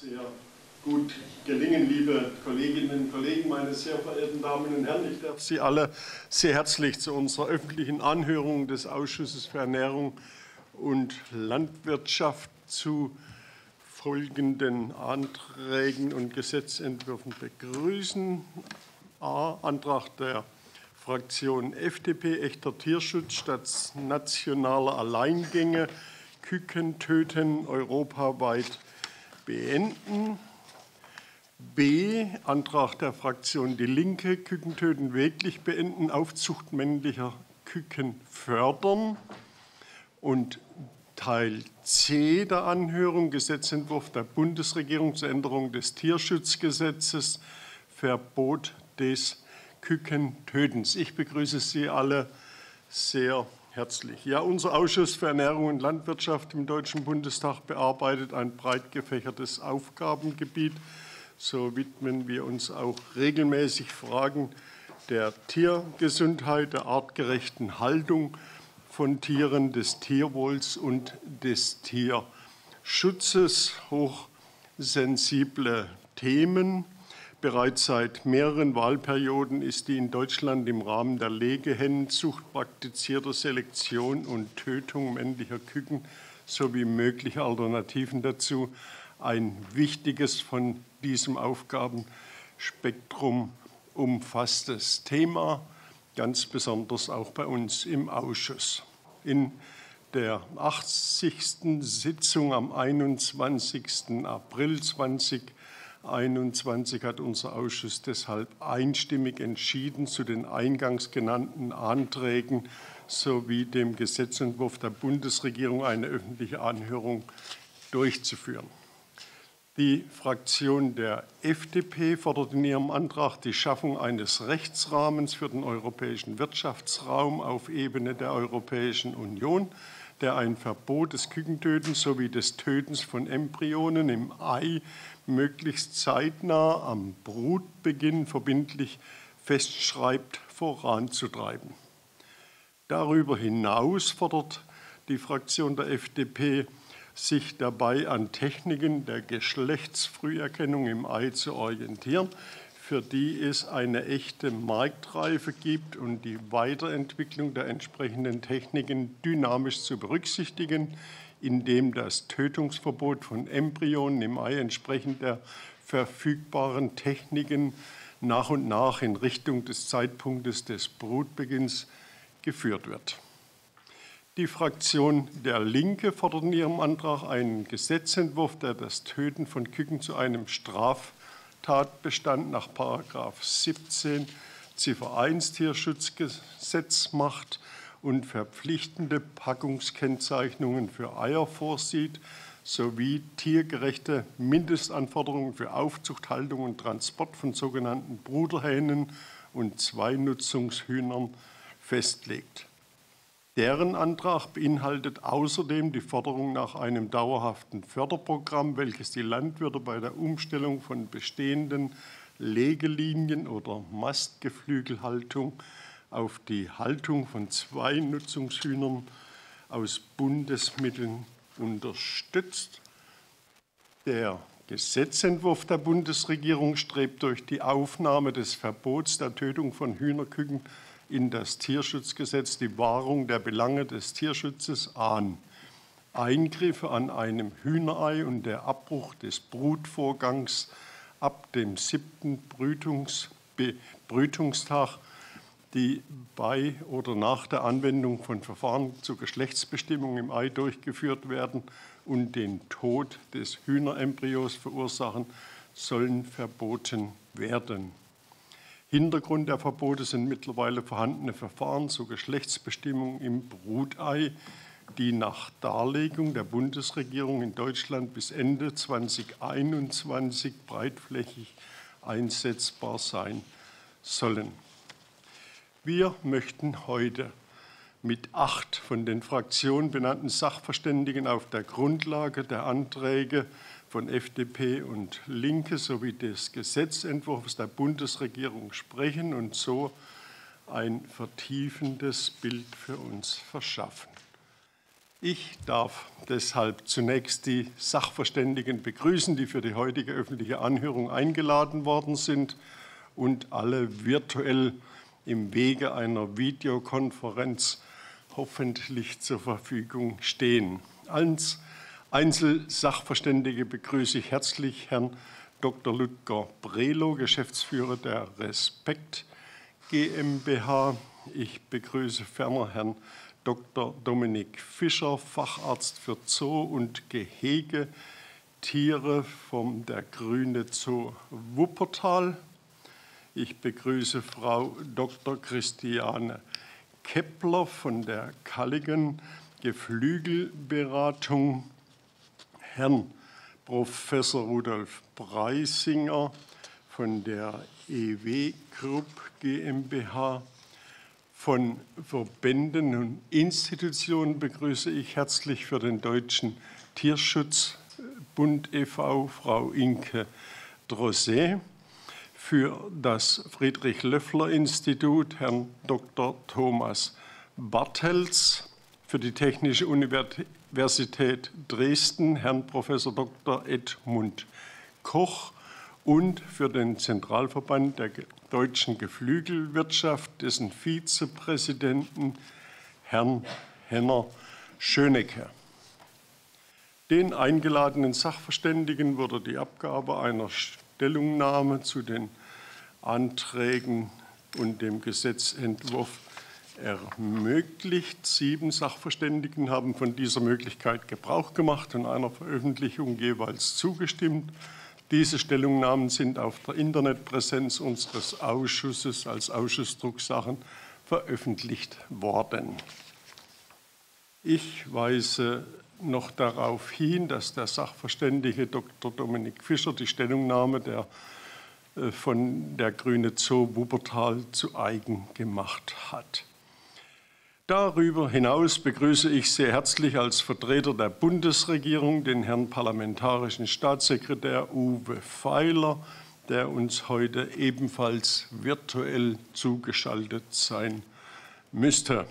sehr gut gelingen, liebe Kolleginnen und Kollegen, meine sehr verehrten Damen und Herren. Ich darf Sie alle sehr herzlich zu unserer öffentlichen Anhörung des Ausschusses für Ernährung und Landwirtschaft zu folgenden Anträgen und Gesetzentwürfen begrüßen. A. Antrag der Fraktion FDP, echter Tierschutz statt nationaler Alleingänge, Küken töten europaweit beenden. B. Antrag der Fraktion Die Linke, Küken töten wirklich beenden, Aufzucht männlicher Küken fördern. Und Teil C der Anhörung, Gesetzentwurf der Bundesregierung zur Änderung des Tierschutzgesetzes, Verbot des Kükentötens. Ich begrüße Sie alle sehr herzlich. Ja, unser Ausschuss für Ernährung und Landwirtschaft im Deutschen Bundestag bearbeitet ein breit gefächertes Aufgabengebiet. So widmen wir uns auch regelmäßig Fragen der Tiergesundheit, der artgerechten Haltung von Tieren, des Tierwohls und des Tierschutzes. Hochsensible Themen. Bereits seit mehreren Wahlperioden ist die in Deutschland im Rahmen der Legehennenzucht praktizierte Selektion und Tötung männlicher Küken sowie mögliche Alternativen dazu ein wichtiges von diesem Aufgabenspektrum umfasstes Thema, ganz besonders auch bei uns im Ausschuss. In der 80. Sitzung am 21. April 2020 21 hat unser Ausschuss deshalb einstimmig entschieden, zu den eingangs genannten Anträgen sowie dem Gesetzentwurf der Bundesregierung eine öffentliche Anhörung durchzuführen. Die Fraktion der FDP fordert in ihrem Antrag die Schaffung eines Rechtsrahmens für den europäischen Wirtschaftsraum auf Ebene der Europäischen Union, der ein Verbot des Kükentötens sowie des Tötens von Embryonen im Ei möglichst zeitnah am Brutbeginn verbindlich festschreibt, voranzutreiben. Darüber hinaus fordert die Fraktion der FDP, sich dabei an Techniken der Geschlechtsfrüherkennung im Ei zu orientieren, für die es eine echte Marktreife gibt und die Weiterentwicklung der entsprechenden Techniken dynamisch zu berücksichtigen, indem das Tötungsverbot von Embryonen im Ei entsprechend der verfügbaren Techniken nach und nach in Richtung des Zeitpunktes des Brutbeginns geführt wird. Die Fraktion der Linke fordert in ihrem Antrag einen Gesetzentwurf, der das Töten von Küken zu einem Straftatbestand nach 17 Ziffer 1 Tierschutzgesetz macht und verpflichtende Packungskennzeichnungen für Eier vorsieht, sowie tiergerechte Mindestanforderungen für Aufzucht, Haltung und Transport von sogenannten Bruderhähnen und Zweinutzungshühnern festlegt. Deren Antrag beinhaltet außerdem die Forderung nach einem dauerhaften Förderprogramm, welches die Landwirte bei der Umstellung von bestehenden Legelinien oder Mastgeflügelhaltung auf die Haltung von zwei Nutzungshühnern aus Bundesmitteln unterstützt. Der Gesetzentwurf der Bundesregierung strebt durch die Aufnahme des Verbots der Tötung von Hühnerküken in das Tierschutzgesetz die Wahrung der Belange des Tierschutzes an. Eingriffe an einem Hühnerei und der Abbruch des Brutvorgangs ab dem siebten Brütungs Brütungstag die bei oder nach der Anwendung von Verfahren zur Geschlechtsbestimmung im Ei durchgeführt werden und den Tod des Hühnerembryos verursachen, sollen verboten werden. Hintergrund der Verbote sind mittlerweile vorhandene Verfahren zur Geschlechtsbestimmung im Brutei, die nach Darlegung der Bundesregierung in Deutschland bis Ende 2021 breitflächig einsetzbar sein sollen. Wir möchten heute mit acht von den Fraktionen benannten Sachverständigen auf der Grundlage der Anträge von FDP und Linke sowie des Gesetzentwurfs der Bundesregierung sprechen und so ein vertiefendes Bild für uns verschaffen. Ich darf deshalb zunächst die Sachverständigen begrüßen, die für die heutige öffentliche Anhörung eingeladen worden sind und alle virtuell im Wege einer Videokonferenz hoffentlich zur Verfügung stehen. Als Einzelsachverständige begrüße ich herzlich Herrn Dr. Ludger Brelo, Geschäftsführer der Respekt GmbH. Ich begrüße ferner Herrn Dr. Dominik Fischer, Facharzt für Zoo und Gehegetiere von der Grüne Zoo Wuppertal. Ich begrüße Frau Dr. Christiane Kepler von der Kalligen Geflügelberatung, Herrn Professor Rudolf Preisinger von der EW Group GmbH, von Verbänden und Institutionen begrüße ich herzlich für den Deutschen Tierschutzbund e.V. Frau Inke Drosset, für das Friedrich-Löffler-Institut Herrn Dr. Thomas Bartels, für die Technische Universität Dresden Herrn Professor Dr. Edmund Koch und für den Zentralverband der deutschen Geflügelwirtschaft, dessen Vizepräsidenten Herrn Henner Schönecke. Den eingeladenen Sachverständigen wurde die Abgabe einer Stellungnahme zu den Anträgen und dem Gesetzentwurf ermöglicht. Sieben Sachverständigen haben von dieser Möglichkeit Gebrauch gemacht und einer Veröffentlichung jeweils zugestimmt. Diese Stellungnahmen sind auf der Internetpräsenz unseres Ausschusses als Ausschussdrucksachen veröffentlicht worden. Ich weise noch darauf hin, dass der Sachverständige Dr. Dominik Fischer die Stellungnahme der, von der Grüne Zoo Wuppertal zu eigen gemacht hat. Darüber hinaus begrüße ich sehr herzlich als Vertreter der Bundesregierung den Herrn Parlamentarischen Staatssekretär Uwe Feiler, der uns heute ebenfalls virtuell zugeschaltet sein müsste.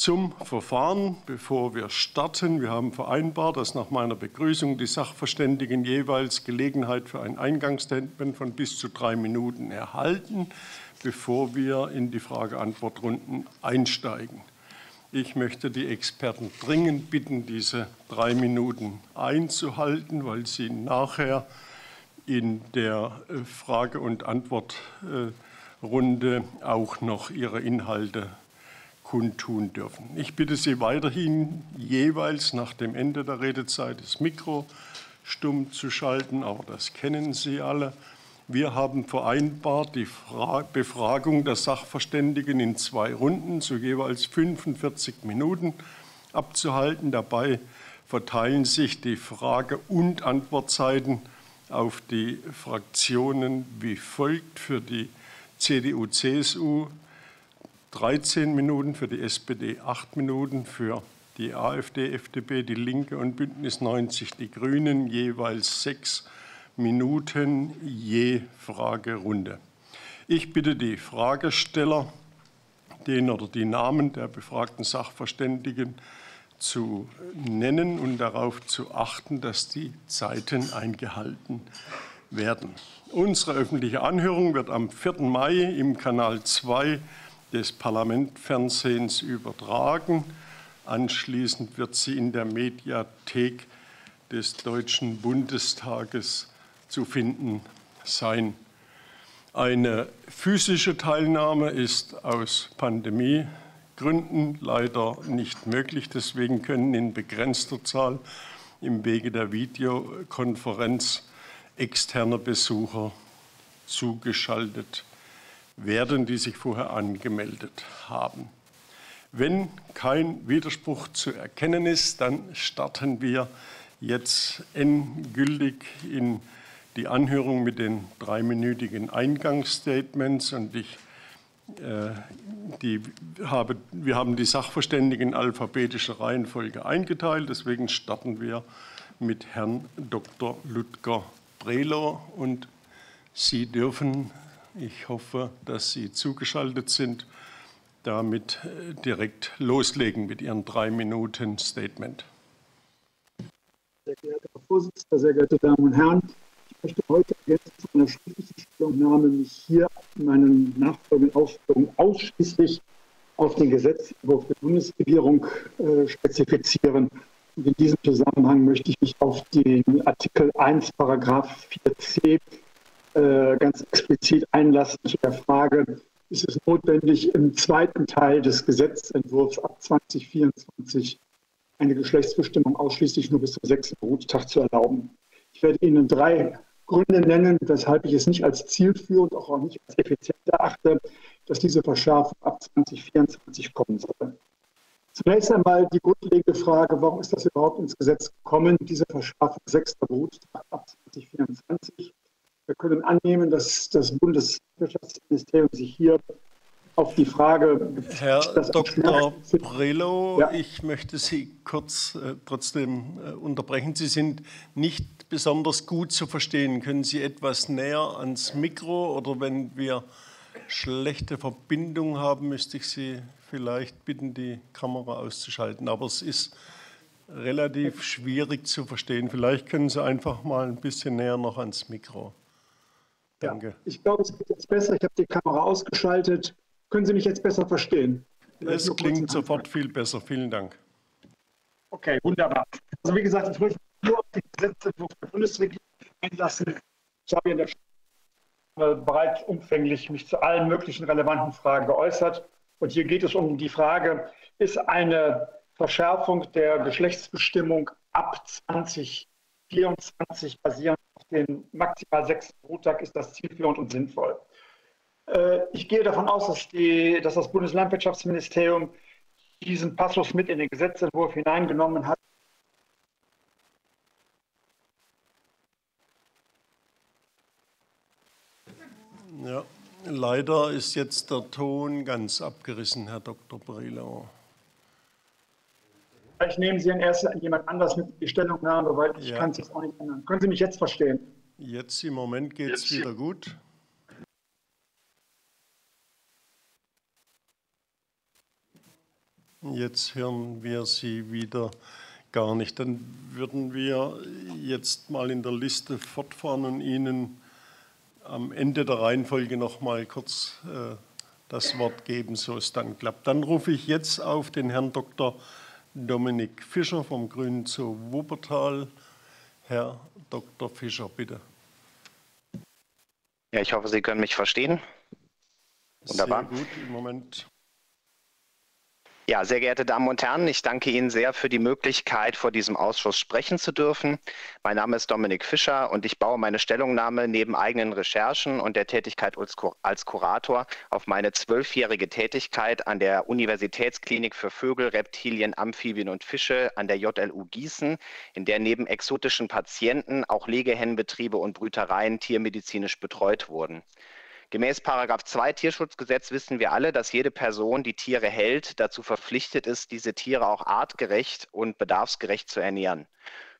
Zum Verfahren, bevor wir starten. Wir haben vereinbart, dass nach meiner Begrüßung die Sachverständigen jeweils Gelegenheit für ein Eingangsstatement von bis zu drei Minuten erhalten bevor wir in die Frage-Antwort-Runden einsteigen. Ich möchte die Experten dringend bitten, diese drei Minuten einzuhalten, weil sie nachher in der äh, Frage- und Antwortrunde auch noch ihre Inhalte kundtun dürfen. Ich bitte Sie weiterhin jeweils nach dem Ende der Redezeit das Mikro stumm zu schalten, aber das kennen Sie alle. Wir haben vereinbart, die Befragung der Sachverständigen in zwei Runden zu jeweils 45 Minuten abzuhalten. Dabei verteilen sich die Frage- und Antwortzeiten auf die Fraktionen wie folgt. Für die CDU-CSU 13 Minuten, für die SPD 8 Minuten, für die AfD, FDP, die Linke und Bündnis 90 die Grünen jeweils 6 Minuten. Je Fragerunde. Ich bitte die Fragesteller, den oder die Namen der befragten Sachverständigen zu nennen und darauf zu achten, dass die Zeiten eingehalten werden. Unsere öffentliche Anhörung wird am 4. Mai im Kanal 2 des Parlamentfernsehens übertragen. Anschließend wird sie in der Mediathek des Deutschen Bundestages zu finden sein. Eine physische Teilnahme ist aus Pandemiegründen leider nicht möglich. Deswegen können in begrenzter Zahl im Wege der Videokonferenz externe Besucher zugeschaltet werden, die sich vorher angemeldet haben. Wenn kein Widerspruch zu erkennen ist, dann starten wir jetzt endgültig in die Anhörung mit den dreiminütigen Eingangsstatements und ich äh, die habe, wir haben die Sachverständigen in alphabetischer Reihenfolge eingeteilt. Deswegen starten wir mit Herrn Dr. Ludger Brelo und Sie dürfen, ich hoffe, dass Sie zugeschaltet sind, damit äh, direkt loslegen mit Ihrem drei Minuten Statement. Sehr geehrter Herr Vorsitzender, sehr geehrte Damen und Herren, ich möchte heute ergänzend zu einer schriftlichen Stellungnahme mich hier in meinen nachfolgenden Ausführungen ausschließlich auf den Gesetzentwurf der Bundesregierung äh, spezifizieren. Und in diesem Zusammenhang möchte ich mich auf den Artikel 1, Paragraph 4c äh, ganz explizit einlassen zu der Frage, ist es notwendig, im zweiten Teil des Gesetzentwurfs ab 2024 eine Geschlechtsbestimmung ausschließlich nur bis zum sechsten Berufstag zu erlauben. Ich werde Ihnen drei Gründe nennen, weshalb ich es nicht als zielführend, auch nicht als effizient erachte, dass diese Verschärfung ab 2024 kommen soll. Zunächst einmal die grundlegende Frage, warum ist das überhaupt ins Gesetz gekommen, diese Verschärfung sechster Berufstag ab 2024? Wir können annehmen, dass das Bundeswirtschaftsministerium sich hier auf die Frage. Herr Dr. Brillo, ja. ich möchte Sie kurz äh, trotzdem äh, unterbrechen. Sie sind nicht besonders gut zu verstehen. Können Sie etwas näher ans Mikro oder wenn wir schlechte Verbindung haben, müsste ich Sie vielleicht bitten, die Kamera auszuschalten. Aber es ist relativ schwierig zu verstehen. Vielleicht können Sie einfach mal ein bisschen näher noch ans Mikro. Danke. Ja, ich glaube, es geht jetzt besser. Ich habe die Kamera ausgeschaltet. Können Sie mich jetzt besser verstehen? Es klingt sofort viel besser. Vielen Dank. Okay, wunderbar. Also wie gesagt, ich möchte nur auf die Gesetzentwurf der Bundesregierung einlassen. Ich habe in der bereits umfänglich mich zu allen möglichen relevanten Fragen geäußert. Und hier geht es um die Frage, ist eine Verschärfung der Geschlechtsbestimmung ab 2024 basierend den maximal sechs Bruttag ist das zielführend und sinnvoll. Äh, ich gehe davon aus, dass, die, dass das Bundeslandwirtschaftsministerium diesen Passus mit in den Gesetzentwurf hineingenommen hat. Ja, leider ist jetzt der Ton ganz abgerissen, Herr Dr. Brillau. Vielleicht nehmen Sie in erster jemand anders mit die Stellungnahme, weil ich ja. kann es jetzt auch nicht ändern. Können Sie mich jetzt verstehen? Jetzt im Moment geht es wieder gut. Jetzt hören wir Sie wieder gar nicht. Dann würden wir jetzt mal in der Liste fortfahren und Ihnen am Ende der Reihenfolge noch mal kurz äh, das Wort geben, so es dann klappt. Dann rufe ich jetzt auf den Herrn Dr. Dominik Fischer vom Grünen zu Wuppertal. Herr Dr. Fischer, bitte. Ja, ich hoffe, Sie können mich verstehen. Wunderbar. Sehr gut, im Moment ja, sehr geehrte Damen und Herren, ich danke Ihnen sehr für die Möglichkeit, vor diesem Ausschuss sprechen zu dürfen. Mein Name ist Dominik Fischer und ich baue meine Stellungnahme neben eigenen Recherchen und der Tätigkeit als Kurator auf meine zwölfjährige Tätigkeit an der Universitätsklinik für Vögel, Reptilien, Amphibien und Fische an der JLU Gießen, in der neben exotischen Patienten auch Legehennenbetriebe und Brütereien tiermedizinisch betreut wurden. Gemäß Paragraph 2 Tierschutzgesetz wissen wir alle, dass jede Person, die Tiere hält, dazu verpflichtet ist, diese Tiere auch artgerecht und bedarfsgerecht zu ernähren.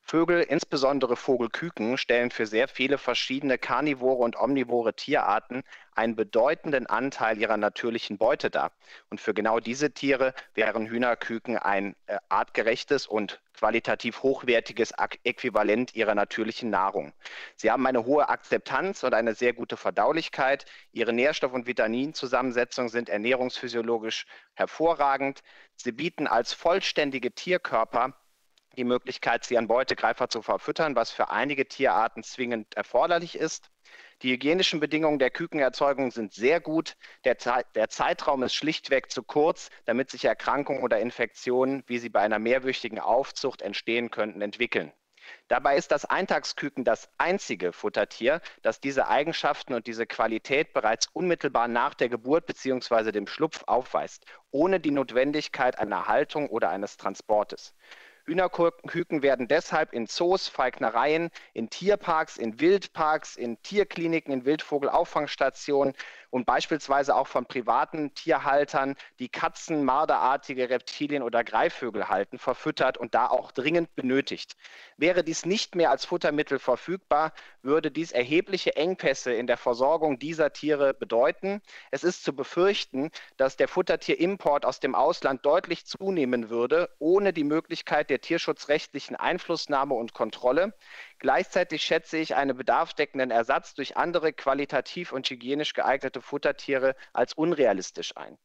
Vögel, insbesondere Vogelküken, stellen für sehr viele verschiedene karnivore und omnivore Tierarten einen bedeutenden Anteil ihrer natürlichen Beute dar. Und für genau diese Tiere wären Hühnerküken ein äh, artgerechtes und qualitativ hochwertiges Äquivalent ihrer natürlichen Nahrung. Sie haben eine hohe Akzeptanz und eine sehr gute Verdaulichkeit. Ihre Nährstoff- und Vitaminzusammensetzung sind ernährungsphysiologisch hervorragend. Sie bieten als vollständige Tierkörper die Möglichkeit, sie an Beutegreifer zu verfüttern, was für einige Tierarten zwingend erforderlich ist. Die hygienischen Bedingungen der Kükenerzeugung sind sehr gut. Der, Ze der, Zeitraum ist schlichtweg zu kurz, damit sich Erkrankungen oder Infektionen, wie sie bei einer mehrwüchtigen Aufzucht entstehen könnten, entwickeln. Dabei ist das Eintagsküken das einzige Futtertier, das diese Eigenschaften und diese Qualität bereits unmittelbar nach der Geburt bzw. dem Schlupf aufweist, ohne die Notwendigkeit einer Haltung oder eines Transportes. Hühnerküken werden deshalb in Zoos, Falknereien, in Tierparks, in Wildparks, in Tierkliniken, in Wildvogelauffangstationen und beispielsweise auch von privaten Tierhaltern, die Katzen, marderartige Reptilien oder Greifvögel halten, verfüttert und da auch dringend benötigt. Wäre dies nicht mehr als Futtermittel verfügbar, würde dies erhebliche Engpässe in der Versorgung dieser Tiere bedeuten. Es ist zu befürchten, dass der Futtertierimport aus dem Ausland deutlich zunehmen würde, ohne die Möglichkeit der tierschutzrechtlichen Einflussnahme und Kontrolle. Gleichzeitig schätze ich einen bedarfsdeckenden Ersatz durch andere qualitativ und hygienisch geeignete Futtertiere als unrealistisch ein.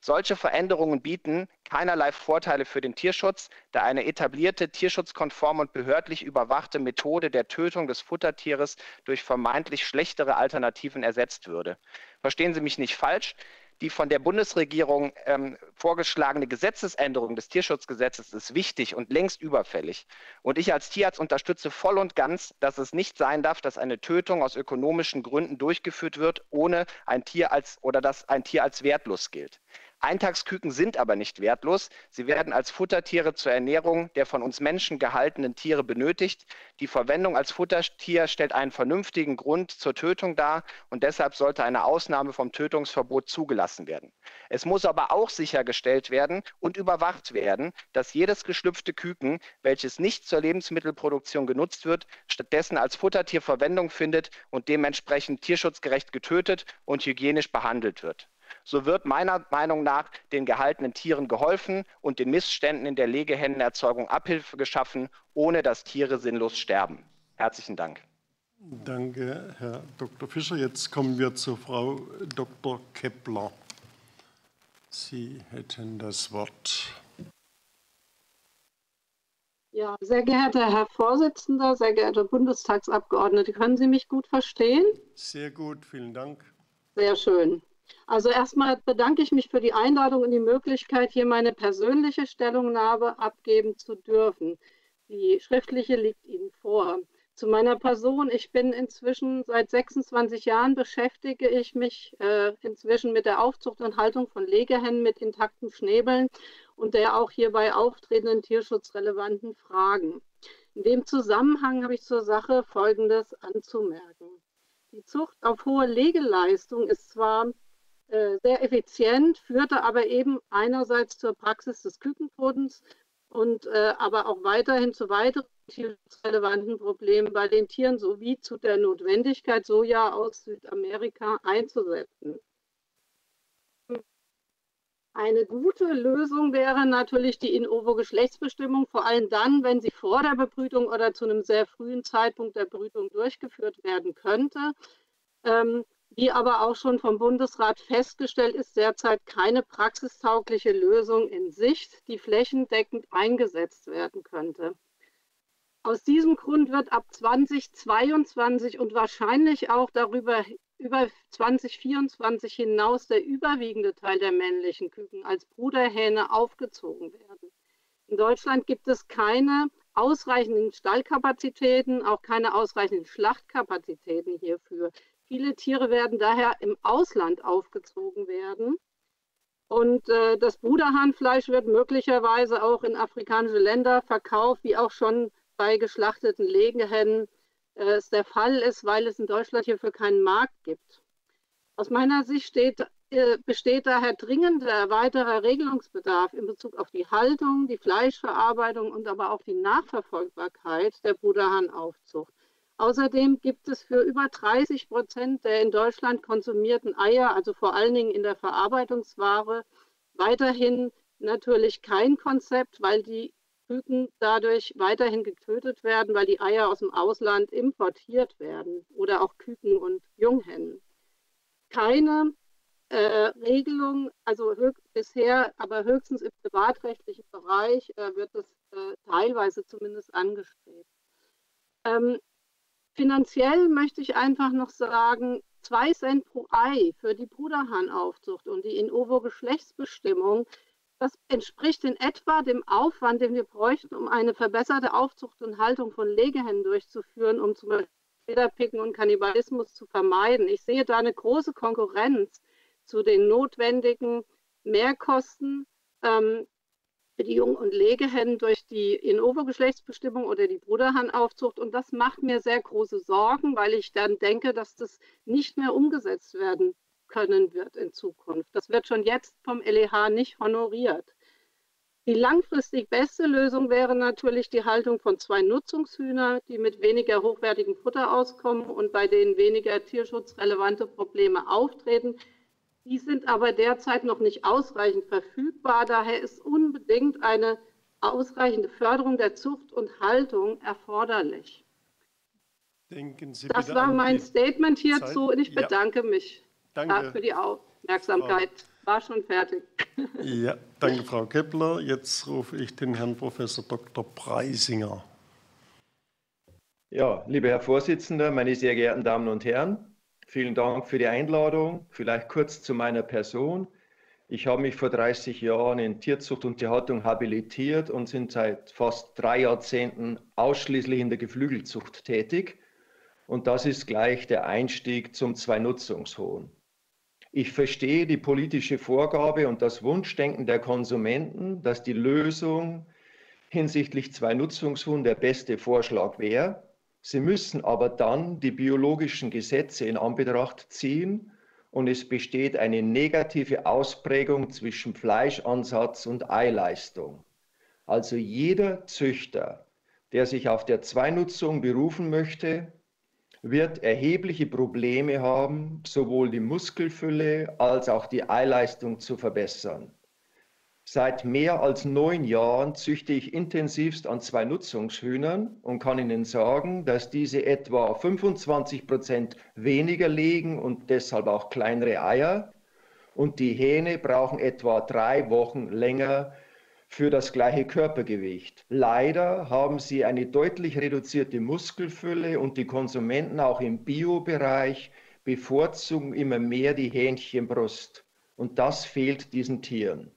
Solche Veränderungen bieten keinerlei Vorteile für den Tierschutz, da eine etablierte, tierschutzkonforme und behördlich überwachte Methode der Tötung des Futtertieres durch vermeintlich schlechtere Alternativen ersetzt würde. Verstehen Sie mich nicht falsch, die von der Bundesregierung ähm, vorgeschlagene Gesetzesänderung des Tierschutzgesetzes ist wichtig und längst überfällig. Und ich als Tierarzt unterstütze voll und ganz, dass es nicht sein darf, dass eine Tötung aus ökonomischen Gründen durchgeführt wird, ohne ein Tier als oder dass ein Tier als wertlos gilt. Eintagsküken sind aber nicht wertlos. Sie werden als Futtertiere zur Ernährung der von uns Menschen gehaltenen Tiere benötigt. Die Verwendung als Futtertier stellt einen vernünftigen Grund zur Tötung dar und deshalb sollte eine Ausnahme vom Tötungsverbot zugelassen werden. Es muss aber auch sichergestellt werden und überwacht werden, dass jedes geschlüpfte Küken, welches nicht zur Lebensmittelproduktion genutzt wird, stattdessen als Futtertier Verwendung findet und dementsprechend tierschutzgerecht getötet und hygienisch behandelt wird. So wird meiner Meinung nach den gehaltenen Tieren geholfen und den Missständen in der Legehännenerzeugung Abhilfe geschaffen, ohne dass Tiere sinnlos sterben. Herzlichen Dank. Danke, Herr Dr. Fischer. Jetzt kommen wir zu Frau Dr. Kepler. Sie hätten das Wort. Ja, sehr geehrter Herr Vorsitzender, sehr geehrte Bundestagsabgeordnete, können Sie mich gut verstehen? Sehr gut, vielen Dank. Sehr schön. Also erstmal bedanke ich mich für die Einladung und die Möglichkeit, hier meine persönliche Stellungnahme abgeben zu dürfen. Die schriftliche liegt Ihnen vor. Zu meiner Person. Ich bin inzwischen seit 26 Jahren beschäftige ich mich äh, inzwischen mit der Aufzucht und Haltung von Legehennen mit intakten Schnäbeln und der auch hierbei auftretenden tierschutzrelevanten Fragen. In dem Zusammenhang habe ich zur Sache Folgendes anzumerken. Die Zucht auf hohe Legeleistung ist zwar sehr effizient, führte aber eben einerseits zur Praxis des Kükenbodens und äh, aber auch weiterhin zu weiteren tierrelevanten Problemen bei den Tieren sowie zu der Notwendigkeit, Soja aus Südamerika einzusetzen. Eine gute Lösung wäre natürlich die In-ovo-Geschlechtsbestimmung, vor allem dann, wenn sie vor der Bebrütung oder zu einem sehr frühen Zeitpunkt der Brütung durchgeführt werden könnte. Ähm, wie aber auch schon vom Bundesrat festgestellt ist, derzeit keine praxistaugliche Lösung in Sicht, die flächendeckend eingesetzt werden könnte. Aus diesem Grund wird ab 2022 und wahrscheinlich auch darüber über 2024 hinaus der überwiegende Teil der männlichen Küken als Bruderhähne aufgezogen werden. In Deutschland gibt es keine ausreichenden Stallkapazitäten, auch keine ausreichenden Schlachtkapazitäten hierfür. Viele Tiere werden daher im Ausland aufgezogen werden. Und äh, das Bruderhahnfleisch wird möglicherweise auch in afrikanische Länder verkauft, wie auch schon bei geschlachteten Legehennen äh, es der Fall ist, weil es in Deutschland hierfür keinen Markt gibt. Aus meiner Sicht steht, äh, besteht daher dringender weiterer Regelungsbedarf in Bezug auf die Haltung, die Fleischverarbeitung und aber auch die Nachverfolgbarkeit der Bruderhahnaufzucht. Außerdem gibt es für über 30 Prozent der in Deutschland konsumierten Eier, also vor allen Dingen in der Verarbeitungsware, weiterhin natürlich kein Konzept, weil die Küken dadurch weiterhin getötet werden, weil die Eier aus dem Ausland importiert werden oder auch Küken und Junghennen. Keine äh, Regelung, also bisher, aber höchstens im privatrechtlichen Bereich äh, wird das äh, teilweise zumindest angestrebt. Ähm, Finanziell möchte ich einfach noch sagen, zwei Cent pro Ei für die Bruderhahnaufzucht und die In-ovo-Geschlechtsbestimmung, das entspricht in etwa dem Aufwand, den wir bräuchten, um eine verbesserte Aufzucht und Haltung von Legehennen durchzuführen, um zum Beispiel Federpicken und Kannibalismus zu vermeiden. Ich sehe da eine große Konkurrenz zu den notwendigen Mehrkosten, ähm, für die Jung- und Legehennen durch die In-Ovo-Geschlechtsbestimmung oder die Bruderhannaufzucht. Und das macht mir sehr große Sorgen, weil ich dann denke, dass das nicht mehr umgesetzt werden können wird in Zukunft. Das wird schon jetzt vom LEH nicht honoriert. Die langfristig beste Lösung wäre natürlich die Haltung von zwei Nutzungshühnern, die mit weniger hochwertigem Futter auskommen und bei denen weniger tierschutzrelevante Probleme auftreten. Die sind aber derzeit noch nicht ausreichend verfügbar. Daher ist unbedingt eine ausreichende Förderung der Zucht und Haltung erforderlich. Denken Sie das war mein Statement hierzu Zeit. und ich bedanke ja. mich Danke. für die Aufmerksamkeit. War schon fertig. Ja, danke, Frau Kepler. Jetzt rufe ich den Herrn Professor Dr. Preisinger. Ja, lieber Herr Vorsitzender, meine sehr geehrten Damen und Herren, Vielen Dank für die Einladung. Vielleicht kurz zu meiner Person. Ich habe mich vor 30 Jahren in Tierzucht und Tierhaltung habilitiert und sind seit fast drei Jahrzehnten ausschließlich in der Geflügelzucht tätig. Und das ist gleich der Einstieg zum Zwei-Nutzungshuhn. Ich verstehe die politische Vorgabe und das Wunschdenken der Konsumenten, dass die Lösung hinsichtlich Zwei-Nutzungshuhn der beste Vorschlag wäre. Sie müssen aber dann die biologischen Gesetze in Anbetracht ziehen und es besteht eine negative Ausprägung zwischen Fleischansatz und Eileistung. Also jeder Züchter, der sich auf der Zweinutzung berufen möchte, wird erhebliche Probleme haben, sowohl die Muskelfülle als auch die Eileistung zu verbessern. Seit mehr als neun Jahren züchte ich intensivst an zwei Nutzungshühnern und kann Ihnen sagen, dass diese etwa 25 Prozent weniger legen und deshalb auch kleinere Eier. Und die Hähne brauchen etwa drei Wochen länger für das gleiche Körpergewicht. Leider haben sie eine deutlich reduzierte Muskelfülle und die Konsumenten auch im Biobereich bevorzugen immer mehr die Hähnchenbrust. Und das fehlt diesen Tieren.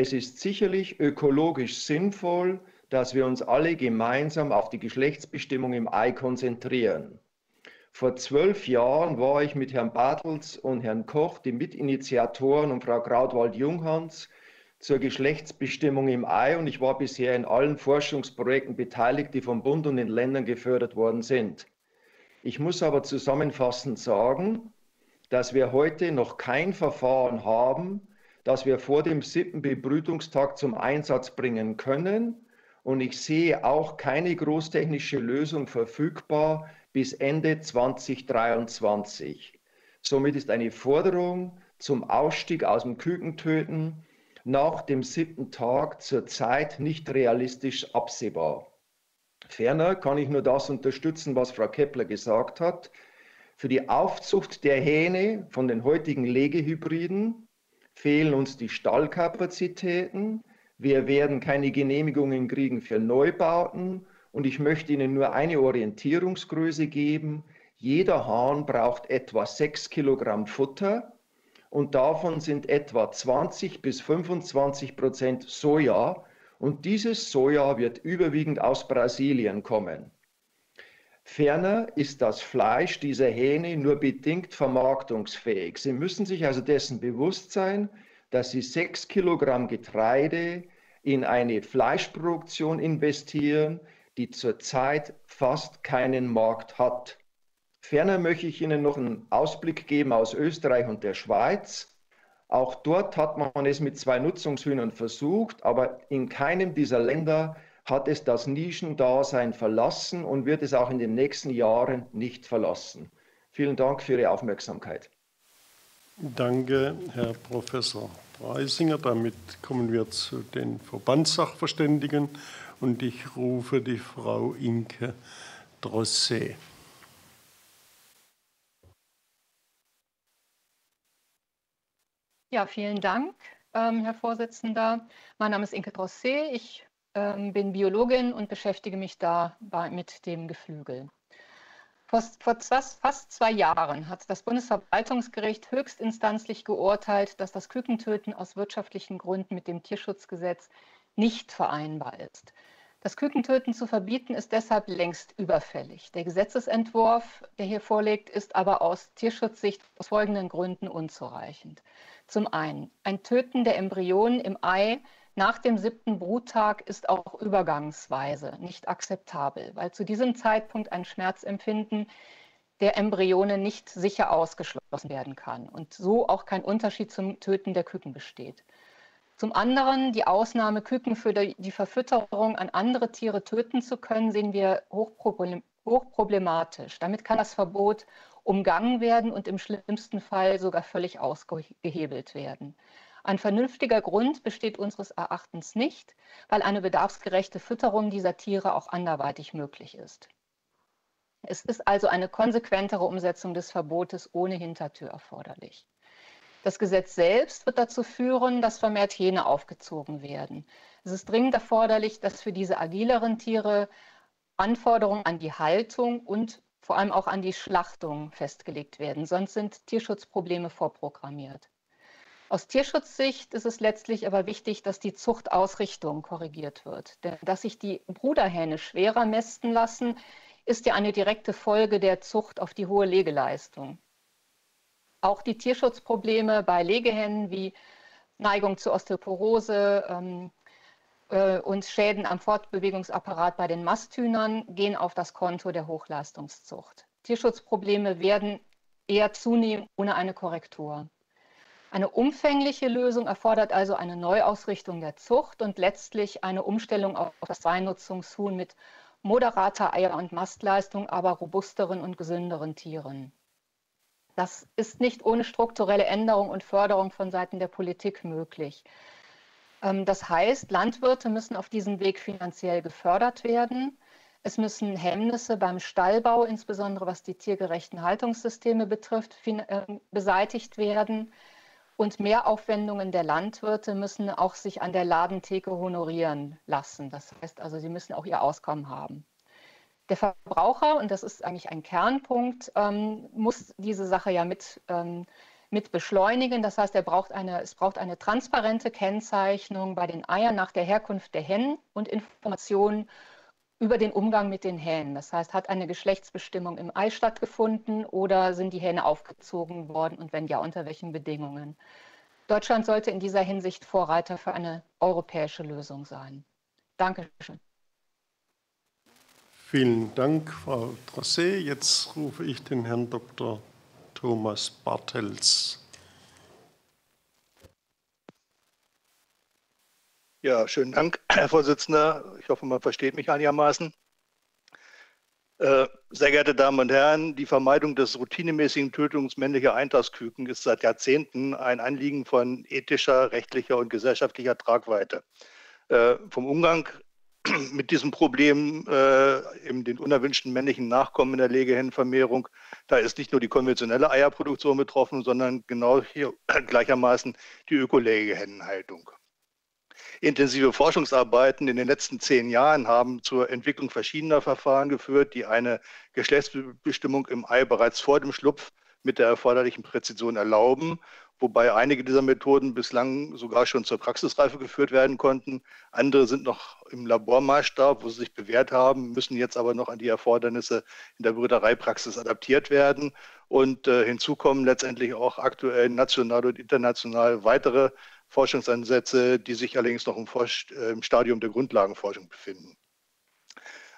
Es ist sicherlich ökologisch sinnvoll, dass wir uns alle gemeinsam auf die Geschlechtsbestimmung im Ei konzentrieren. Vor zwölf Jahren war ich mit Herrn Bartels und Herrn Koch, die Mitinitiatoren, und Frau Krautwald-Junghans zur Geschlechtsbestimmung im Ei und ich war bisher in allen Forschungsprojekten beteiligt, die vom Bund und den Ländern gefördert worden sind. Ich muss aber zusammenfassend sagen, dass wir heute noch kein Verfahren haben, das wir vor dem siebten Bebrütungstag zum Einsatz bringen können. Und ich sehe auch keine großtechnische Lösung verfügbar bis Ende 2023. Somit ist eine Forderung zum Ausstieg aus dem Kükentöten nach dem siebten Tag zurzeit nicht realistisch absehbar. Ferner kann ich nur das unterstützen, was Frau Kepler gesagt hat. Für die Aufzucht der Hähne von den heutigen Legehybriden fehlen uns die Stallkapazitäten. Wir werden keine Genehmigungen kriegen für Neubauten. Und ich möchte Ihnen nur eine Orientierungsgröße geben. Jeder Hahn braucht etwa 6 Kilogramm Futter und davon sind etwa 20 bis 25 Prozent Soja. Und dieses Soja wird überwiegend aus Brasilien kommen. Ferner ist das Fleisch dieser Hähne nur bedingt vermarktungsfähig. Sie müssen sich also dessen bewusst sein, dass Sie sechs Kilogramm Getreide in eine Fleischproduktion investieren, die zurzeit fast keinen Markt hat. Ferner möchte ich Ihnen noch einen Ausblick geben aus Österreich und der Schweiz. Auch dort hat man es mit zwei Nutzungshühnern versucht, aber in keinem dieser Länder hat es das Nischendasein verlassen und wird es auch in den nächsten Jahren nicht verlassen. Vielen Dank für Ihre Aufmerksamkeit. Danke, Herr Professor Preisinger. Damit kommen wir zu den Verbandssachverständigen und ich rufe die Frau Inke Drosset. Ja, vielen Dank, ähm, Herr Vorsitzender. Mein Name ist Inke Drosset. Ich ähm, bin Biologin und beschäftige mich da mit dem Geflügel. Vor, vor fast zwei Jahren hat das Bundesverwaltungsgericht höchstinstanzlich geurteilt, dass das Kükentöten aus wirtschaftlichen Gründen mit dem Tierschutzgesetz nicht vereinbar ist. Das Kükentöten zu verbieten ist deshalb längst überfällig. Der Gesetzesentwurf, der hier vorliegt, ist aber aus Tierschutzsicht aus folgenden Gründen unzureichend. Zum einen, ein Töten der Embryonen im Ei nach dem siebten Bruttag ist auch übergangsweise nicht akzeptabel, weil zu diesem Zeitpunkt ein Schmerzempfinden der Embryone nicht sicher ausgeschlossen werden kann und so auch kein Unterschied zum Töten der Küken besteht. Zum anderen die Ausnahme, Küken für die Verfütterung an andere Tiere töten zu können, sehen wir hochproblematisch. Damit kann das Verbot umgangen werden und im schlimmsten Fall sogar völlig ausgehebelt werden. Ein vernünftiger Grund besteht unseres Erachtens nicht, weil eine bedarfsgerechte Fütterung dieser Tiere auch anderweitig möglich ist. Es ist also eine konsequentere Umsetzung des Verbotes ohne Hintertür erforderlich. Das Gesetz selbst wird dazu führen, dass vermehrt Hähne aufgezogen werden. Es ist dringend erforderlich, dass für diese agileren Tiere Anforderungen an die Haltung und vor allem auch an die Schlachtung festgelegt werden. Sonst sind Tierschutzprobleme vorprogrammiert. Aus Tierschutzsicht ist es letztlich aber wichtig, dass die Zuchtausrichtung korrigiert wird. Denn dass sich die Bruderhähne schwerer mästen lassen, ist ja eine direkte Folge der Zucht auf die hohe Legeleistung. Auch die Tierschutzprobleme bei Legehennen wie Neigung zu Osteoporose ähm, äh, und Schäden am Fortbewegungsapparat bei den Masthühnern gehen auf das Konto der Hochleistungszucht. Tierschutzprobleme werden eher zunehmen ohne eine Korrektur. Eine umfängliche Lösung erfordert also eine Neuausrichtung der Zucht und letztlich eine Umstellung auf das Zweinutzungshuhn mit moderater Eier- und Mastleistung, aber robusteren und gesünderen Tieren. Das ist nicht ohne strukturelle Änderung und Förderung von Seiten der Politik möglich. Ähm, das heißt, Landwirte müssen auf diesem Weg finanziell gefördert werden. Es müssen Hemmnisse beim Stallbau, insbesondere was die tiergerechten Haltungssysteme betrifft, ähm, beseitigt werden. Und Mehraufwendungen der Landwirte müssen auch sich an der Ladentheke honorieren lassen. Das heißt also, sie müssen auch ihr Auskommen haben. Der Verbraucher, und das ist eigentlich ein Kernpunkt, ähm, muss diese Sache ja mit, ähm, mit beschleunigen. Das heißt, er braucht eine, es braucht eine transparente Kennzeichnung bei den Eiern nach der Herkunft der Hennen und Informationen über den Umgang mit den Hähnen. Das heißt, hat eine Geschlechtsbestimmung im Ei stattgefunden oder sind die Hähne aufgezogen worden und wenn ja, unter welchen Bedingungen? Deutschland sollte in dieser Hinsicht Vorreiter für eine europäische Lösung sein. Dankeschön. Vielen Dank, Frau Drosset. Jetzt rufe ich den Herrn Dr. Thomas Bartels Ja, schönen Dank, Herr Vorsitzender. Ich hoffe, man versteht mich einigermaßen. Äh, sehr geehrte Damen und Herren, die Vermeidung des routinemäßigen Tötungs männlicher Eintagsküken ist seit Jahrzehnten ein Anliegen von ethischer, rechtlicher und gesellschaftlicher Tragweite. Äh, vom Umgang mit diesem Problem, äh, eben den unerwünschten männlichen Nachkommen in der Legehennenvermehrung, da ist nicht nur die konventionelle Eierproduktion betroffen, sondern genau hier gleichermaßen die Ökolegehennenhaltung. Intensive Forschungsarbeiten in den letzten zehn Jahren haben zur Entwicklung verschiedener Verfahren geführt, die eine Geschlechtsbestimmung im Ei bereits vor dem Schlupf mit der erforderlichen Präzision erlauben, wobei einige dieser Methoden bislang sogar schon zur Praxisreife geführt werden konnten. Andere sind noch im Labormaßstab, wo sie sich bewährt haben, müssen jetzt aber noch an die Erfordernisse in der Brüdereipraxis adaptiert werden. Und äh, hinzu kommen letztendlich auch aktuell national und international weitere Forschungsansätze, die sich allerdings noch im, äh, im Stadium der Grundlagenforschung befinden.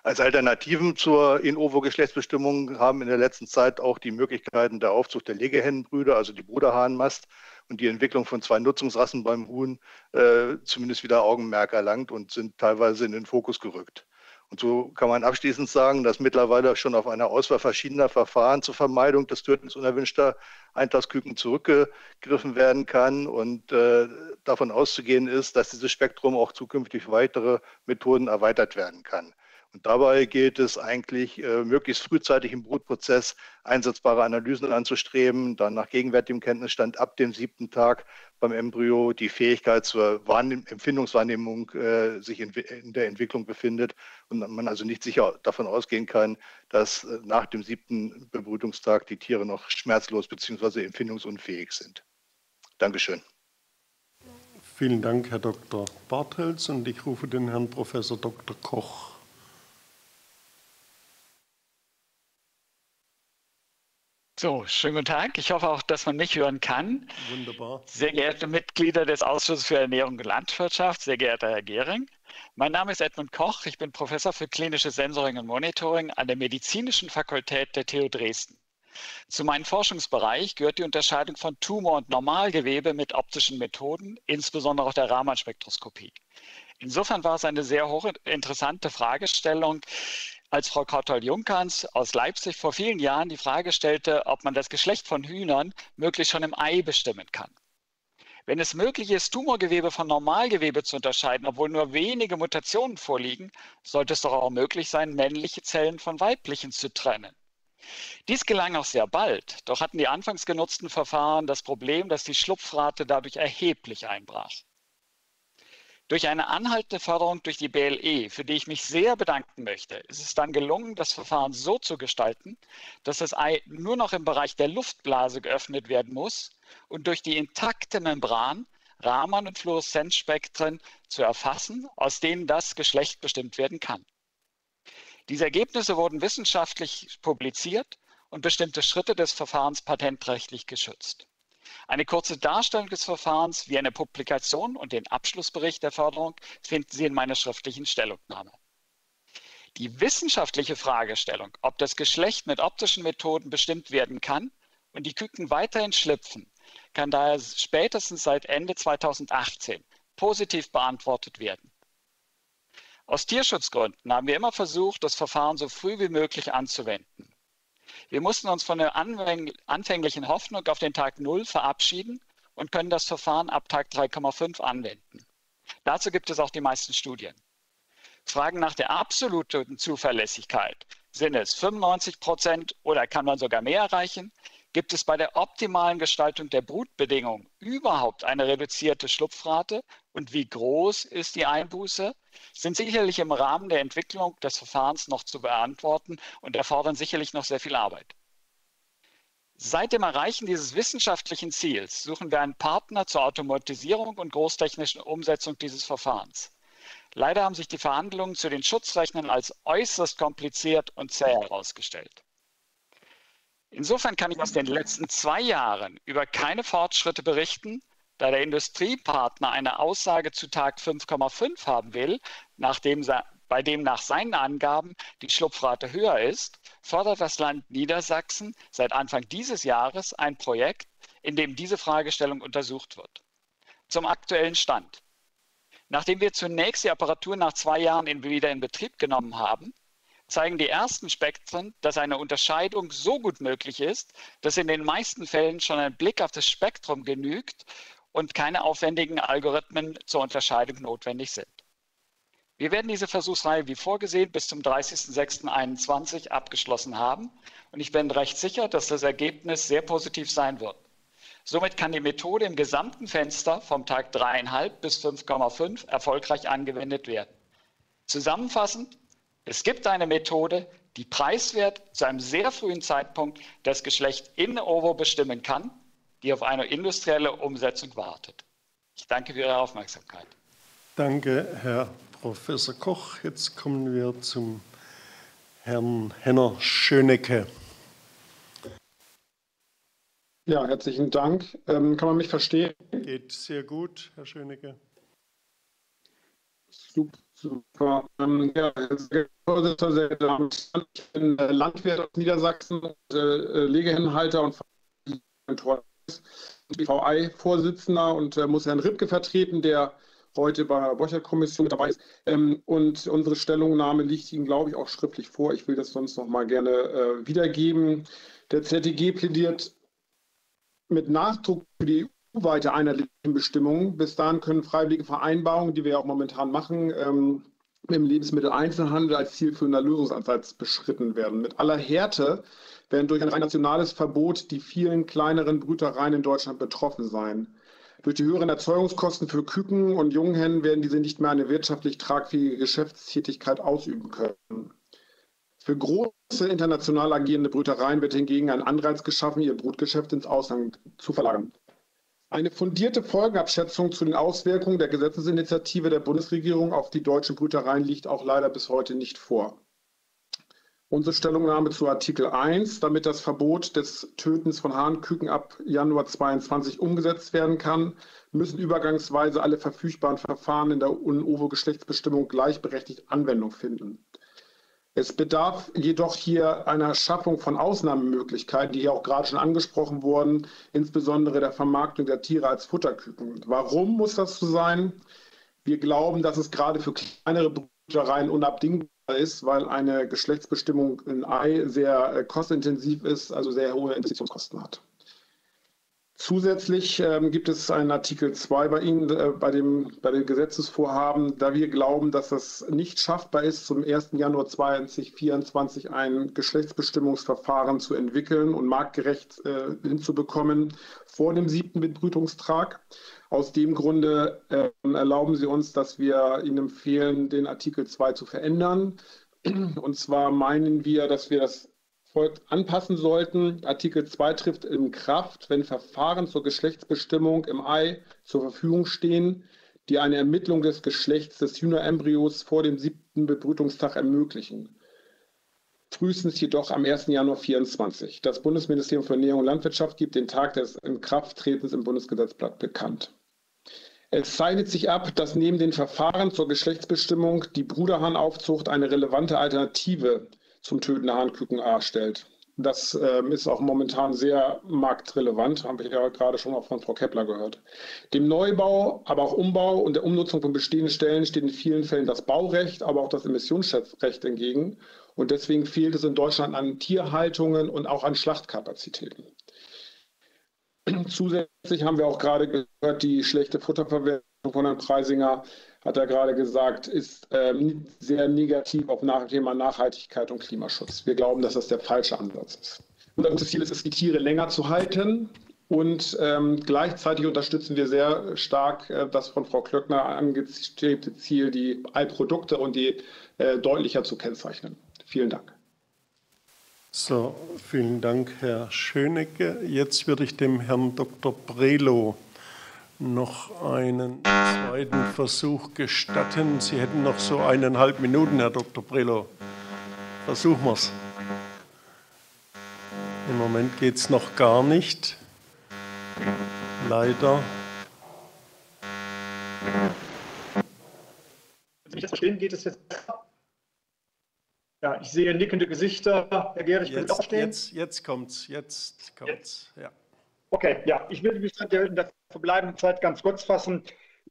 Als Alternativen zur In-Ovo-Geschlechtsbestimmung haben in der letzten Zeit auch die Möglichkeiten der Aufzucht der Legehennenbrüder, also die Bruderhahnmast, und die Entwicklung von zwei Nutzungsrassen beim Huhn äh, zumindest wieder Augenmerk erlangt und sind teilweise in den Fokus gerückt. Und so kann man abschließend sagen, dass mittlerweile schon auf eine Auswahl verschiedener Verfahren zur Vermeidung des Tötens unerwünschter Eintagsküken zurückgegriffen werden kann und äh, davon auszugehen ist, dass dieses Spektrum auch zukünftig weitere Methoden erweitert werden kann. Und dabei gilt es eigentlich, äh, möglichst frühzeitig im Brutprozess einsetzbare Analysen anzustreben, dann nach gegenwärtigem Kenntnisstand ab dem siebten Tag beim Embryo die Fähigkeit zur Wahrnehm Empfindungswahrnehmung äh, sich in, in, der Entwicklung befindet und man also nicht sicher davon ausgehen kann, dass äh, nach dem siebten Bebrütungstag die Tiere noch schmerzlos bzw. empfindungsunfähig sind. Dankeschön. Vielen Dank, Herr Dr. Bartels, und ich rufe den Herrn Professor Dr. Koch So, schönen guten Tag. Ich hoffe auch, dass man mich hören kann. Wunderbar. Sehr geehrte Mitglieder des Ausschusses für Ernährung und Landwirtschaft, sehr geehrter Herr Gehring. Mein Name ist Edmund Koch. Ich bin Professor für klinisches Sensoring und Monitoring an der Medizinischen Fakultät der TU Dresden. Zu meinem Forschungsbereich gehört die Unterscheidung von Tumor- und Normalgewebe mit optischen Methoden, insbesondere auch der Raman-Spektroskopie. Insofern war es eine sehr hochinteressante Fragestellung, als Frau Kortol-Junkerns aus Leipzig vor vielen Jahren die Frage stellte, ob man das Geschlecht von Hühnern möglichst schon im Ei bestimmen kann. Wenn es möglich ist, Tumorgewebe von Normalgewebe zu unterscheiden, obwohl nur wenige Mutationen vorliegen, sollte es doch auch möglich sein, männliche Zellen von weiblichen zu trennen. Dies gelang auch sehr bald, doch hatten die anfangs genutzten Verfahren das Problem, dass die Schlupfrate dadurch erheblich einbrach. Durch eine anhaltende Förderung durch die BLE, für die ich mich sehr bedanken möchte, ist es dann gelungen, das Verfahren so zu gestalten, dass das Ei nur noch im Bereich der Luftblase geöffnet werden muss und durch die intakte Membran Raman- und Fluoreszenzspektren zu erfassen, aus denen das Geschlecht bestimmt werden kann. Diese Ergebnisse wurden wissenschaftlich publiziert und bestimmte Schritte des Verfahrens patentrechtlich geschützt. Eine kurze Darstellung des Verfahrens wie eine Publikation und den Abschlussbericht der Förderung finden Sie in meiner schriftlichen Stellungnahme. Die wissenschaftliche Fragestellung, ob das Geschlecht mit optischen Methoden bestimmt werden kann und die Küken weiterhin schlüpfen, kann daher spätestens seit Ende 2018 positiv beantwortet werden. Aus Tierschutzgründen haben wir immer versucht, das Verfahren so früh wie möglich anzuwenden. Wir mussten uns von der anfänglichen Hoffnung auf den Tag 0 verabschieden und können das Verfahren ab Tag 3,5 anwenden. Dazu gibt es auch die meisten Studien. Fragen nach der absoluten Zuverlässigkeit, sind es 95 Prozent oder kann man sogar mehr erreichen? Gibt es bei der optimalen Gestaltung der Brutbedingungen überhaupt eine reduzierte Schlupfrate? Und wie groß ist die Einbuße? Sind sicherlich im Rahmen der Entwicklung des Verfahrens noch zu beantworten und erfordern sicherlich noch sehr viel Arbeit. Seit dem Erreichen dieses wissenschaftlichen Ziels suchen wir einen Partner zur Automatisierung und großtechnischen Umsetzung dieses Verfahrens. Leider haben sich die Verhandlungen zu den Schutzrechnern als äußerst kompliziert und zäh herausgestellt. Insofern kann ich aus den letzten zwei Jahren über keine Fortschritte berichten, da der Industriepartner eine Aussage zu Tag 5,5 haben will, nachdem, bei dem nach seinen Angaben die Schlupfrate höher ist, fordert das Land Niedersachsen seit Anfang dieses Jahres ein Projekt, in dem diese Fragestellung untersucht wird. Zum aktuellen Stand. Nachdem wir zunächst die Apparatur nach zwei Jahren in, wieder in Betrieb genommen haben, zeigen die ersten Spektren, dass eine Unterscheidung so gut möglich ist, dass in den meisten Fällen schon ein Blick auf das Spektrum genügt und keine aufwendigen Algorithmen zur Unterscheidung notwendig sind. Wir werden diese Versuchsreihe wie vorgesehen bis zum 30.06.2021 abgeschlossen haben und ich bin recht sicher, dass das Ergebnis sehr positiv sein wird. Somit kann die Methode im gesamten Fenster vom Tag 3,5 bis 5,5 erfolgreich angewendet werden. Zusammenfassend, es gibt eine Methode, die preiswert zu einem sehr frühen Zeitpunkt das Geschlecht in ovo bestimmen kann, die auf eine industrielle Umsetzung wartet. Ich danke für Ihre Aufmerksamkeit. Danke, Herr Professor Koch. Jetzt kommen wir zum Herrn Henner Schönecke. Ja, herzlichen Dank. Ähm, kann man mich verstehen? Geht sehr gut, Herr Schönecke. Super. Super. Ähm, ja, sehr Ich bin äh, Landwirt aus Niedersachsen, und, äh, Legehennenhalter und BVI-Vorsitzender und äh, muss Herrn Ripke vertreten, der heute bei der Borchert-Kommission mit dabei ist. Ähm, und unsere Stellungnahme liegt Ihnen, glaube ich, auch schriftlich vor. Ich will das sonst noch mal gerne äh, wiedergeben. Der ZTG plädiert mit Nachdruck für die weite einheitlichen Bestimmungen. Bis dahin können freiwillige Vereinbarungen, die wir ja auch momentan machen, ähm, im Lebensmitteleinzelhandel als zielführender Lösungsansatz beschritten werden. Mit aller Härte werden durch ein nationales Verbot die vielen kleineren Brütereien in Deutschland betroffen sein. Durch die höheren Erzeugungskosten für Küken und Junghennen werden diese nicht mehr eine wirtschaftlich tragfähige Geschäftstätigkeit ausüben können. Für große international agierende Brütereien wird hingegen ein Anreiz geschaffen, ihr Brutgeschäft ins Ausland zu verlagern. Eine fundierte Folgenabschätzung zu den Auswirkungen der Gesetzesinitiative der Bundesregierung auf die deutschen Brütereien liegt auch leider bis heute nicht vor. Unsere Stellungnahme zu Artikel 1, damit das Verbot des Tötens von Hahnküken ab Januar 2022 umgesetzt werden kann, müssen übergangsweise alle verfügbaren Verfahren in der UNOVO-Geschlechtsbestimmung gleichberechtigt Anwendung finden. Es bedarf jedoch hier einer Schaffung von Ausnahmemöglichkeiten, die hier auch gerade schon angesprochen wurden, insbesondere der Vermarktung der Tiere als Futterküken. Warum muss das so sein? Wir glauben, dass es gerade für kleinere Brütereien unabdingbar ist, weil eine Geschlechtsbestimmung in Ei sehr äh, kostintensiv ist, also sehr hohe Investitionskosten hat. Zusätzlich ähm, gibt es einen Artikel 2 bei Ihnen, äh, bei, dem, bei dem Gesetzesvorhaben, da wir glauben, dass es nicht schaffbar ist, zum 1. Januar 2024 ein Geschlechtsbestimmungsverfahren zu entwickeln und marktgerecht äh, hinzubekommen vor dem siebten Bebrütungstrag. Aus dem Grunde äh, erlauben Sie uns, dass wir Ihnen empfehlen, den Artikel 2 zu verändern. Und zwar meinen wir, dass wir das folgt anpassen sollten. Artikel 2 trifft in Kraft, wenn Verfahren zur Geschlechtsbestimmung im Ei zur Verfügung stehen, die eine Ermittlung des Geschlechts des Hühnerembryos vor dem siebten Bebrütungstag ermöglichen. Frühestens jedoch am 1. Januar 2024. Das Bundesministerium für Ernährung und Landwirtschaft gibt den Tag des Inkrafttretens im Bundesgesetzblatt bekannt. Es zeichnet sich ab, dass neben den Verfahren zur Geschlechtsbestimmung die Bruderhahnaufzucht eine relevante Alternative zum Töten der Hahnküken A stellt. Das ähm, ist auch momentan sehr marktrelevant, habe ich ja gerade schon auch von Frau Kepler gehört. Dem Neubau, aber auch Umbau und der Umnutzung von bestehenden Stellen steht in vielen Fällen das Baurecht, aber auch das Emissionsrecht entgegen. Und deswegen fehlt es in Deutschland an Tierhaltungen und auch an Schlachtkapazitäten. Zusätzlich haben wir auch gerade gehört, die schlechte Futterverwertung von Herrn Preisinger, hat er gerade gesagt, ist ähm, sehr negativ auf das Thema Nachhaltigkeit und Klimaschutz. Wir glauben, dass das der falsche Ansatz ist. Unser Ziel ist es, die Tiere länger zu halten. Und ähm, gleichzeitig unterstützen wir sehr stark äh, das von Frau Klöckner angestrebte Ziel, die Eiprodukte und die äh, deutlicher zu kennzeichnen. Vielen Dank. So, vielen Dank, Herr Schönecke. Jetzt würde ich dem Herrn Dr. Brelo noch einen zweiten Versuch gestatten. Sie hätten noch so eineinhalb Minuten, Herr Dr. Brelo. Versuchen wir es. Im Moment geht es noch gar nicht. Leider. Wenn ich das verstehen, geht es jetzt. Ja, ich sehe nickende Gesichter. Herr Gehrig, jetzt, auch stehen. Jetzt, jetzt kommt's, jetzt kommt's. Ja. Okay, ja, ich will mich in der verbleibenden Zeit ganz kurz fassen.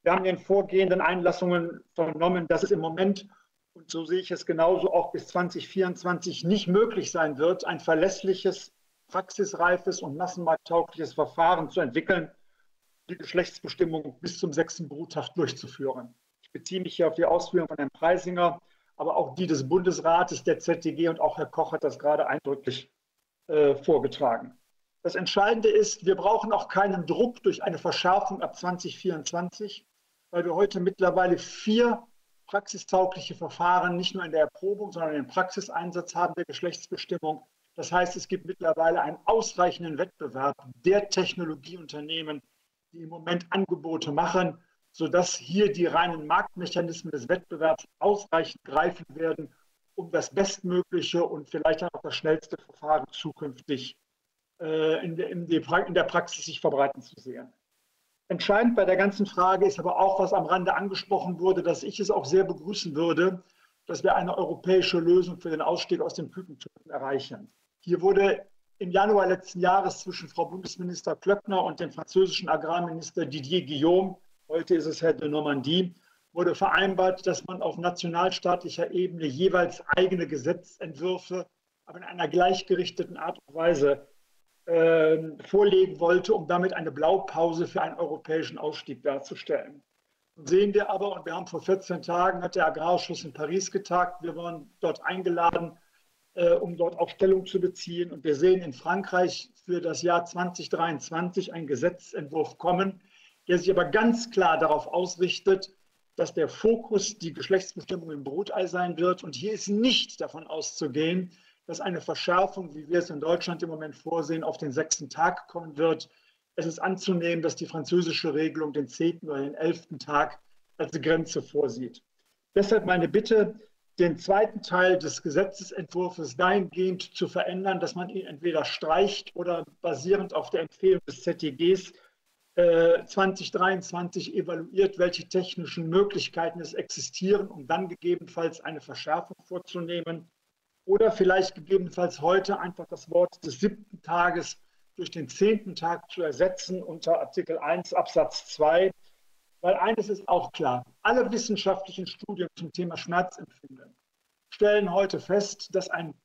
Wir haben den vorgehenden Einlassungen vernommen, dass es im Moment, und so sehe ich es genauso, auch bis 2024 nicht möglich sein wird, ein verlässliches, praxisreifes und massenmarkttaugliches Verfahren zu entwickeln, die Geschlechtsbestimmung bis zum sechsten Bruttag durchzuführen. Ich beziehe mich hier auf die Ausführungen von Herrn Preisinger aber auch die des Bundesrates, der ZTG und auch Herr Koch hat das gerade eindrücklich äh, vorgetragen. Das Entscheidende ist, wir brauchen auch keinen Druck durch eine Verschärfung ab 2024, weil wir heute mittlerweile vier praxistaugliche Verfahren nicht nur in der Erprobung, sondern im Praxiseinsatz haben der Geschlechtsbestimmung. Das heißt, es gibt mittlerweile einen ausreichenden Wettbewerb der Technologieunternehmen, die im Moment Angebote machen, sodass hier die reinen Marktmechanismen des Wettbewerbs ausreichend greifen werden, um das bestmögliche und vielleicht auch das schnellste Verfahren zukünftig in, der, in, der Praxis sich verbreiten zu sehen. Entscheidend bei der ganzen Frage ist aber auch, was am Rande angesprochen wurde, dass ich es auch sehr begrüßen würde, dass wir eine europäische Lösung für den Ausstieg aus den Kükentöten erreichen. Hier wurde im Januar letzten Jahres zwischen Frau Bundesminister Klöckner und dem französischen Agrarminister Didier Guillaume heute ist es Herr de Normandie, wurde vereinbart, dass man auf nationalstaatlicher Ebene jeweils eigene Gesetzentwürfe, aber in einer gleichgerichteten Art und Weise äh, vorlegen wollte, um damit eine Blaupause für einen europäischen Ausstieg darzustellen. Und sehen wir aber, und wir haben vor 14 Tagen, hat der Agrarausschuss in Paris getagt, wir waren dort eingeladen, äh, um dort auch Stellung zu beziehen. Und wir sehen in Frankreich für das Jahr 2023 einen Gesetzentwurf kommen, der sich aber ganz klar darauf ausrichtet, dass der Fokus die Geschlechtsbestimmung im Brutei sein wird. Und hier ist nicht davon auszugehen, dass eine Verschärfung, wie wir es in Deutschland im Moment vorsehen, auf den sechsten Tag kommen wird. Es ist anzunehmen, dass die französische Regelung den zehnten oder den elften Tag als Grenze vorsieht. Deshalb meine Bitte, den zweiten Teil des Gesetzesentwurfs dahingehend zu verändern, dass man ihn entweder streicht oder basierend auf der Empfehlung des ZTGs äh, 2023 evaluiert, welche technischen Möglichkeiten es existieren, um dann gegebenenfalls eine Verschärfung vorzunehmen. Oder vielleicht gegebenenfalls heute einfach das Wort des siebten Tages durch den zehnten Tag zu ersetzen unter Artikel 1 Absatz 2 weil eines ist auch klar, alle wissenschaftlichen Studien zum Thema Schmerzempfinden stellen heute fest, dass ein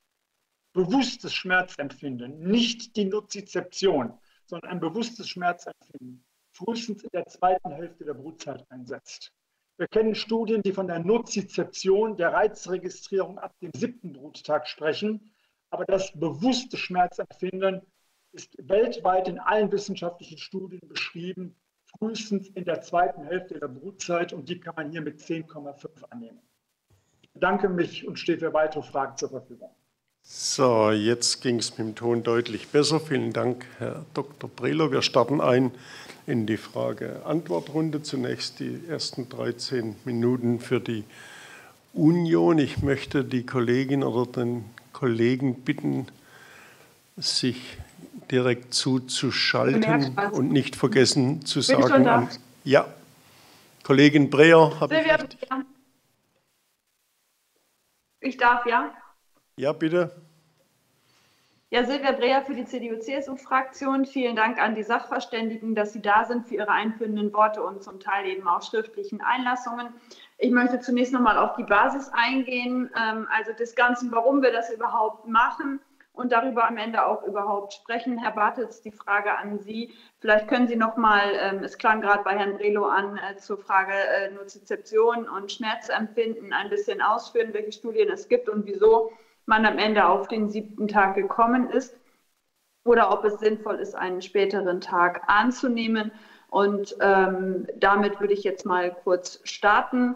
bewusstes Schmerzempfinden, nicht die Nozizeption, sondern ein bewusstes Schmerzempfinden frühestens in der zweiten Hälfte der Brutzeit einsetzt. Wir kennen Studien, die von der Nozizeption, der Reizregistrierung ab dem siebten Bruttag sprechen, aber das bewusste Schmerzempfinden ist weltweit in allen wissenschaftlichen Studien beschrieben frühestens in der zweiten Hälfte der Brutzeit und die kann man hier mit 10,5 annehmen. Ich bedanke mich und stehe für weitere Fragen zur Verfügung. So, jetzt ging es mit dem Ton deutlich besser. Vielen Dank, Herr Dr. Brehler. Wir starten ein in die Frage-Antwort-Runde. Zunächst die ersten 13 Minuten für die Union. Ich möchte die Kollegin oder den Kollegen bitten, sich direkt zuzuschalten und nicht vergessen zu sagen. An, ja, Kollegin Breyer. Silvia, ich, ich darf, ja? Ja, bitte. Ja, Silvia Breyer für die CDU-CSU-Fraktion. Vielen Dank an die Sachverständigen, dass Sie da sind für Ihre einführenden Worte und zum Teil eben auch schriftlichen Einlassungen. Ich möchte zunächst nochmal auf die Basis eingehen, ähm, also des Ganzen, warum wir das überhaupt machen und darüber am Ende auch überhaupt sprechen. Herr Bartels, die Frage an Sie. Vielleicht können Sie noch mal, ähm, es klang gerade bei Herrn Brelo an, äh, zur Frage äh, Nozizeption und Schmerzempfinden ein bisschen ausführen, welche Studien es gibt und wieso man am Ende auf den siebten Tag gekommen ist oder ob es sinnvoll ist, einen späteren Tag anzunehmen. Und ähm, damit würde ich jetzt mal kurz starten.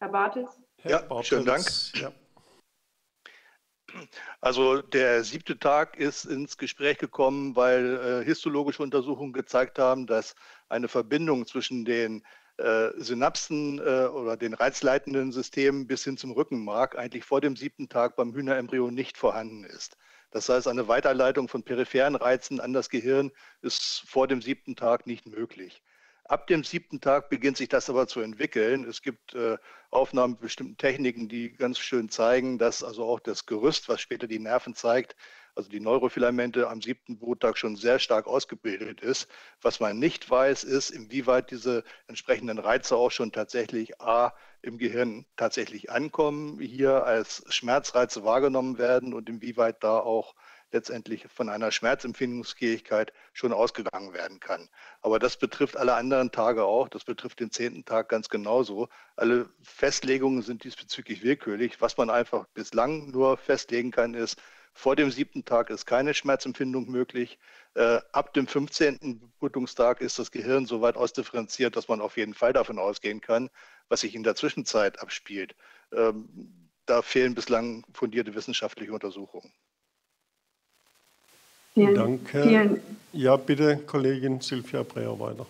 Herr Bartels? Ja, schönen Dank. Ja. Also der siebte Tag ist ins Gespräch gekommen, weil äh, histologische Untersuchungen gezeigt haben, dass eine Verbindung zwischen den äh, Synapsen äh, oder den reizleitenden Systemen bis hin zum Rückenmark eigentlich vor dem siebten Tag beim Hühnerembryo nicht vorhanden ist. Das heißt, eine Weiterleitung von peripheren Reizen an das Gehirn ist vor dem siebten Tag nicht möglich. Ab dem siebten Tag beginnt sich das aber zu entwickeln. Es gibt äh, Aufnahmen mit bestimmten Techniken, die ganz schön zeigen, dass also auch das Gerüst, was später die Nerven zeigt, also die Neurofilamente am siebten Bruttag schon sehr stark ausgebildet ist. Was man nicht weiß, ist, inwieweit diese entsprechenden Reize auch schon tatsächlich A im Gehirn tatsächlich ankommen, hier als Schmerzreize wahrgenommen werden und inwieweit da auch letztendlich von einer Schmerzempfindungsfähigkeit schon ausgegangen werden kann. Aber das betrifft alle anderen Tage auch. Das betrifft den zehnten Tag ganz genauso. Alle Festlegungen sind diesbezüglich willkürlich. Was man einfach bislang nur festlegen kann, ist, vor dem siebten Tag ist keine Schmerzempfindung möglich. Äh, ab dem 15. Blutungstag ist das Gehirn so weit ausdifferenziert, dass man auf jeden Fall davon ausgehen kann, was sich in der Zwischenzeit abspielt. Ähm, da fehlen bislang fundierte wissenschaftliche Untersuchungen. Vielen, Danke. Vielen, ja, bitte, Kollegin Silvia Breyer weiter.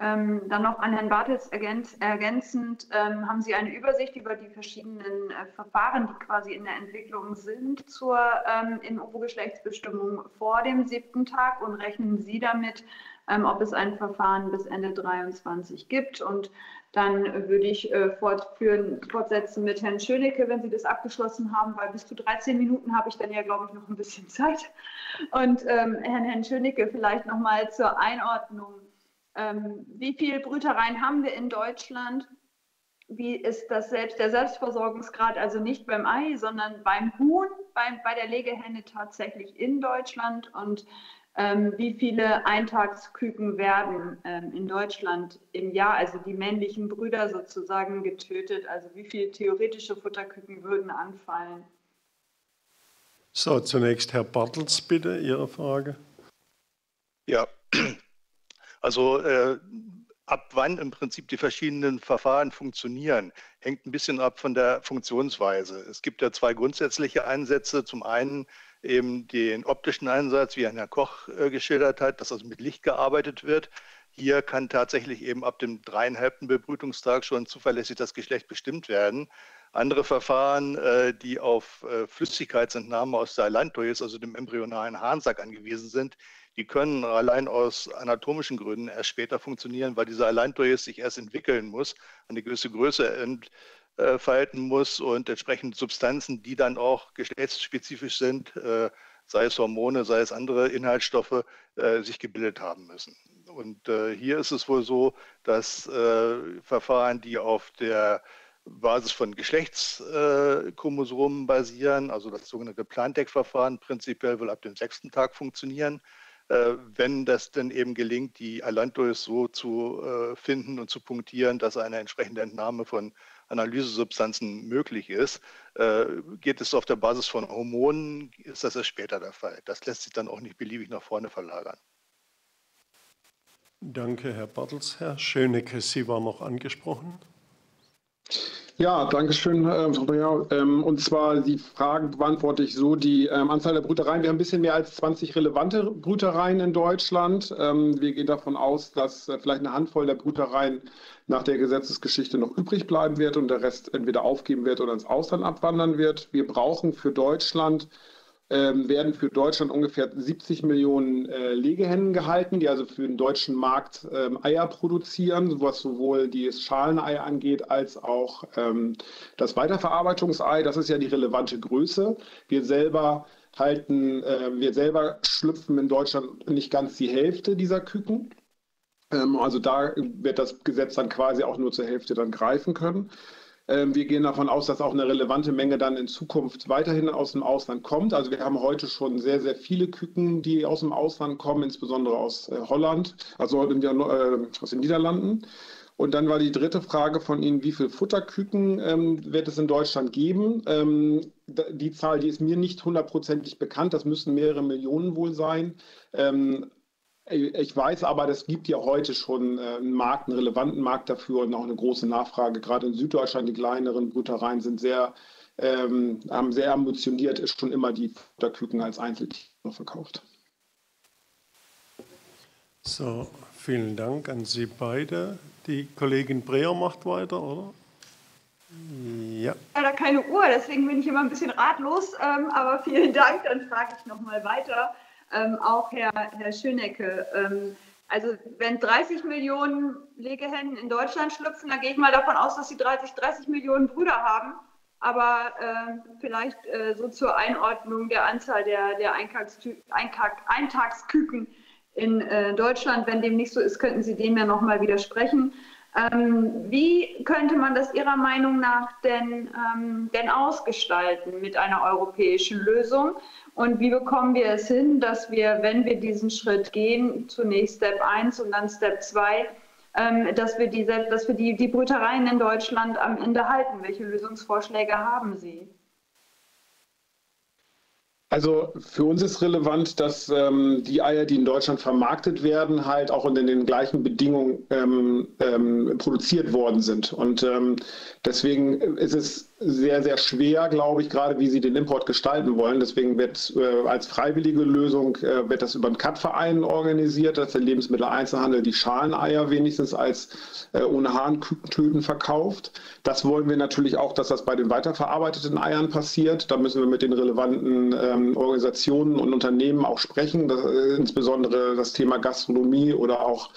Ähm, dann noch an Herrn Bartels ergänz, ergänzend, ähm, haben Sie eine Übersicht über die verschiedenen äh, Verfahren, die quasi in der Entwicklung sind zur ähm, In-Ovo-Geschlechtsbestimmung vor dem siebten Tag und rechnen Sie damit, ähm, ob es ein Verfahren bis Ende 2023 gibt und dann würde ich äh, fortführen, fortsetzen mit Herrn Schönecke, wenn Sie das abgeschlossen haben, weil bis zu 13 Minuten habe ich dann ja, glaube ich, noch ein bisschen Zeit. Und ähm, Herrn, Herrn Schönecke vielleicht nochmal zur Einordnung. Ähm, wie viele Brütereien haben wir in Deutschland? Wie ist das selbst, der Selbstversorgungsgrad, also nicht beim Ei, sondern beim Huhn, bei, bei der Legehenne tatsächlich in Deutschland? Und ähm, wie viele Eintagsküken werden ähm, in Deutschland im Jahr, also die männlichen Brüder sozusagen getötet? Also wie viele theoretische Futterküken würden anfallen? So, zunächst Herr Bartels, bitte, Ihre Frage. Ja, also äh, ab wann im Prinzip die verschiedenen Verfahren funktionieren, hängt ein bisschen ab von der Funktionsweise. Es gibt ja zwei grundsätzliche Ansätze. Zum einen eben den optischen Einsatz, wie Herr Koch äh, geschildert hat, dass also mit Licht gearbeitet wird. hier kann tatsächlich eben ab dem dreieinhalbten Bebrütungstag schon zuverlässig das Geschlecht bestimmt werden. Andere Verfahren, äh, die auf äh, Flüssigkeitsentnahme aus der Allantois, also dem embryonalen Harnsack, angewiesen sind, die können allein aus anatomischen Gründen erst später funktionieren, weil dieser Allantois sich erst entwickeln muss, eine gewisse Größe entfalten muss und entsprechend Substanzen, die dann auch geschlechtsspezifisch sind, äh, sei es Hormone, sei es andere Inhaltsstoffe, sich gebildet haben müssen. Und hier ist es wohl so, dass Verfahren, die auf der Basis von Geschlechtschromosomen basieren, also das sogenannte Plandeck-Verfahren, prinzipiell wohl ab dem sechsten Tag funktionieren. Äh, wenn das denn eben gelingt, die Allantois so zu äh, finden und zu punktieren, dass eine entsprechende Entnahme von Analysesubstanzen möglich ist, äh, geht es auf der Basis von Hormonen, ist das erst später der Fall. Das lässt sich dann auch nicht beliebig nach vorne verlagern. Danke, Herr Bartels. Herr Schönecke, Sie waren noch angesprochen. Ja, danke schön, äh. Ähm, und zwar die Fragen beantworte ich so, die ähm, Anzahl der Brütereien. Wir haben ein bisschen mehr als 20 relevante Brütereien in Deutschland. Ähm, wir gehen davon aus, dass äh, vielleicht eine Handvoll der Brütereien nach der Gesetzesgeschichte noch übrig bleiben wird und der Rest entweder aufgeben wird oder ins Ausland abwandern wird. Wir brauchen für Deutschland ähm, werden für Deutschland ungefähr 70 Millionen äh, Legehennen gehalten, die also für den deutschen Markt ähm, Eier produzieren, was sowohl das Schalenei angeht als auch ähm, das Weiterverarbeitungsei. Das ist ja die relevante Größe. Wir selber halten, äh, wir selber schlüpfen in Deutschland nicht ganz die Hälfte dieser Küken. Ähm, also da wird das Gesetz dann quasi auch nur zur Hälfte dann greifen können. Ähm, wir gehen davon aus, dass auch eine relevante Menge dann in Zukunft weiterhin aus dem Ausland kommt. Also wir haben heute schon sehr, sehr viele Küken, die aus dem Ausland kommen, insbesondere aus äh, Holland, also äh, aus den Niederlanden. Und dann war die dritte Frage von Ihnen, wie viele Futterküken ähm, wird es in Deutschland geben? Ähm, die Zahl, die ist mir nicht hundertprozentig bekannt, das müssen mehrere Millionen wohl sein. Ähm, ich weiß aber, es gibt ja heute schon äh, einen Markt, einen relevanten Markt dafür und auch eine große Nachfrage. Gerade in Süddeutschland, die kleineren Brütereien sind sehr, ähm, haben sehr ambitioniert, ist schon immer die Futterküken als Einzeltiere verkauft. So, vielen Dank an Sie beide. Die Kollegin Breer macht weiter, oder? Ja. Leider keine Uhr, deswegen bin ich immer ein bisschen ratlos. Ähm, aber vielen Dank, dann frage ich nochmal weiter ähm, auch Herr, Herr Schönecke. Ähm, also wenn 30 Millionen Legehennen in Deutschland schlüpfen, dann gehe ich mal davon aus, dass sie 30, 30 Millionen Brüder haben. Aber äh, vielleicht äh, so zur Einordnung der Anzahl der, der Eintagsküken in äh, Deutschland. Wenn dem nicht so ist, könnten Sie dem ja nochmal widersprechen. Ähm, wie könnte man das Ihrer Meinung nach denn, ähm, denn ausgestalten mit einer europäischen Lösung? Und wie bekommen wir es hin, dass wir, wenn wir diesen Schritt gehen, zunächst Step 1 und dann Step 2, ähm, dass wir, die, dass wir die, die Brütereien in Deutschland am Ende halten? Welche Lösungsvorschläge haben Sie? Also für uns ist relevant, dass ähm, die Eier, die in Deutschland vermarktet werden, halt auch unter den gleichen Bedingungen ähm, ähm, produziert worden sind. Und ähm, deswegen ist es sehr, sehr schwer, glaube ich, gerade wie Sie den Import gestalten wollen. Deswegen wird äh, als freiwillige Lösung äh, wird das über einen Cut-Verein organisiert, dass der Lebensmitteleinzelhandel die Schaleneier wenigstens als äh, ohne Hahntöten verkauft. Das wollen wir natürlich auch, dass das bei den weiterverarbeiteten Eiern passiert. Da müssen wir mit den relevanten ähm, Organisationen und Unternehmen auch sprechen, das, äh, insbesondere das Thema Gastronomie oder auch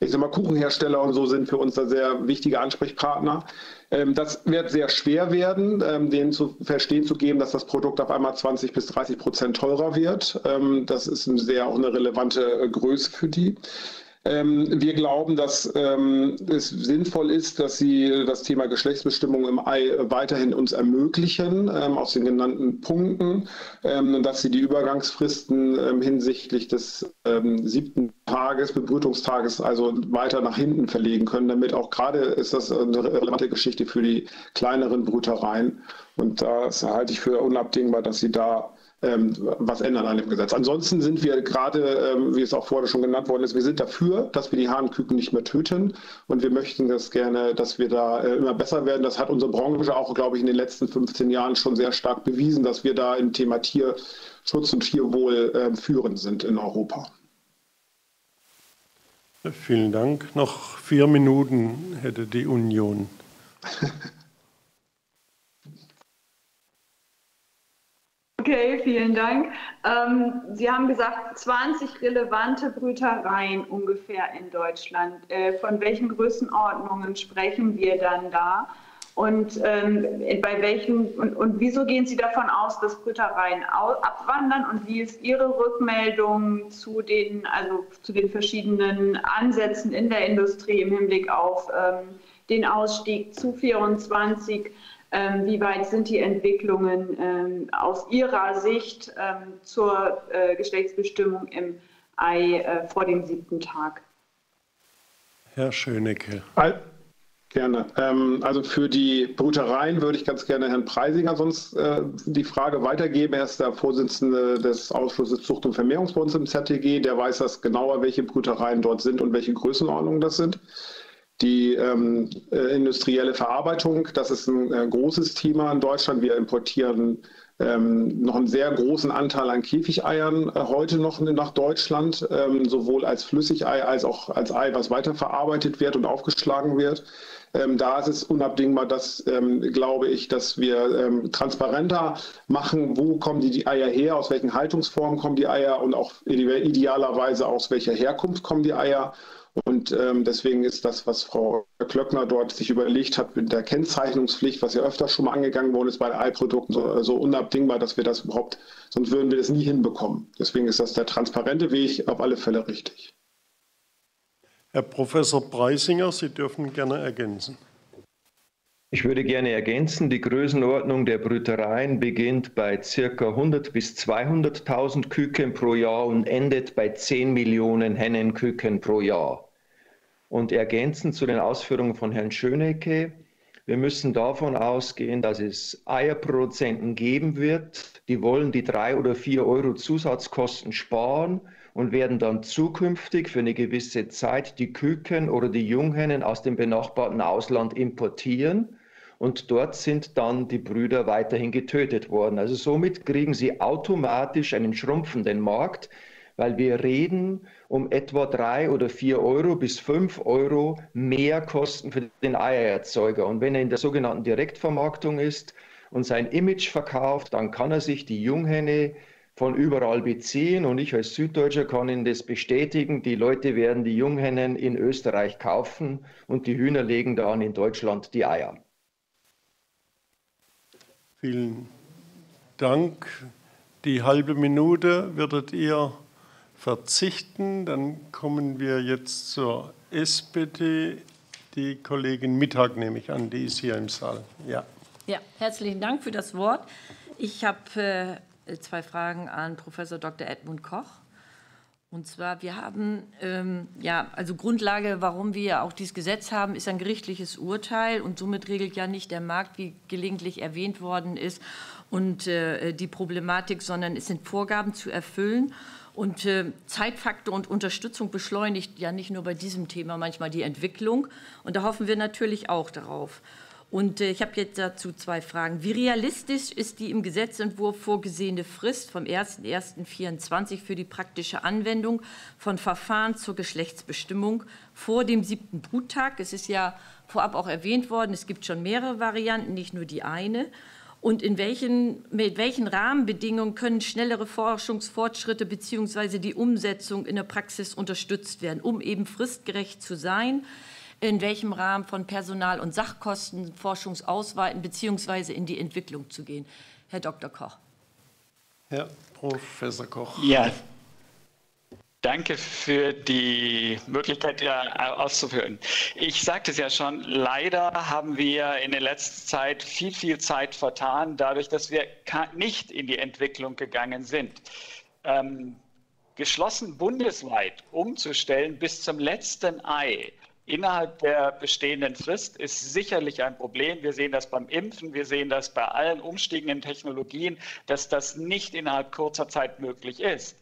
ich sag mal, Kuchenhersteller und so sind für uns da sehr wichtige Ansprechpartner. Ähm, das wird sehr schwer werden, ähm, denen zu verstehen zu geben, dass das Produkt auf einmal 20 bis 30 Prozent teurer wird. Ähm, das ist eine sehr auch eine relevante äh, Größe für die. Ähm, wir glauben, dass ähm, es sinnvoll ist, dass Sie das Thema Geschlechtsbestimmung im Ei weiterhin uns ermöglichen, ähm, aus den genannten Punkten, und dass Sie die Übergangsfristen hinsichtlich des siebten Tages, Bebrütungstages, also weiter nach hinten verlegen können, damit auch gerade ist das eine relevante Geschichte für die kleineren Brütereien. Und das halte ich für unabdingbar, dass Sie da ähm, was ändern an dem Gesetz. Ansonsten sind wir gerade, ähm, wie es auch vorher schon genannt worden ist, wir sind dafür, dass wir die Hahnküken nicht mehr töten und wir möchten das gerne, dass wir da äh, immer besser werden. Das hat unsere Branche auch, glaube ich, in den letzten 15 Jahren schon sehr stark bewiesen, dass wir da im Thema Tierschutz und Tierwohl äh, führend sind in Europa. Vielen Dank. Noch vier Minuten hätte die Union. Okay, vielen Dank. Ähm, Sie haben gesagt, 20 relevante Brütereien ungefähr in Deutschland. Äh, von welchen Größenordnungen sprechen wir dann da? Und ähm, bei welchen und, und, wieso gehen Sie davon aus, dass Brütereien abwandern? Und wie ist Ihre Rückmeldung zu den, also zu den verschiedenen Ansätzen in der Industrie im Hinblick auf ähm, den Ausstieg zu 24? Ähm, wie weit sind die Entwicklungen ähm, aus Ihrer Sicht ähm, zur äh, Geschlechtsbestimmung im Ei äh, vor dem siebten Tag? Herr Schönecke. Gerne. Ähm, also für die Brütereien würde ich ganz gerne Herrn Preisinger sonst äh, die Frage weitergeben. Er ist der Vorsitzende des Ausschusses Zucht und Vermehrungsbunds im ZTG. Der weiß das genauer, welche Brütereien dort sind und welche Größenordnungen das sind. Die ähm, äh, industrielle Verarbeitung, das ist ein äh, großes Thema in Deutschland. Wir importieren ähm, noch einen sehr großen Anteil an Käfigeiern äh, heute noch nach Deutschland, ähm, sowohl als Flüssigei als auch als Ei, was weiterverarbeitet wird und aufgeschlagen wird. Ähm, da ist es unabdingbar, dass, ähm, glaube ich, dass wir ähm, transparenter machen, wo kommen die, die, Eier her, aus welchen Haltungsformen kommen die Eier und auch idealerweise aus welcher Herkunft kommen die Eier. Und ähm, deswegen ist das, was Frau Klöckner dort sich überlegt hat mit der Kennzeichnungspflicht, was ja öfter schon mal angegangen worden ist bei Eiprodukten, so, so unabdingbar, dass wir das überhaupt, sonst würden wir das nie hinbekommen. Deswegen ist das der transparente Weg auf alle Fälle richtig. Herr Professor Preisinger, Sie dürfen gerne ergänzen. Ich würde gerne ergänzen, die Größenordnung der Brütereien beginnt bei ca. 100 bis 200.000 Küken pro Jahr und endet bei 10 Millionen Hennenküken pro Jahr. Und ergänzend zu den Ausführungen von Herrn Schönecke, wir müssen davon ausgehen, dass es Eierproduzenten geben wird, die wollen die drei oder vier Euro Zusatzkosten sparen und werden dann zukünftig für eine gewisse Zeit die Küken oder die Junghennen aus dem benachbarten Ausland importieren. Und dort sind dann die Brüder weiterhin getötet worden. Also somit kriegen sie automatisch einen schrumpfenden Markt, weil wir reden um etwa drei oder vier Euro bis fünf Euro mehr Kosten für den Eiererzeuger. Und wenn er in der sogenannten Direktvermarktung ist und sein Image verkauft, dann kann er sich die Junghenne von überall beziehen. Und ich als Süddeutscher kann Ihnen das bestätigen. Die Leute werden die Junghennen in Österreich kaufen und die Hühner legen dann in Deutschland die Eier. Vielen Dank. Die halbe Minute würdet ihr verzichten. Dann kommen wir jetzt zur SPD. Die Kollegin Mittag nehme ich an, die ist hier im Saal. Ja. Ja, herzlichen Dank für das Wort. Ich habe äh, zwei Fragen an Professor Dr. Edmund Koch. Und zwar, wir haben, ähm, ja, also Grundlage, warum wir auch dieses Gesetz haben, ist ein gerichtliches Urteil und somit regelt ja nicht der Markt, wie gelegentlich erwähnt worden ist, und äh, die Problematik, sondern es sind Vorgaben zu erfüllen. Und äh, Zeitfaktor und Unterstützung beschleunigt ja nicht nur bei diesem Thema manchmal die Entwicklung. Und da hoffen wir natürlich auch darauf. Und äh, ich habe jetzt dazu zwei Fragen. Wie realistisch ist die im Gesetzentwurf vorgesehene Frist vom 01.01.2024 für die praktische Anwendung von Verfahren zur Geschlechtsbestimmung vor dem siebten Bruttag? Es ist ja vorab auch erwähnt worden, es gibt schon mehrere Varianten, nicht nur die eine. Und in welchen, mit welchen Rahmenbedingungen können schnellere Forschungsfortschritte bzw. die Umsetzung in der Praxis unterstützt werden, um eben fristgerecht zu sein? In welchem Rahmen von Personal- und Sachkosten Forschungsausweiten bzw. in die Entwicklung zu gehen. Herr Dr. Koch. Herr Professor Koch. Ja, Danke für die Möglichkeit, ja auszuführen. Ich sagte es ja schon, leider haben wir in der letzten Zeit viel, viel Zeit vertan, dadurch, dass wir nicht in die Entwicklung gegangen sind. Ähm, geschlossen bundesweit umzustellen bis zum letzten Ei innerhalb der bestehenden Frist ist sicherlich ein Problem. Wir sehen das beim Impfen, wir sehen das bei allen umstiegenden Technologien, dass das nicht innerhalb kurzer Zeit möglich ist.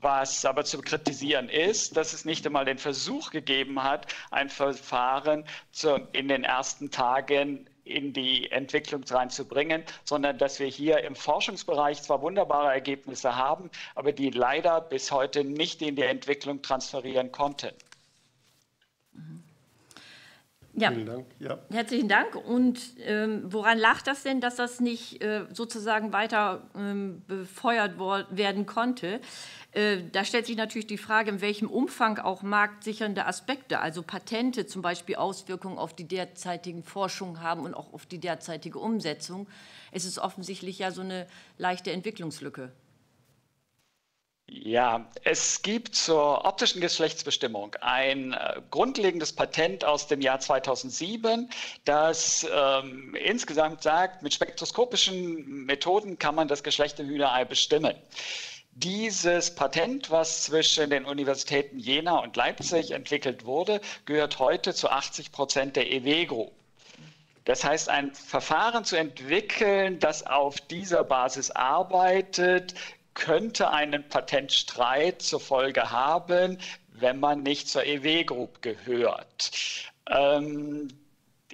Was aber zu kritisieren ist, dass es nicht einmal den Versuch gegeben hat, ein Verfahren zu, in den ersten Tagen in die Entwicklung reinzubringen, sondern dass wir hier im Forschungsbereich zwar wunderbare Ergebnisse haben, aber die leider bis heute nicht in die Entwicklung transferieren konnten. Ja. Vielen Dank. Ja. Herzlichen Dank. Und ähm, woran lag das denn, dass das nicht äh, sozusagen weiter ähm, befeuert werden konnte? Äh, da stellt sich natürlich die Frage, in welchem Umfang auch marktsichernde Aspekte, also Patente zum Beispiel Auswirkungen auf die derzeitigen Forschung haben und auch auf die derzeitige Umsetzung. Es ist offensichtlich ja so eine leichte Entwicklungslücke. Ja, es gibt zur optischen Geschlechtsbestimmung ein äh, grundlegendes Patent aus dem Jahr 2007, das ähm, insgesamt sagt, mit spektroskopischen Methoden kann man das Geschlecht im Hühnerei bestimmen. Dieses Patent, was zwischen den Universitäten Jena und Leipzig entwickelt wurde, gehört heute zu 80 Prozent der EW Group. Das heißt, ein Verfahren zu entwickeln, das auf dieser Basis arbeitet, könnte einen Patentstreit zur Folge haben, wenn man nicht zur EW Group gehört. Ähm,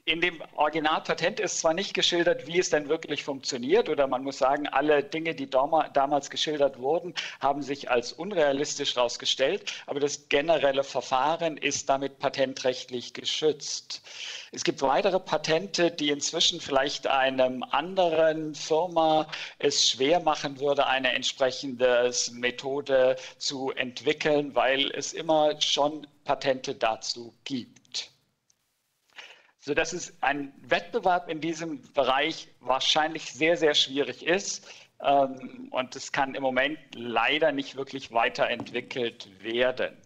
in dem Originalpatent ist zwar nicht geschildert, wie es denn wirklich funktioniert, oder man muss sagen, alle Dinge, die damals geschildert wurden, haben sich als unrealistisch herausgestellt, aber das generelle Verfahren ist damit patentrechtlich geschützt. Es gibt weitere Patente, die inzwischen vielleicht einem anderen Firma es schwer machen würde, eine entsprechende Methode zu entwickeln, weil es immer schon Patente dazu gibt sodass es ein Wettbewerb in diesem Bereich wahrscheinlich sehr, sehr schwierig ist. Ähm, und es kann im Moment leider nicht wirklich weiterentwickelt werden.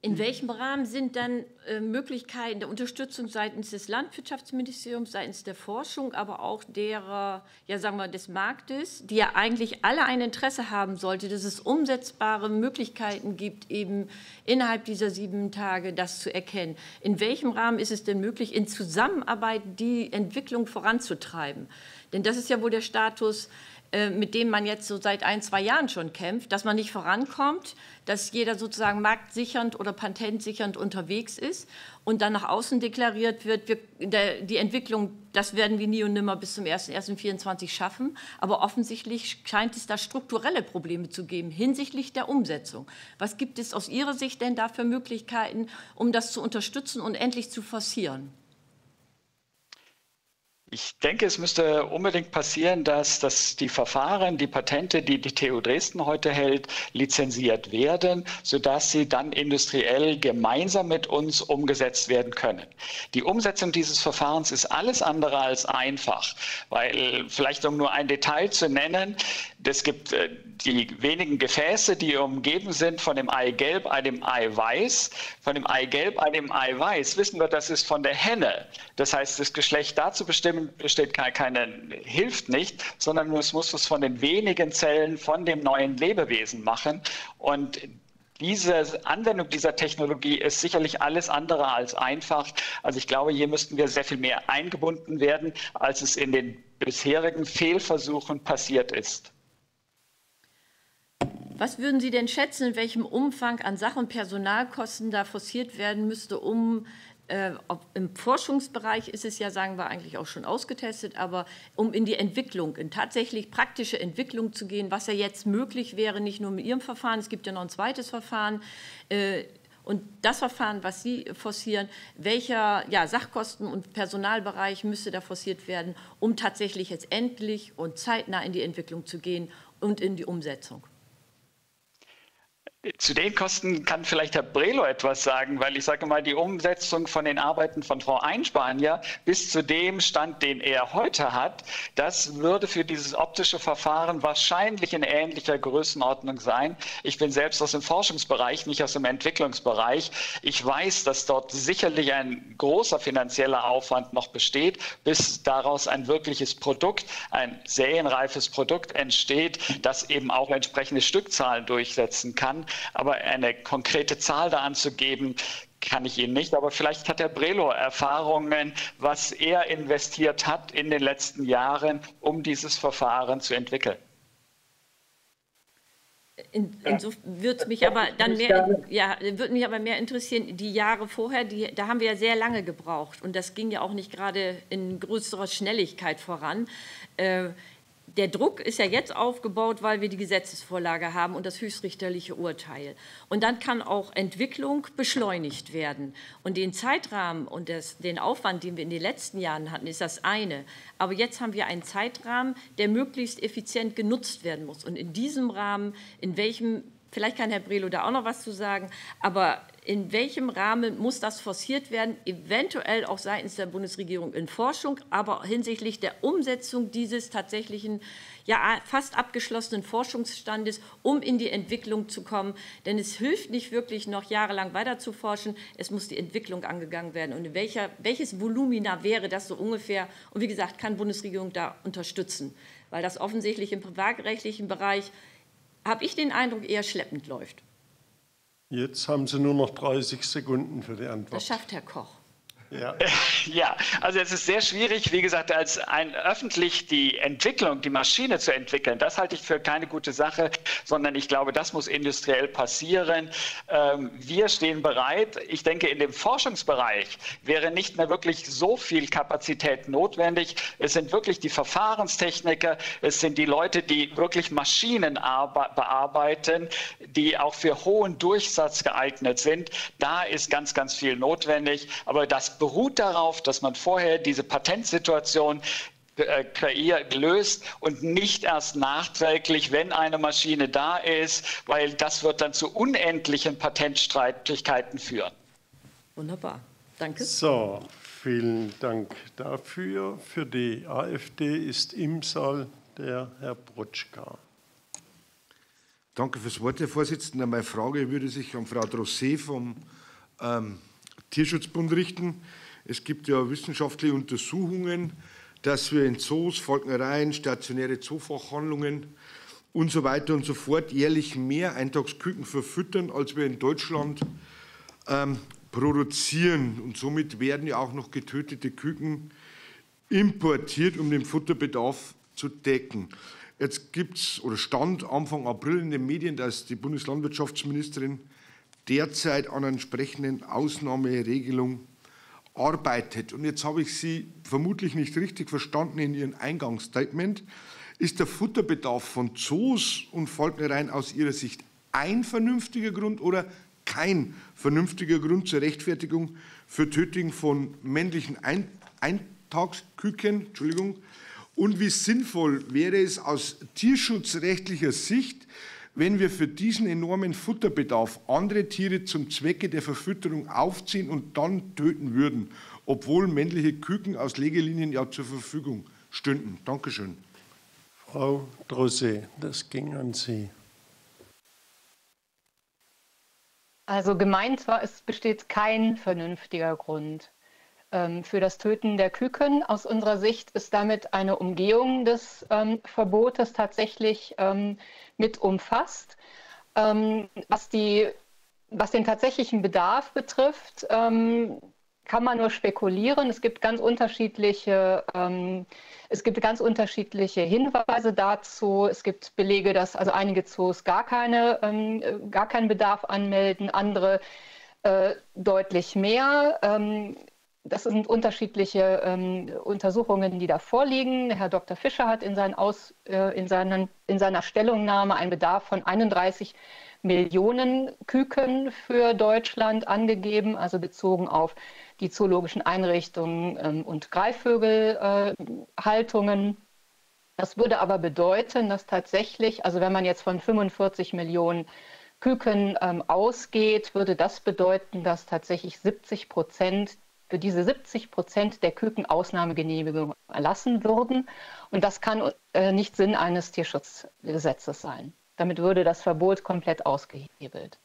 In welchem Rahmen sind dann äh, Möglichkeiten der Unterstützung seitens des Landwirtschaftsministeriums, seitens der Forschung, aber auch derer, ja sagen wir, des Marktes, die ja eigentlich alle ein Interesse haben sollte, dass es umsetzbare Möglichkeiten gibt, eben innerhalb dieser sieben Tage das zu erkennen. In welchem Rahmen ist es denn möglich, in Zusammenarbeit die Entwicklung voranzutreiben? Denn das ist ja wohl der Status, mit dem man jetzt so seit ein, zwei Jahren schon kämpft, dass man nicht vorankommt, dass jeder sozusagen marktsichernd oder patentsichernd unterwegs ist und dann nach außen deklariert wird, wir, der, die Entwicklung, das werden wir nie und nimmer bis zum 1.1.24 schaffen. Aber offensichtlich scheint es da strukturelle Probleme zu geben hinsichtlich der Umsetzung. Was gibt es aus Ihrer Sicht denn da für Möglichkeiten, um das zu unterstützen und endlich zu forcieren? Ich denke, es müsste unbedingt passieren, dass, dass die Verfahren, die Patente, die die TU Dresden heute hält, lizenziert werden, sodass sie dann industriell gemeinsam mit uns umgesetzt werden können. Die Umsetzung dieses Verfahrens ist alles andere als einfach, weil vielleicht um nur ein Detail zu nennen, es gibt äh, die wenigen Gefäße, die umgeben sind von dem Eigelb, einem Eiweiß. Von dem Eigelb, einem Eiweiß wissen wir, das ist von der Henne. Das heißt, das Geschlecht da zu bestimmen, besteht keine, hilft nicht, sondern es muss es von den wenigen Zellen von dem neuen Lebewesen machen. Und diese Anwendung dieser Technologie ist sicherlich alles andere als einfach. Also ich glaube, hier müssten wir sehr viel mehr eingebunden werden, als es in den bisherigen Fehlversuchen passiert ist. Was würden Sie denn schätzen, in welchem Umfang an Sach- und Personalkosten da forciert werden müsste, um äh, im Forschungsbereich ist es ja, sagen wir, eigentlich auch schon ausgetestet, aber um in die Entwicklung, in tatsächlich praktische Entwicklung zu gehen, was ja jetzt möglich wäre, nicht nur mit Ihrem Verfahren, es gibt ja noch ein zweites Verfahren, äh, und das Verfahren, was Sie forcieren, welcher ja, Sachkosten- und Personalbereich müsste da forciert werden, um tatsächlich jetzt endlich und zeitnah in die Entwicklung zu gehen und in die Umsetzung? Zu den Kosten kann vielleicht Herr Brelo etwas sagen, weil ich sage mal, die Umsetzung von den Arbeiten von Frau Einspanier bis zu dem Stand, den er heute hat, das würde für dieses optische Verfahren wahrscheinlich in ähnlicher Größenordnung sein. Ich bin selbst aus dem Forschungsbereich, nicht aus dem Entwicklungsbereich. Ich weiß, dass dort sicherlich ein großer finanzieller Aufwand noch besteht, bis daraus ein wirkliches Produkt, ein serienreifes Produkt entsteht, das eben auch entsprechende Stückzahlen durchsetzen kann. Aber eine konkrete Zahl da anzugeben, kann ich Ihnen nicht. Aber vielleicht hat Herr Brelo Erfahrungen, was er investiert hat in den letzten Jahren, um dieses Verfahren zu entwickeln. In, insofern würde mich aber dann mehr, ja, würde mich aber mehr interessieren, die Jahre vorher, die, da haben wir ja sehr lange gebraucht und das ging ja auch nicht gerade in größerer Schnelligkeit voran. Äh, der Druck ist ja jetzt aufgebaut, weil wir die Gesetzesvorlage haben und das höchstrichterliche Urteil. Und dann kann auch Entwicklung beschleunigt werden. Und den Zeitrahmen und das, den Aufwand, den wir in den letzten Jahren hatten, ist das eine. Aber jetzt haben wir einen Zeitrahmen, der möglichst effizient genutzt werden muss. Und in diesem Rahmen, in welchem Vielleicht kann Herr Brelo da auch noch was zu sagen. Aber in welchem Rahmen muss das forciert werden? Eventuell auch seitens der Bundesregierung in Forschung, aber hinsichtlich der Umsetzung dieses tatsächlichen, ja fast abgeschlossenen Forschungsstandes, um in die Entwicklung zu kommen. Denn es hilft nicht wirklich, noch jahrelang weiter zu forschen. Es muss die Entwicklung angegangen werden. Und welcher, welches Volumina wäre das so ungefähr? Und wie gesagt, kann Bundesregierung da unterstützen? Weil das offensichtlich im privatrechtlichen Bereich habe ich den Eindruck, eher schleppend läuft. Jetzt haben Sie nur noch 30 Sekunden für die Antwort. Das schafft Herr Koch. Ja. ja, also es ist sehr schwierig, wie gesagt, als ein öffentlich die Entwicklung, die Maschine zu entwickeln. Das halte ich für keine gute Sache, sondern ich glaube, das muss industriell passieren. Ähm, wir stehen bereit. Ich denke, in dem Forschungsbereich wäre nicht mehr wirklich so viel Kapazität notwendig. Es sind wirklich die Verfahrenstechniker, es sind die Leute, die wirklich Maschinen bearbeiten, die auch für hohen Durchsatz geeignet sind. Da ist ganz, ganz viel notwendig. Aber das beruht darauf, dass man vorher diese Patentsituation äh, kreiert, löst und nicht erst nachträglich, wenn eine Maschine da ist, weil das wird dann zu unendlichen Patentstreitigkeiten führen. Wunderbar. Danke. So, vielen Dank dafür. Für die AfD ist im Saal der Herr Brotschka. Danke fürs Wort, Herr Vorsitzender. Meine Frage würde sich an Frau Drosset vom ähm, Tierschutzbund richten. Es gibt ja wissenschaftliche Untersuchungen, dass wir in Zoos, Falknereien, stationäre Zoofachhandlungen und so weiter und so fort jährlich mehr Eintagsküken verfüttern, als wir in Deutschland ähm, produzieren. Und somit werden ja auch noch getötete Küken importiert, um den Futterbedarf zu decken. Jetzt gibt es oder stand Anfang April in den Medien, dass die Bundeslandwirtschaftsministerin derzeit an einer entsprechenden Ausnahmeregelung arbeitet. Und jetzt habe ich Sie vermutlich nicht richtig verstanden in Ihrem Eingangsstatement. Ist der Futterbedarf von Zoos und Falknereien aus Ihrer Sicht ein vernünftiger Grund oder kein vernünftiger Grund zur Rechtfertigung für Tötung von männlichen Ein Eintagsküken? Entschuldigung. Und wie sinnvoll wäre es aus tierschutzrechtlicher Sicht, wenn wir für diesen enormen Futterbedarf andere Tiere zum Zwecke der Verfütterung aufziehen und dann töten würden, obwohl männliche Küken aus Legelinien ja zur Verfügung stünden. Dankeschön. Frau Drosé, das ging an Sie. Also gemeint war, es besteht kein vernünftiger Grund für das Töten der Küken. Aus unserer Sicht ist damit eine Umgehung des ähm, Verbotes tatsächlich ähm, mit umfasst. Ähm, was, die, was den tatsächlichen Bedarf betrifft, ähm, kann man nur spekulieren. Es gibt ganz unterschiedliche, ähm, es gibt ganz unterschiedliche Hinweise dazu. Es gibt Belege, dass also einige Zoos gar, keine, ähm, gar keinen Bedarf anmelden, andere äh, deutlich mehr. Das sind unterschiedliche ähm, Untersuchungen, die da vorliegen. Herr Dr. Fischer hat in, seinen Aus, äh, in, seinen, in seiner Stellungnahme einen Bedarf von 31 Millionen Küken für Deutschland angegeben, also bezogen auf die zoologischen Einrichtungen ähm, und Greifvögelhaltungen. Äh, das würde aber bedeuten, dass tatsächlich, also wenn man jetzt von 45 Millionen Küken ähm, ausgeht, würde das bedeuten, dass tatsächlich 70 Prozent für diese 70 Prozent der Küken Ausnahmegenehmigung erlassen würden. Und das kann äh, nicht Sinn eines Tierschutzgesetzes sein. Damit würde das Verbot komplett ausgehebelt.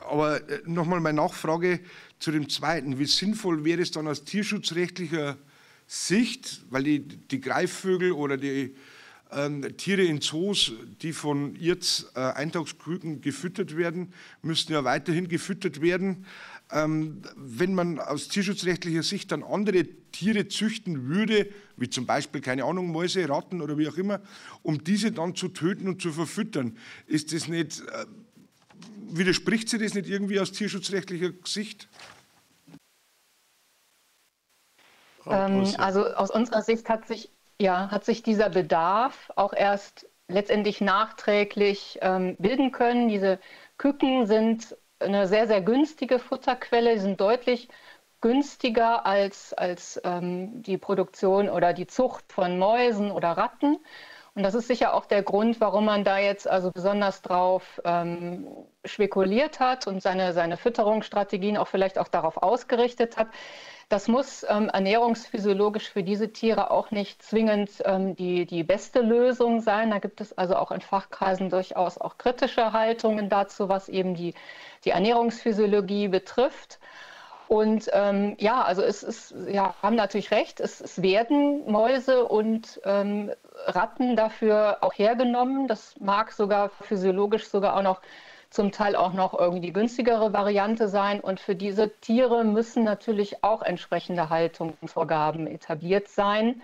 Aber äh, nochmal meine Nachfrage zu dem zweiten. Wie sinnvoll wäre es dann aus tierschutzrechtlicher Sicht, weil die, die Greifvögel oder die ähm, Tiere in Zoos, die von jetzt äh, Eintagsküken gefüttert werden, müssten ja weiterhin gefüttert werden. Ähm, wenn man aus tierschutzrechtlicher Sicht dann andere Tiere züchten würde, wie zum Beispiel, keine Ahnung, Mäuse, Ratten oder wie auch immer, um diese dann zu töten und zu verfüttern, ist das nicht, äh, widerspricht sich das nicht irgendwie aus tierschutzrechtlicher Sicht? Ähm, also aus unserer Sicht hat sich ja, hat sich dieser Bedarf auch erst letztendlich nachträglich ähm, bilden können. Diese Küken sind eine sehr, sehr günstige Futterquelle, die sind deutlich günstiger als, als ähm, die Produktion oder die Zucht von Mäusen oder Ratten. Und das ist sicher auch der Grund, warum man da jetzt also besonders drauf ähm, spekuliert hat und seine, seine Fütterungsstrategien auch vielleicht auch darauf ausgerichtet hat. Das muss ähm, ernährungsphysiologisch für diese Tiere auch nicht zwingend ähm, die, die beste Lösung sein. Da gibt es also auch in Fachkreisen durchaus auch kritische Haltungen dazu, was eben die, die Ernährungsphysiologie betrifft. Und ähm, ja, also es ist, ja, haben natürlich recht, es, es werden Mäuse und ähm, Ratten dafür auch hergenommen. Das mag sogar physiologisch sogar auch noch zum Teil auch noch irgendwie günstigere Variante sein. Und für diese Tiere müssen natürlich auch entsprechende Haltungsvorgaben etabliert sein,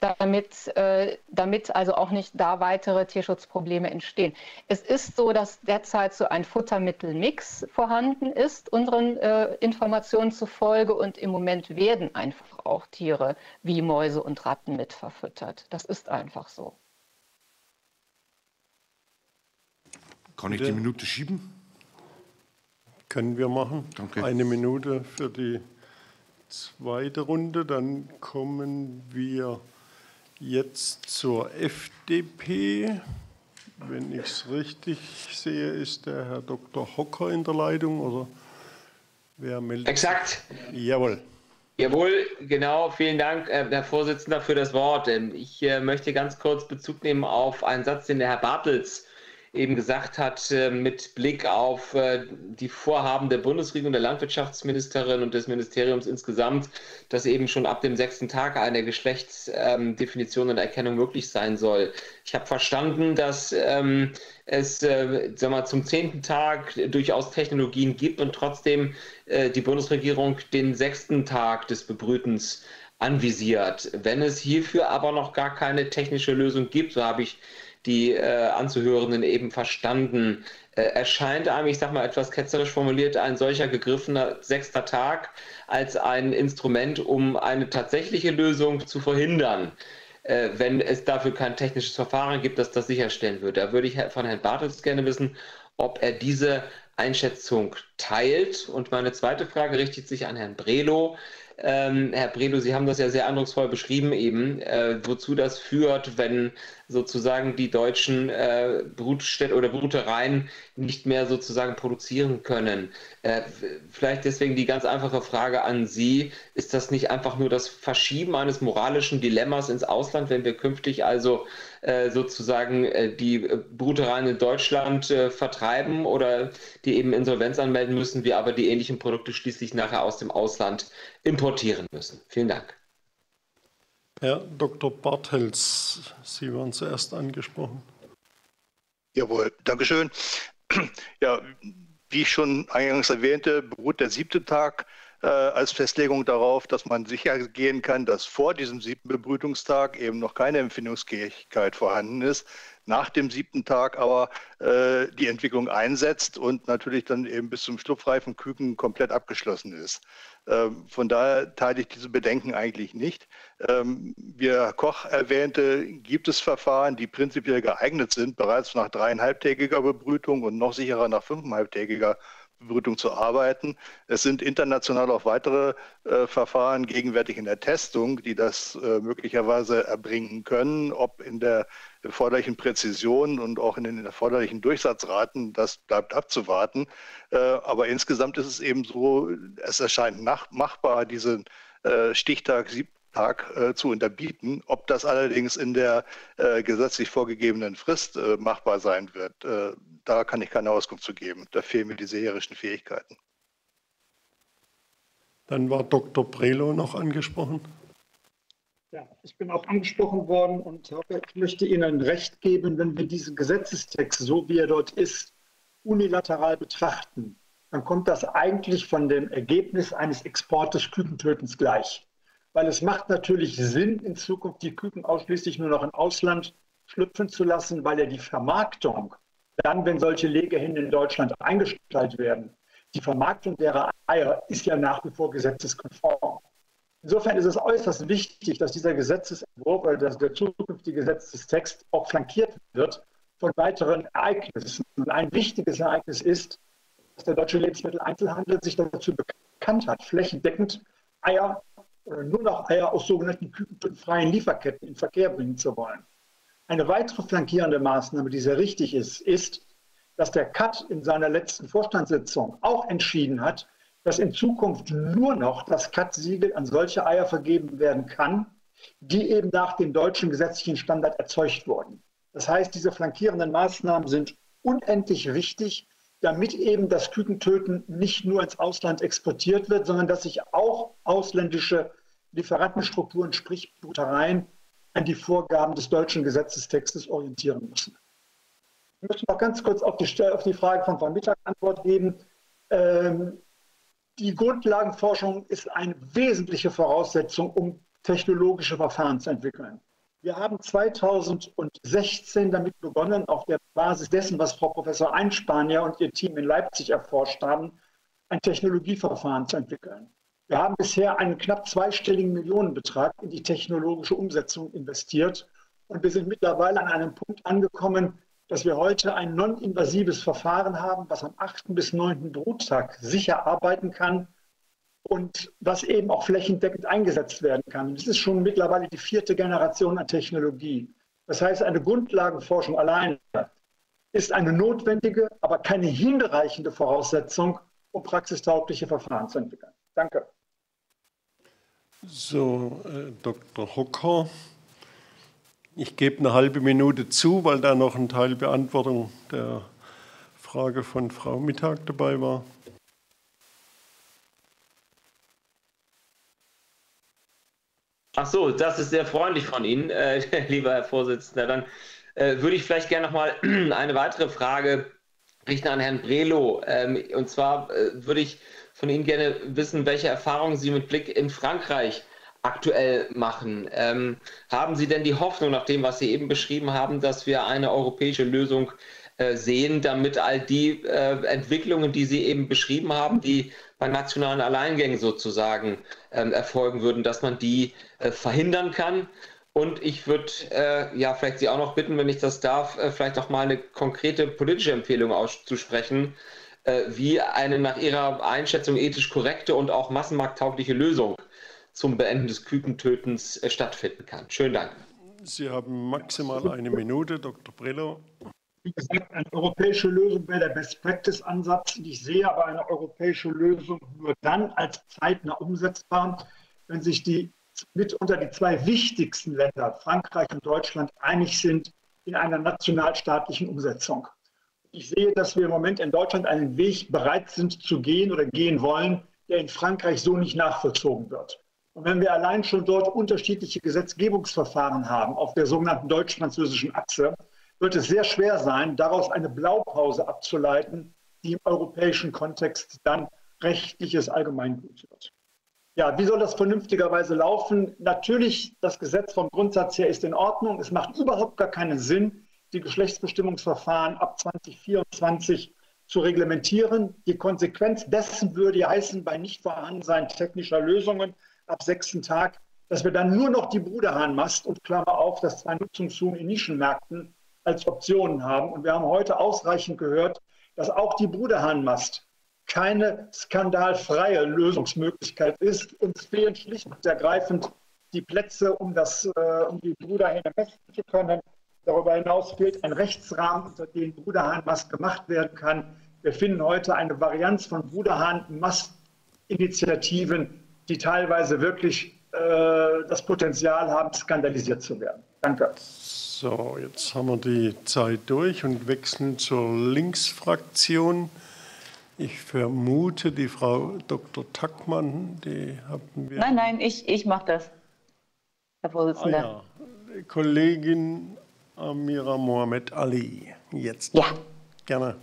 damit, äh, damit also auch nicht da weitere Tierschutzprobleme entstehen. Es ist so, dass derzeit so ein Futtermittelmix vorhanden ist, unseren äh, Informationen zufolge. Und im Moment werden einfach auch Tiere wie Mäuse und Ratten mit verfüttert. Das ist einfach so. Kann ich die Minute schieben? Können wir machen. Danke. Eine Minute für die zweite Runde. Dann kommen wir jetzt zur FDP. Wenn ich es richtig sehe, ist der Herr Dr. Hocker in der Leitung oder wer meldet? Exakt. Jawohl. Jawohl, genau. Vielen Dank, äh, Herr Vorsitzender, für das Wort. Ähm, ich äh, möchte ganz kurz Bezug nehmen auf einen Satz, den der Herr Bartels eben gesagt hat, äh, mit Blick auf äh, die Vorhaben der Bundesregierung, der Landwirtschaftsministerin und des Ministeriums insgesamt, dass eben schon ab dem sechsten Tag eine Geschlechtsdefinition und Erkennung möglich sein soll. Ich habe verstanden, dass ähm, es äh, sag mal, zum zehnten Tag durchaus Technologien gibt und trotzdem die Bundesregierung den sechsten Tag des Bebrütens anvisiert. Wenn es hierfür aber noch gar keine technische Lösung gibt, so habe ich die äh, Anzuhörenden eben verstanden. Äh, erscheint einem, ich sage mal etwas ketzerisch formuliert, ein solcher gegriffener sechster Tag als ein Instrument, um eine tatsächliche Lösung zu verhindern, äh, wenn es dafür kein technisches Verfahren gibt, das das sicherstellen würde. Da würde ich von Herrn Bartels gerne wissen, ob er diese Einschätzung teilt. Und meine zweite Frage richtet sich an Herrn Brelo. Ähm, Herr Brelo, Sie haben das ja sehr eindrucksvoll beschrieben eben, äh, wozu das führt, wenn sozusagen die deutschen äh, Brutstädte oder Brutereien nicht mehr sozusagen produzieren können. Äh, vielleicht deswegen die ganz einfache Frage an Sie, ist das nicht einfach nur das Verschieben eines moralischen Dilemmas ins Ausland, wenn wir künftig also sozusagen äh, die Brutereien in Deutschland äh, vertreiben oder die eben Insolvenz anmelden müssen, wir aber die ähnlichen Produkte schließlich nachher aus dem Ausland importieren müssen? Vielen Dank. Herr Dr. Bartels, Sie waren zuerst angesprochen. Jawohl, Dankeschön. Ja, wie ich schon eingangs erwähnte, beruht der siebte Tag äh, als Festlegung darauf, dass man sicher gehen kann, dass vor diesem siebten Bebrütungstag eben noch keine Empfindungsfähigkeit vorhanden ist nach dem siebten Tag aber äh, die Entwicklung einsetzt und natürlich dann eben bis zum schlupfreifen Küken komplett abgeschlossen ist. Ähm, von daher teile ich diese Bedenken eigentlich nicht. Ähm, wie Herr Koch erwähnte, gibt es Verfahren, die prinzipiell geeignet sind, bereits nach dreieinhalbtägiger Bebrütung und noch sicherer nach fünfeinhalbtägiger Bebrütung zu arbeiten. Es sind international auch weitere äh, Verfahren gegenwärtig in der Testung, die das äh, möglicherweise erbringen können. Ob in der erforderlichen Präzision und auch in den erforderlichen Durchsatzraten, das bleibt abzuwarten. Äh, aber insgesamt ist es eben so, es erscheint machbar, diesen äh, Stichtag Tag äh, zu unterbieten. Ob das allerdings in der äh, gesetzlich vorgegebenen Frist äh, machbar sein wird, äh, da kann ich keine Auskunft zu geben. Da fehlen mir die seherischen Fähigkeiten. Dann war Dr. Brelo noch angesprochen. Ja, ich bin auch angesprochen worden und ich möchte Ihnen recht geben, wenn wir diesen Gesetzestext, so wie er dort ist, unilateral betrachten, dann kommt das eigentlich von dem Ergebnis eines Exportes Kükentötens gleich. Weil es macht natürlich Sinn, in Zukunft die Küken ausschließlich nur noch im Ausland schlüpfen zu lassen, weil ja die Vermarktung, dann, wenn solche Legehennen in Deutschland eingestellt werden, die Vermarktung derer Eier ist ja nach wie vor gesetzeskonform. Insofern ist es äußerst wichtig, dass dieser Gesetzesentwurf oder dass der zukünftige Gesetzestext auch flankiert wird von weiteren Ereignissen. Und ein wichtiges Ereignis ist, dass der deutsche Lebensmitteleinzelhandel sich dazu bekannt hat, flächendeckend Eier nur noch Eier aus sogenannten kükenfreien Lieferketten in Verkehr bringen zu wollen. Eine weitere flankierende Maßnahme, die sehr richtig ist, ist, dass der CAT in seiner letzten Vorstandssitzung auch entschieden hat, dass in Zukunft nur noch das CAT-Siegel an solche Eier vergeben werden kann, die eben nach dem deutschen gesetzlichen Standard erzeugt wurden. Das heißt, diese flankierenden Maßnahmen sind unendlich wichtig, damit eben das Kükentöten nicht nur ins Ausland exportiert wird, sondern dass sich auch ausländische Lieferantenstrukturen, sprich Butereien, an die Vorgaben des deutschen Gesetzestextes orientieren müssen. Ich möchte noch ganz kurz auf die, auf die Frage von Frau Mittag Antwort geben. Ähm, die Grundlagenforschung ist eine wesentliche Voraussetzung, um technologische Verfahren zu entwickeln. Wir haben 2016 damit begonnen, auf der Basis dessen, was Frau Professor Einspanier und ihr Team in Leipzig erforscht haben, ein Technologieverfahren zu entwickeln. Wir haben bisher einen knapp zweistelligen Millionenbetrag in die technologische Umsetzung investiert und wir sind mittlerweile an einem Punkt angekommen, dass wir heute ein non-invasives Verfahren haben, was am 8. bis 9. Bruttag sicher arbeiten kann und was eben auch flächendeckend eingesetzt werden kann. Das ist schon mittlerweile die vierte Generation an Technologie. Das heißt, eine Grundlagenforschung alleine ist eine notwendige, aber keine hinreichende Voraussetzung, um praxistaugliche Verfahren zu entwickeln. Danke. So, äh, Dr. Hocker. Ich gebe eine halbe Minute zu, weil da noch ein Teil Beantwortung der Frage von Frau Mittag dabei war. Ach so, das ist sehr freundlich von Ihnen, äh, lieber Herr Vorsitzender. Dann äh, würde ich vielleicht gerne noch mal eine weitere Frage richten an Herrn Brelo. Ähm, und zwar äh, würde ich von Ihnen gerne wissen, welche Erfahrungen Sie mit Blick in Frankreich aktuell machen. Ähm, haben Sie denn die Hoffnung, nach dem, was Sie eben beschrieben haben, dass wir eine europäische Lösung äh, sehen, damit all die äh, Entwicklungen, die Sie eben beschrieben haben, die bei nationalen Alleingängen sozusagen ähm, erfolgen würden, dass man die äh, verhindern kann? Und ich würde äh, ja vielleicht Sie auch noch bitten, wenn ich das darf, äh, vielleicht auch mal eine konkrete politische Empfehlung auszusprechen, äh, wie eine nach Ihrer Einschätzung ethisch korrekte und auch massenmarkttaugliche Lösung zum Beenden des Kükentötens äh, stattfinden kann. Schönen Dank. Sie haben maximal eine Minute, Dr. Brillo. Wie gesagt, eine europäische Lösung wäre der Best-Practice-Ansatz. Ich sehe aber eine europäische Lösung nur dann als zeitnah umsetzbar, wenn sich die mitunter die zwei wichtigsten Länder, Frankreich und Deutschland, einig sind in einer nationalstaatlichen Umsetzung. Ich sehe, dass wir im Moment in Deutschland einen Weg bereit sind zu gehen oder gehen wollen, der in Frankreich so nicht nachvollzogen wird. Und wenn wir allein schon dort unterschiedliche Gesetzgebungsverfahren haben auf der sogenannten deutsch-französischen Achse, wird es sehr schwer sein, daraus eine Blaupause abzuleiten, die im europäischen Kontext dann rechtliches Allgemeingut wird. Ja, wie soll das vernünftigerweise laufen? Natürlich, das Gesetz vom Grundsatz her ist in Ordnung. Es macht überhaupt gar keinen Sinn, die Geschlechtsbestimmungsverfahren ab 2024 zu reglementieren. Die Konsequenz dessen würde heißen, bei nicht vorhandensein technischer Lösungen ab sechsten Tag, dass wir dann nur noch die Bruderhahnmast und Klammer auf das Zwei-Nutzungszoom in Nischenmärkten als Optionen haben. Und wir haben heute ausreichend gehört, dass auch die Bruderhahnmast keine skandalfreie Lösungsmöglichkeit ist. Uns fehlen schlicht und ergreifend die Plätze, um, das, äh, um die Bruderhähne messen zu können. Darüber hinaus fehlt ein Rechtsrahmen, unter dem Bruderhahnmast gemacht werden kann. Wir finden heute eine Varianz von Bruderhahnmast-Initiativen die teilweise wirklich äh, das Potenzial haben, skandalisiert zu werden. Danke. So, jetzt haben wir die Zeit durch und wechseln zur Linksfraktion. Ich vermute, die Frau Dr. Tackmann, die hatten wir. Nein, nein, ich, ich mache das, Herr Vorsitzender. Ah, ja. Kollegin Amira Mohamed Ali, jetzt. Ja. Gerne.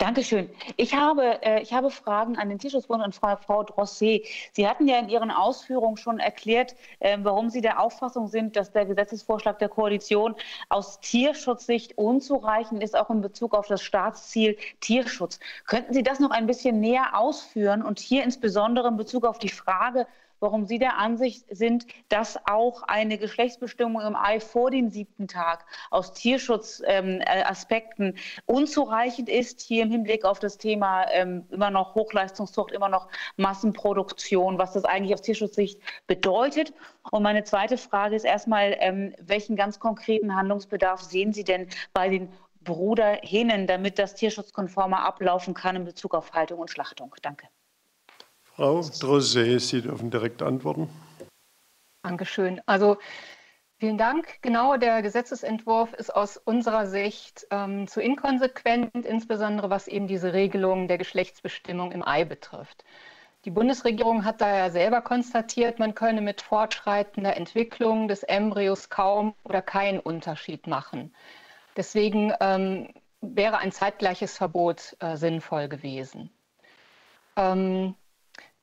Dankeschön. Ich habe, äh, ich habe Fragen an den Tierschutzbund und Frau, Frau Drosset. Sie hatten ja in Ihren Ausführungen schon erklärt, äh, warum Sie der Auffassung sind, dass der Gesetzesvorschlag der Koalition aus Tierschutzsicht unzureichend ist, auch in Bezug auf das Staatsziel Tierschutz. Könnten Sie das noch ein bisschen näher ausführen und hier insbesondere in Bezug auf die Frage, warum Sie der Ansicht sind, dass auch eine Geschlechtsbestimmung im Ei vor dem siebten Tag aus Tierschutzaspekten ähm, unzureichend ist, hier im Hinblick auf das Thema ähm, immer noch Hochleistungszucht, immer noch Massenproduktion, was das eigentlich aus Tierschutzsicht bedeutet. Und meine zweite Frage ist erstmal, ähm, welchen ganz konkreten Handlungsbedarf sehen Sie denn bei den Bruderhähnen, damit das tierschutzkonformer ablaufen kann in Bezug auf Haltung und Schlachtung? Danke. Frau Drosé, Sie dürfen direkt antworten. Dankeschön. Also vielen Dank. Genau, der Gesetzesentwurf ist aus unserer Sicht ähm, zu inkonsequent, insbesondere was eben diese Regelung der Geschlechtsbestimmung im Ei betrifft. Die Bundesregierung hat da ja selber konstatiert, man könne mit fortschreitender Entwicklung des Embryos kaum oder keinen Unterschied machen. Deswegen ähm, wäre ein zeitgleiches Verbot äh, sinnvoll gewesen. Ähm,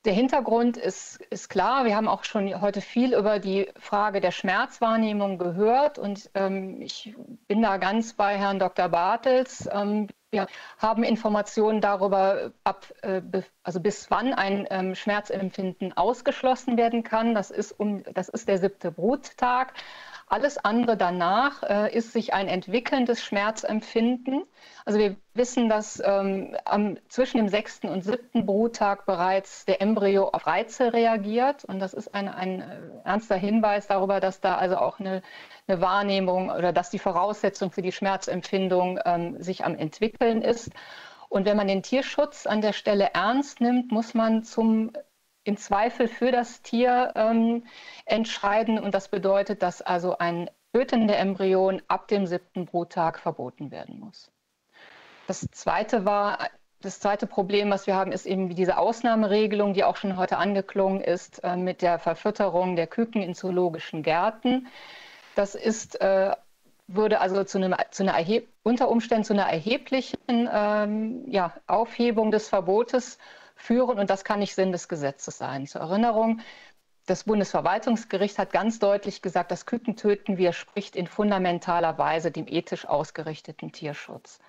der Hintergrund ist, ist, klar. Wir haben auch schon heute viel über die Frage der Schmerzwahrnehmung gehört und ähm, ich bin da ganz bei Herrn Dr. Bartels. Ähm, wir haben Informationen darüber, ab, äh, also bis wann ein ähm, Schmerzempfinden ausgeschlossen werden kann. Das ist, um, das ist der siebte Bruttag. Alles andere danach äh, ist sich ein entwickelndes Schmerzempfinden. Also wir wissen, dass ähm, am, zwischen dem sechsten und siebten Bruttag bereits der Embryo auf Reize reagiert. Und das ist ein, ein äh, ernster Hinweis darüber, dass da also auch eine, eine Wahrnehmung oder dass die Voraussetzung für die Schmerzempfindung ähm, sich am entwickeln ist. Und wenn man den Tierschutz an der Stelle ernst nimmt, muss man zum im Zweifel für das Tier ähm, entscheiden. Und das bedeutet, dass also ein Töten der Embryonen ab dem siebten Bruttag verboten werden muss. Das zweite war, das zweite Problem, was wir haben, ist eben diese Ausnahmeregelung, die auch schon heute angeklungen ist, äh, mit der Verfütterung der Küken in zoologischen Gärten. Das ist, äh, würde also zu, einem, zu einer unter Umständen zu einer erheblichen ähm, ja, Aufhebung des Verbotes führen. Und das kann nicht Sinn des Gesetzes sein. Zur Erinnerung, das Bundesverwaltungsgericht hat ganz deutlich gesagt, das Kükentöten widerspricht in fundamentaler Weise dem ethisch ausgerichteten Tierschutz.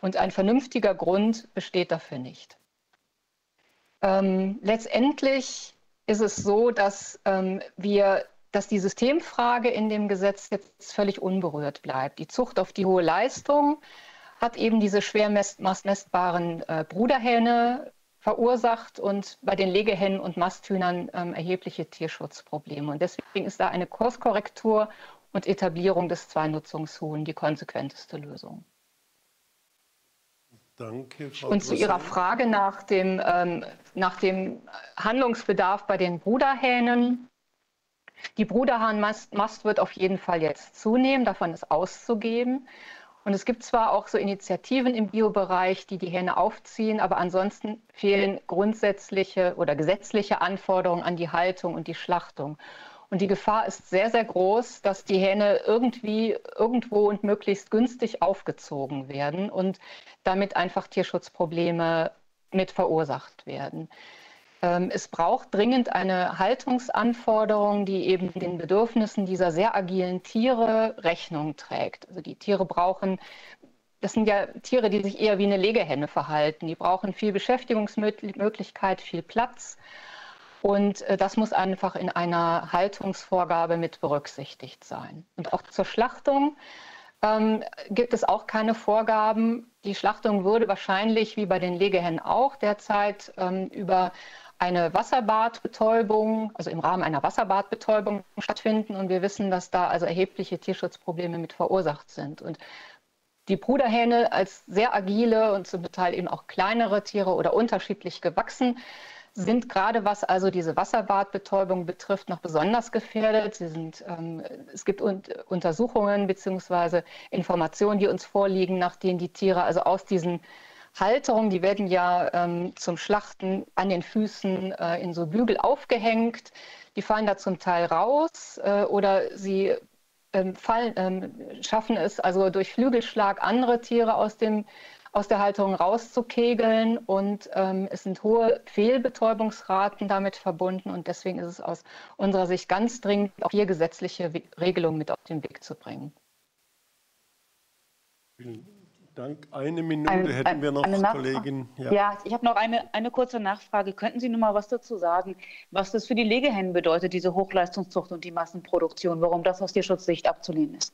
Und ein vernünftiger Grund besteht dafür nicht. Ähm, letztendlich ist es so, dass wir dass die Systemfrage in dem Gesetz jetzt völlig unberührt bleibt. Die Zucht auf die hohe Leistung hat eben diese schwer messbaren äh, Bruderhähne verursacht und bei den Legehennen und Masthühnern ähm, erhebliche Tierschutzprobleme. Und deswegen ist da eine Kurskorrektur und Etablierung des Zweinutzungshuhn die konsequenteste Lösung. Danke, Frau Und zu Ihrer Frage nach dem, ähm, nach dem Handlungsbedarf bei den Bruderhähnen. Die Bruderhahnmast wird auf jeden Fall jetzt zunehmen, davon ist auszugeben. Und es gibt zwar auch so Initiativen im Biobereich, die die Hähne aufziehen, aber ansonsten fehlen grundsätzliche oder gesetzliche Anforderungen an die Haltung und die Schlachtung. Und die Gefahr ist sehr, sehr groß, dass die Hähne irgendwie irgendwo und möglichst günstig aufgezogen werden und damit einfach Tierschutzprobleme mit verursacht werden. Ähm, es braucht dringend eine Haltungsanforderung, die eben den Bedürfnissen dieser sehr agilen Tiere Rechnung trägt. Also die Tiere brauchen, das sind ja Tiere, die sich eher wie eine Legehenne verhalten. Die brauchen viel Beschäftigungsmöglichkeit, viel Platz. Und äh, das muss einfach in einer Haltungsvorgabe mit berücksichtigt sein. Und auch zur Schlachtung ähm, gibt es auch keine Vorgaben. Die Schlachtung würde wahrscheinlich, wie bei den Legehennen auch derzeit, ähm, über eine Wasserbadbetäubung, also im Rahmen einer Wasserbadbetäubung stattfinden. Und wir wissen, dass da also erhebliche Tierschutzprobleme mit verursacht sind. Und die Bruderhähne als sehr agile und zum Teil eben auch kleinere Tiere oder unterschiedlich gewachsen sind gerade was also diese Wasserbadbetäubung betrifft noch besonders gefährdet. Sie sind, ähm, es gibt un Untersuchungen bzw. Informationen, die uns vorliegen, nach denen die Tiere also aus diesen Halterung, die werden ja ähm, zum Schlachten an den Füßen äh, in so Bügel aufgehängt. Die fallen da zum Teil raus äh, oder sie ähm, fallen, ähm, schaffen es also durch Flügelschlag andere Tiere aus, dem, aus der Halterung rauszukegeln und ähm, es sind hohe Fehlbetäubungsraten damit verbunden und deswegen ist es aus unserer Sicht ganz dringend, auch hier gesetzliche Regelungen mit auf den Weg zu bringen. Vielen Dank. Eine Minute eine, hätten wir noch, Kollegin. Ja, ja ich habe noch eine, eine kurze Nachfrage. Könnten Sie noch mal was dazu sagen, was das für die Legehennen bedeutet, diese Hochleistungszucht und die Massenproduktion, warum das aus Tierschutzsicht abzulehnen ist?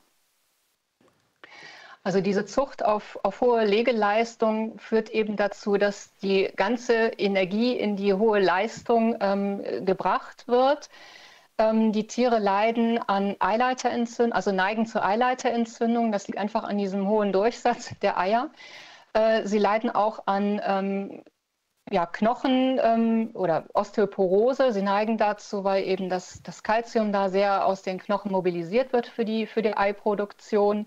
Also diese Zucht auf, auf hohe Legeleistung führt eben dazu, dass die ganze Energie in die hohe Leistung ähm, gebracht wird. Ähm, die Tiere leiden an Eileiterentzündung, also neigen zur Eileiterentzündung. Das liegt einfach an diesem hohen Durchsatz der Eier. Äh, sie leiden auch an ähm, ja, Knochen ähm, oder Osteoporose. Sie neigen dazu, weil eben das, das Kalzium da sehr aus den Knochen mobilisiert wird für die, für die Eiproduktion.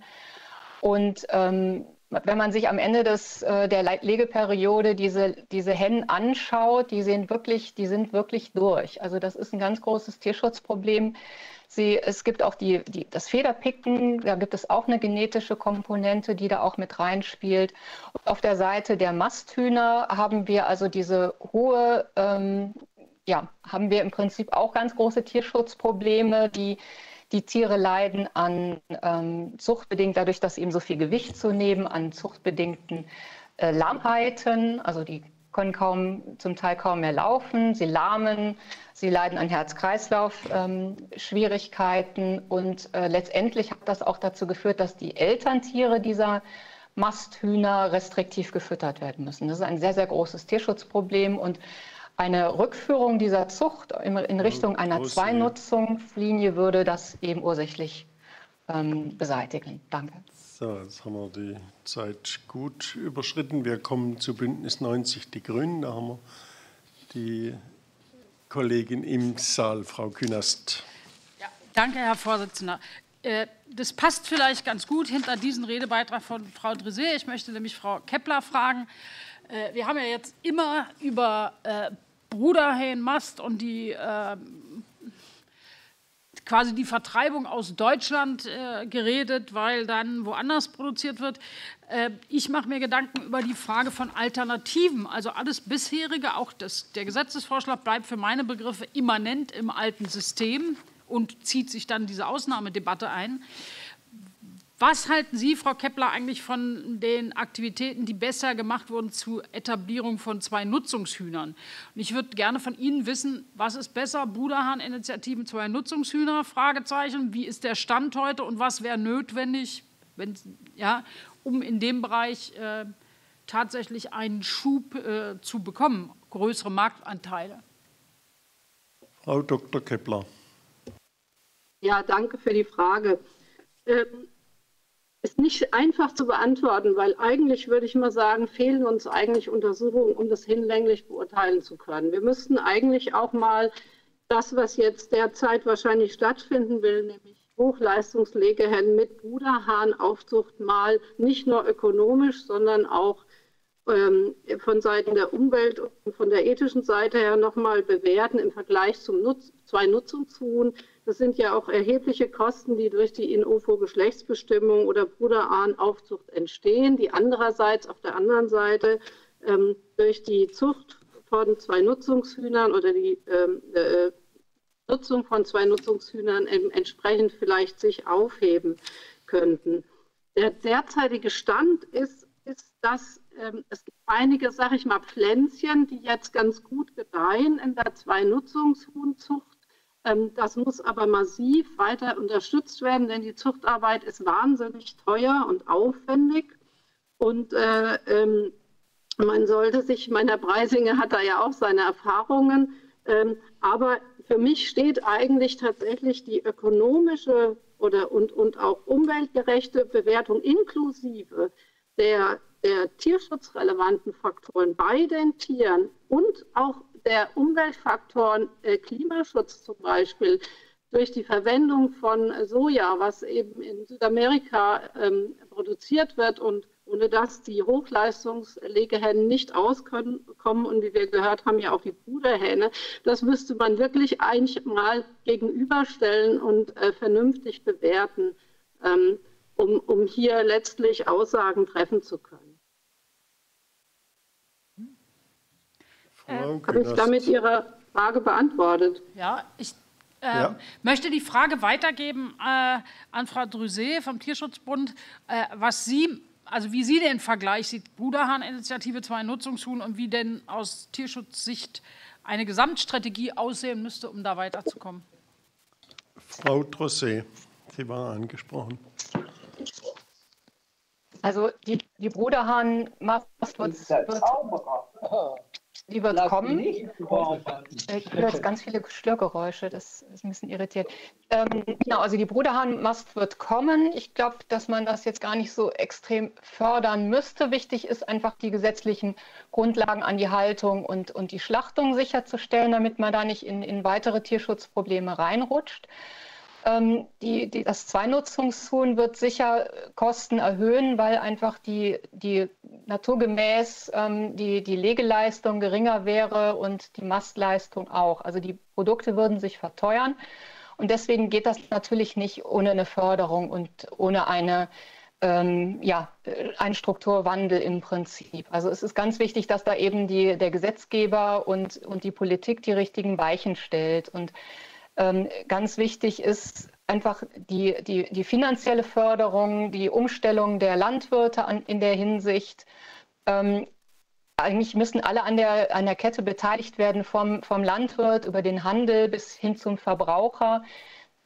Und ähm, wenn man sich am Ende des, äh, der Legeperiode diese, diese Hennen anschaut, die, sehen wirklich, die sind wirklich durch. Also das ist ein ganz großes Tierschutzproblem. Sie, es gibt auch die, die, das Federpicken, da gibt es auch eine genetische Komponente, die da auch mit reinspielt. Auf der Seite der Masthühner haben wir also diese hohe, ähm, ja, haben wir im Prinzip auch ganz große Tierschutzprobleme, die die Tiere leiden an ähm, zuchtbedingt, dadurch, dass eben so viel Gewicht zu nehmen, an zuchtbedingten äh, Lahmheiten. Also die können kaum, zum Teil kaum mehr laufen, sie lahmen, sie leiden an Herz-Kreislauf-Schwierigkeiten ähm, und äh, letztendlich hat das auch dazu geführt, dass die Elterntiere dieser Masthühner restriktiv gefüttert werden müssen. Das ist ein sehr, sehr großes Tierschutzproblem und eine Rückführung dieser Zucht in, Richtung einer Zweinutzungslinie würde das eben ursächlich ähm, beseitigen. Danke. So, jetzt haben wir die Zeit gut überschritten. Wir kommen zu Bündnis 90 Die Grünen. Da haben wir die Kollegin im Saal, Frau Künast. Ja, danke, Herr Vorsitzender. Äh, das passt vielleicht ganz gut hinter diesen Redebeitrag von Frau Dresé. Ich möchte nämlich Frau Kepler fragen. Äh, wir haben ja jetzt immer über äh, Bruderhain-Mast und die äh, quasi die Vertreibung aus Deutschland äh, geredet, weil dann woanders produziert wird. Äh, ich mache mir Gedanken über die Frage von Alternativen. Also alles bisherige, auch das, der Gesetzesvorschlag bleibt für meine Begriffe immanent im alten System und zieht sich dann diese Ausnahmedebatte ein. Was halten Sie, Frau Kepler, eigentlich von den Aktivitäten, die besser gemacht wurden zur Etablierung von zwei Nutzungshühnern? Und ich würde gerne von Ihnen wissen, was ist besser, Bruderhahn-Initiativen, zwei Nutzungshühner, Fragezeichen, wie ist der Stand heute und was wäre notwendig, wenn, ja, um in dem Bereich äh, tatsächlich einen Schub äh, zu bekommen, größere Marktanteile? Frau Dr. Kepler. Ja, danke für die Frage. Ähm, ist nicht einfach zu beantworten, weil eigentlich würde ich mal sagen, fehlen uns eigentlich Untersuchungen, um das hinlänglich beurteilen zu können. Wir müssten eigentlich auch mal das, was jetzt derzeit wahrscheinlich stattfinden will, nämlich Hochleistungslegehennen mit Bruderhahnaufzucht mal nicht nur ökonomisch, sondern auch ähm, von Seiten der Umwelt und von der ethischen Seite her nochmal bewerten im Vergleich zum Nutz zwei Nutzungshuhn das sind ja auch erhebliche Kosten, die durch die In-UFO-Geschlechtsbestimmung oder Bruderahnaufzucht entstehen, die andererseits auf der anderen Seite ähm, durch die Zucht von zwei Nutzungshühnern oder die ähm, äh, Nutzung von zwei Nutzungshühnern entsprechend vielleicht sich aufheben könnten. Der derzeitige Stand ist, ist dass ähm, es gibt einige, sage ich mal, Pflänzchen, die jetzt ganz gut gedeihen in der Zwei-Nutzungshuhnzucht ähm, das muss aber massiv weiter unterstützt werden, denn die Zuchtarbeit ist wahnsinnig teuer und aufwendig. Und äh, ähm, man sollte sich, meiner Preisinger hat da ja auch seine Erfahrungen, ähm, aber für mich steht eigentlich tatsächlich die ökonomische oder und, und auch umweltgerechte Bewertung inklusive der, der tierschutzrelevanten Faktoren bei den Tieren und auch der Umweltfaktoren äh, Klimaschutz zum Beispiel durch die Verwendung von Soja, was eben in Südamerika ähm, produziert wird und ohne dass die Hochleistungslegehennen nicht auskommen und wie wir gehört haben, ja auch die Bruderhähne, das müsste man wirklich eigentlich mal gegenüberstellen und äh, vernünftig bewerten, ähm, um, um hier letztlich Aussagen treffen zu können. Habe ich damit Ihre Frage beantwortet? Ja, ich äh, ja. möchte die Frage weitergeben äh, an Frau Drüse vom Tierschutzbund, äh, was Sie also wie Sie den Vergleich sieht, Bruderhahn-Initiative, zwei Nutzungshuhn und wie denn aus Tierschutzsicht eine Gesamtstrategie aussehen müsste, um da weiterzukommen. Frau Drosset, Sie waren angesprochen. Also die, die Bruderhahn-Mast wird, wird, die wird kommen. Ich höre jetzt ganz viele Störgeräusche, das ist ein bisschen irritiert. Ähm, genau, also die Bruderhahnmast wird kommen. Ich glaube, dass man das jetzt gar nicht so extrem fördern müsste. Wichtig ist einfach die gesetzlichen Grundlagen an die Haltung und, und die Schlachtung sicherzustellen, damit man da nicht in, in weitere Tierschutzprobleme reinrutscht. Ähm, die, die, das Zweinutzungshuhn wird sicher Kosten erhöhen, weil einfach die, die naturgemäß ähm, die, die Legeleistung geringer wäre und die Mastleistung auch. Also die Produkte würden sich verteuern. Und deswegen geht das natürlich nicht ohne eine Förderung und ohne eine, ähm, ja, einen Strukturwandel im Prinzip. Also es ist ganz wichtig, dass da eben die, der Gesetzgeber und, und die Politik die richtigen Weichen stellt. Und ganz wichtig ist einfach die, die, die finanzielle Förderung, die Umstellung der Landwirte an, in der Hinsicht. Ähm, eigentlich müssen alle an der, an der Kette beteiligt werden, vom, vom Landwirt über den Handel bis hin zum Verbraucher,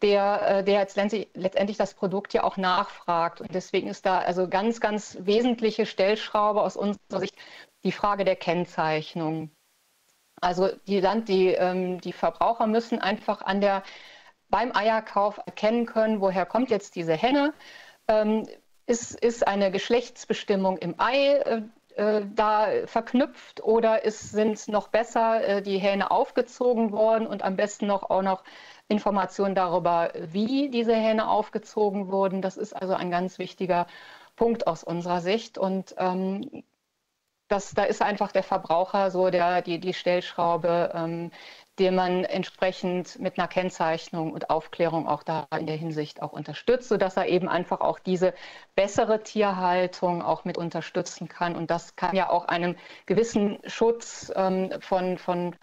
der, äh, der letztendlich, letztendlich das Produkt ja auch nachfragt. Und deswegen ist da also ganz, ganz wesentliche Stellschraube aus unserer Sicht die Frage der Kennzeichnung. Also die, Land, die, ähm, die Verbraucher müssen einfach an der, beim Eierkauf erkennen können, woher kommt jetzt diese Henne. Ähm, ist, ist eine Geschlechtsbestimmung im Ei äh, äh, da verknüpft oder sind noch besser äh, die Hähne aufgezogen worden und am besten noch auch noch Informationen darüber, wie diese Hähne aufgezogen wurden. Das ist also ein ganz wichtiger Punkt aus unserer Sicht. Und ähm, das, da ist einfach der Verbraucher so der, die, die Stellschraube, ähm, den man entsprechend mit einer Kennzeichnung und Aufklärung auch da in der Hinsicht auch unterstützt, sodass er eben einfach auch diese bessere Tierhaltung auch mit unterstützen kann. Und das kann ja auch einem gewissen Schutz ähm, von, von,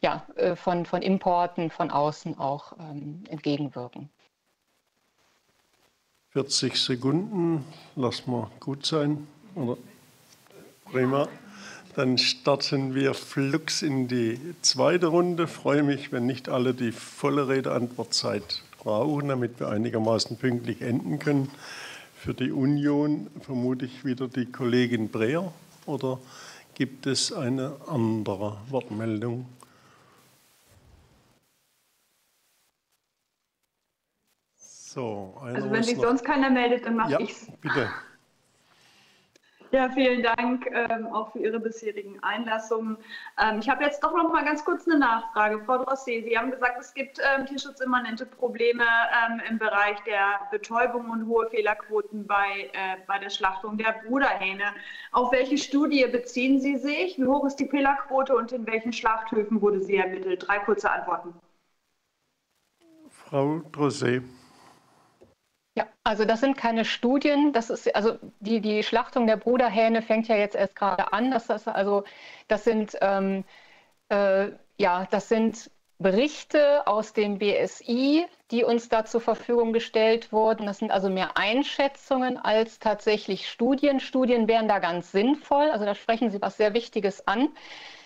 ja, äh, von, von Importen von außen auch ähm, entgegenwirken. 40 Sekunden, lass mal gut sein. Oder? Prima. Dann starten wir flugs in die zweite Runde. Ich freue mich, wenn nicht alle die volle Rede-Antwortzeit brauchen, damit wir einigermaßen pünktlich enden können. Für die Union vermute ich wieder die Kollegin Breer oder gibt es eine andere Wortmeldung? So, also wenn sich sonst keiner meldet, dann mache ja, ich es. Bitte. Ja, vielen Dank ähm, auch für Ihre bisherigen Einlassungen. Ähm, ich habe jetzt doch noch mal ganz kurz eine Nachfrage. Frau Drossi, Sie haben gesagt, es gibt ähm, tierschutzimmanente Probleme ähm, im Bereich der Betäubung und hohe Fehlerquoten bei, äh, bei der Schlachtung der Bruderhähne. Auf welche Studie beziehen Sie sich? Wie hoch ist die Fehlerquote und in welchen Schlachthöfen wurde sie ermittelt? Drei kurze Antworten. Frau Drosset. Ja, also das sind keine Studien. Das ist also die, die Schlachtung der Bruderhähne fängt ja jetzt erst gerade an. Das, das, also, das sind ähm, äh, ja, das sind Berichte aus dem BSI, die uns da zur Verfügung gestellt wurden. Das sind also mehr Einschätzungen als tatsächlich Studien. Studien wären da ganz sinnvoll. Also da sprechen Sie was sehr Wichtiges an,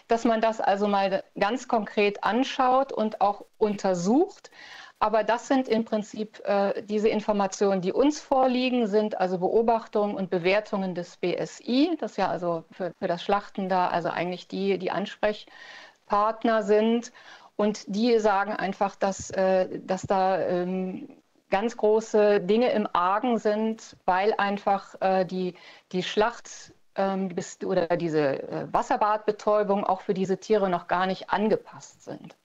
dass man das also mal ganz konkret anschaut und auch untersucht. Aber das sind im Prinzip äh, diese Informationen, die uns vorliegen, sind also Beobachtungen und Bewertungen des BSI, das ja also für, für das Schlachten da also eigentlich die, die Ansprechpartner sind. Und die sagen einfach, dass, äh, dass da ähm, ganz große Dinge im Argen sind, weil einfach äh, die, die Schlacht ähm, oder diese äh, Wasserbadbetäubung auch für diese Tiere noch gar nicht angepasst sind.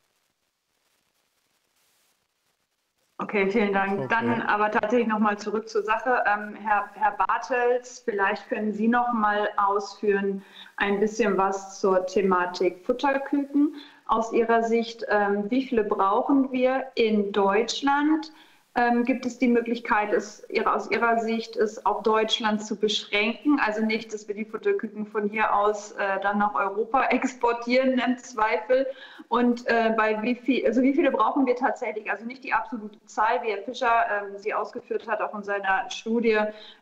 Okay, vielen Dank. Okay. Dann aber tatsächlich nochmal zurück zur Sache. Ähm, Herr, Herr Bartels, vielleicht können Sie noch mal ausführen ein bisschen was zur Thematik Futterküken aus Ihrer Sicht. Ähm, wie viele brauchen wir in Deutschland? Ähm, gibt es die Möglichkeit, es aus Ihrer Sicht es auf Deutschland zu beschränken? Also nicht, dass wir die Futterküken von hier aus äh, dann nach Europa exportieren im Zweifel. Und äh, bei wie viel, also wie viele brauchen wir tatsächlich? Also nicht die absolute Zahl, wie Herr Fischer ähm, sie ausgeführt hat, auch in seiner Studie,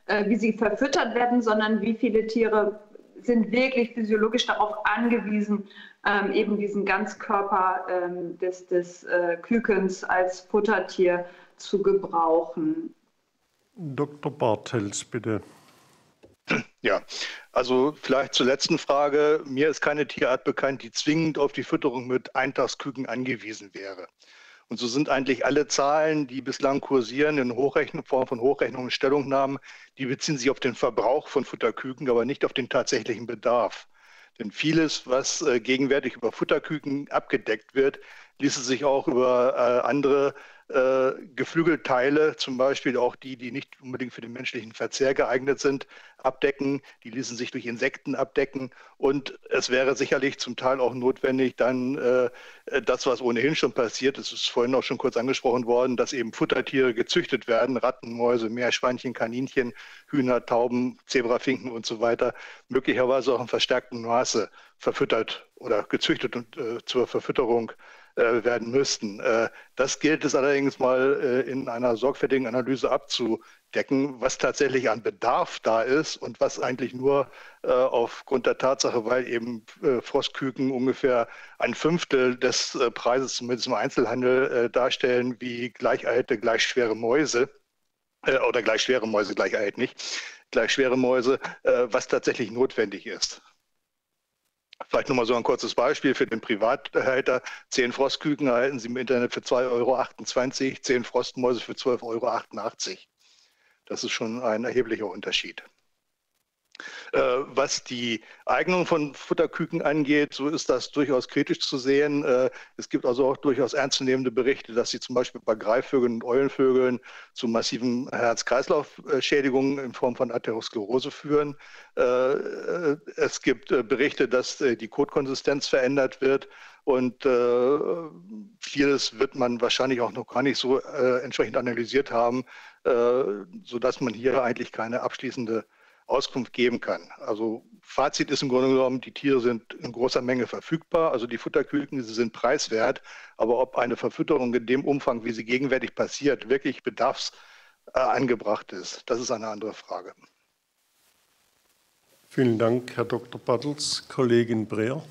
äh, wie sie verfüttert werden, sondern wie viele Tiere sind wirklich physiologisch darauf angewiesen, ähm, eben diesen Ganzkörper ähm, des, des äh, Kükens als Futtertier zu gebrauchen. Dr. Bartels, bitte. Ja, also vielleicht zur letzten Frage. Mir ist keine Tierart bekannt, die zwingend auf die Fütterung mit Eintagsküken angewiesen wäre. Und so sind eigentlich alle Zahlen, die bislang kursieren, in Hochrechnung, Form von Hochrechnungen und Stellungnahmen, die beziehen sich auf den Verbrauch von Futterküken, aber nicht auf den tatsächlichen Bedarf. Denn vieles, was äh, gegenwärtig über Futterküken abgedeckt wird, ließe sich auch über äh, andere äh, Geflügelteile, zum Beispiel auch die, die nicht unbedingt für den menschlichen Verzehr geeignet sind, abdecken. Die ließen sich durch Insekten abdecken. Und es wäre sicherlich zum Teil auch notwendig, dann äh, das, was ohnehin schon passiert, es ist vorhin auch schon kurz angesprochen worden, dass eben Futtertiere gezüchtet werden, Ratten, Mäuse, Meerschweinchen, Kaninchen, Hühner, Tauben, Zebrafinken und so weiter, möglicherweise auch in verstärktem Maße verfüttert oder gezüchtet und äh, zur Verfütterung äh, werden müssten. Äh, das gilt es allerdings mal äh, in einer sorgfältigen Analyse abzudecken, was tatsächlich an Bedarf da ist und was eigentlich nur aufgrund der Tatsache, weil eben Frostküken ungefähr ein Fünftel des Preises zumindest im Einzelhandel darstellen, wie gleichalte, gleich schwere Mäuse oder gleich schwere Mäuse, gleich alt nicht, gleich schwere Mäuse, was tatsächlich notwendig ist. Vielleicht nochmal so ein kurzes Beispiel für den Privathälter. Zehn Frostküken erhalten Sie im Internet für 2,28 Euro, zehn Frostmäuse für 12,88 Euro. Das ist schon ein erheblicher Unterschied. Äh, was die Eignung von Futterküken angeht, so ist das durchaus kritisch zu sehen. Äh, es gibt also auch durchaus ernstzunehmende Berichte, dass sie zum Beispiel bei Greifvögeln und Eulenvögeln zu massiven Herz-Kreislauf-Schädigungen in Form von Atherosklerose führen. Äh, es gibt Berichte, dass die Kotkonsistenz verändert wird. Und äh, vieles wird man wahrscheinlich auch noch gar nicht so äh, entsprechend analysiert haben, äh, sodass man hier eigentlich keine abschließende Auskunft geben kann. Also Fazit ist im Grunde genommen, die Tiere sind in großer Menge verfügbar, also die Futterküken, sie sind preiswert, aber ob eine Verfütterung in dem Umfang, wie sie gegenwärtig passiert, wirklich bedarfsangebracht ist, das ist eine andere Frage. Vielen Dank, Herr Dr. Bartels. Kollegin Breer.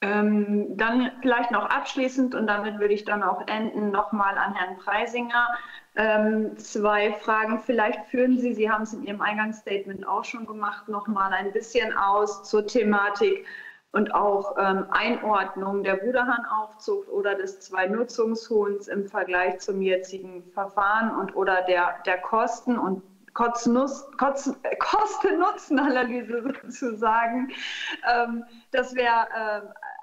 Ähm, dann vielleicht noch abschließend und damit würde ich dann auch enden, nochmal an Herrn Preisinger. Ähm, zwei Fragen. Vielleicht führen Sie, Sie haben es in Ihrem Eingangsstatement auch schon gemacht, nochmal ein bisschen aus zur Thematik und auch ähm, Einordnung der Bruderhahnaufzucht oder des Zwei-Nutzungshuhns im Vergleich zum jetzigen Verfahren und oder der, der Kosten und Kosten-Nutzen-Analyse sozusagen. Ähm, das wäre äh,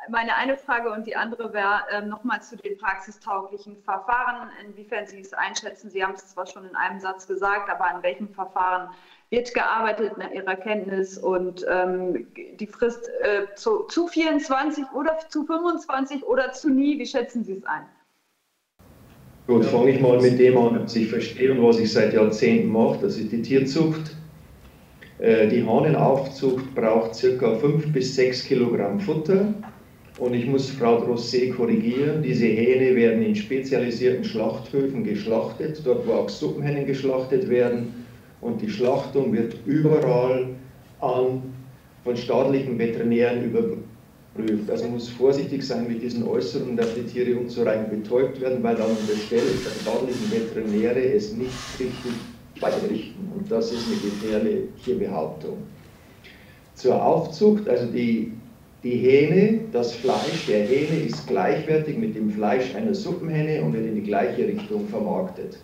meine eine Frage und die andere wäre äh, nochmal zu den praxistauglichen Verfahren, inwiefern Sie es einschätzen. Sie haben es zwar schon in einem Satz gesagt, aber an welchen Verfahren wird gearbeitet nach Ihrer Kenntnis und ähm, die Frist äh, zu, zu 24 oder zu 25 oder zu nie, wie schätzen Sie es ein? Gut, fange ich mal mit dem an, was ich verstehe und was ich seit Jahrzehnten mache, das ist die Tierzucht. Äh, die Hahnenaufzucht braucht ca. 5 bis 6 Kilogramm Futter und ich muss Frau Drosset korrigieren, diese Hähne werden in spezialisierten Schlachthöfen geschlachtet, dort wo auch Suppenhennen geschlachtet werden. Und die Schlachtung wird überall an, von staatlichen Veterinären überprüft. Also muss vorsichtig sein mit diesen Äußerungen, dass die Tiere unzureichend betäubt werden, weil dann unterstellt, dass staatlichen Veterinäre es nicht richtig berichten. Und das ist eine gefährliche Behauptung. Zur Aufzucht, also die die Hähne, das Fleisch der Hähne ist gleichwertig mit dem Fleisch einer Suppenhähne und wird in die gleiche Richtung vermarktet.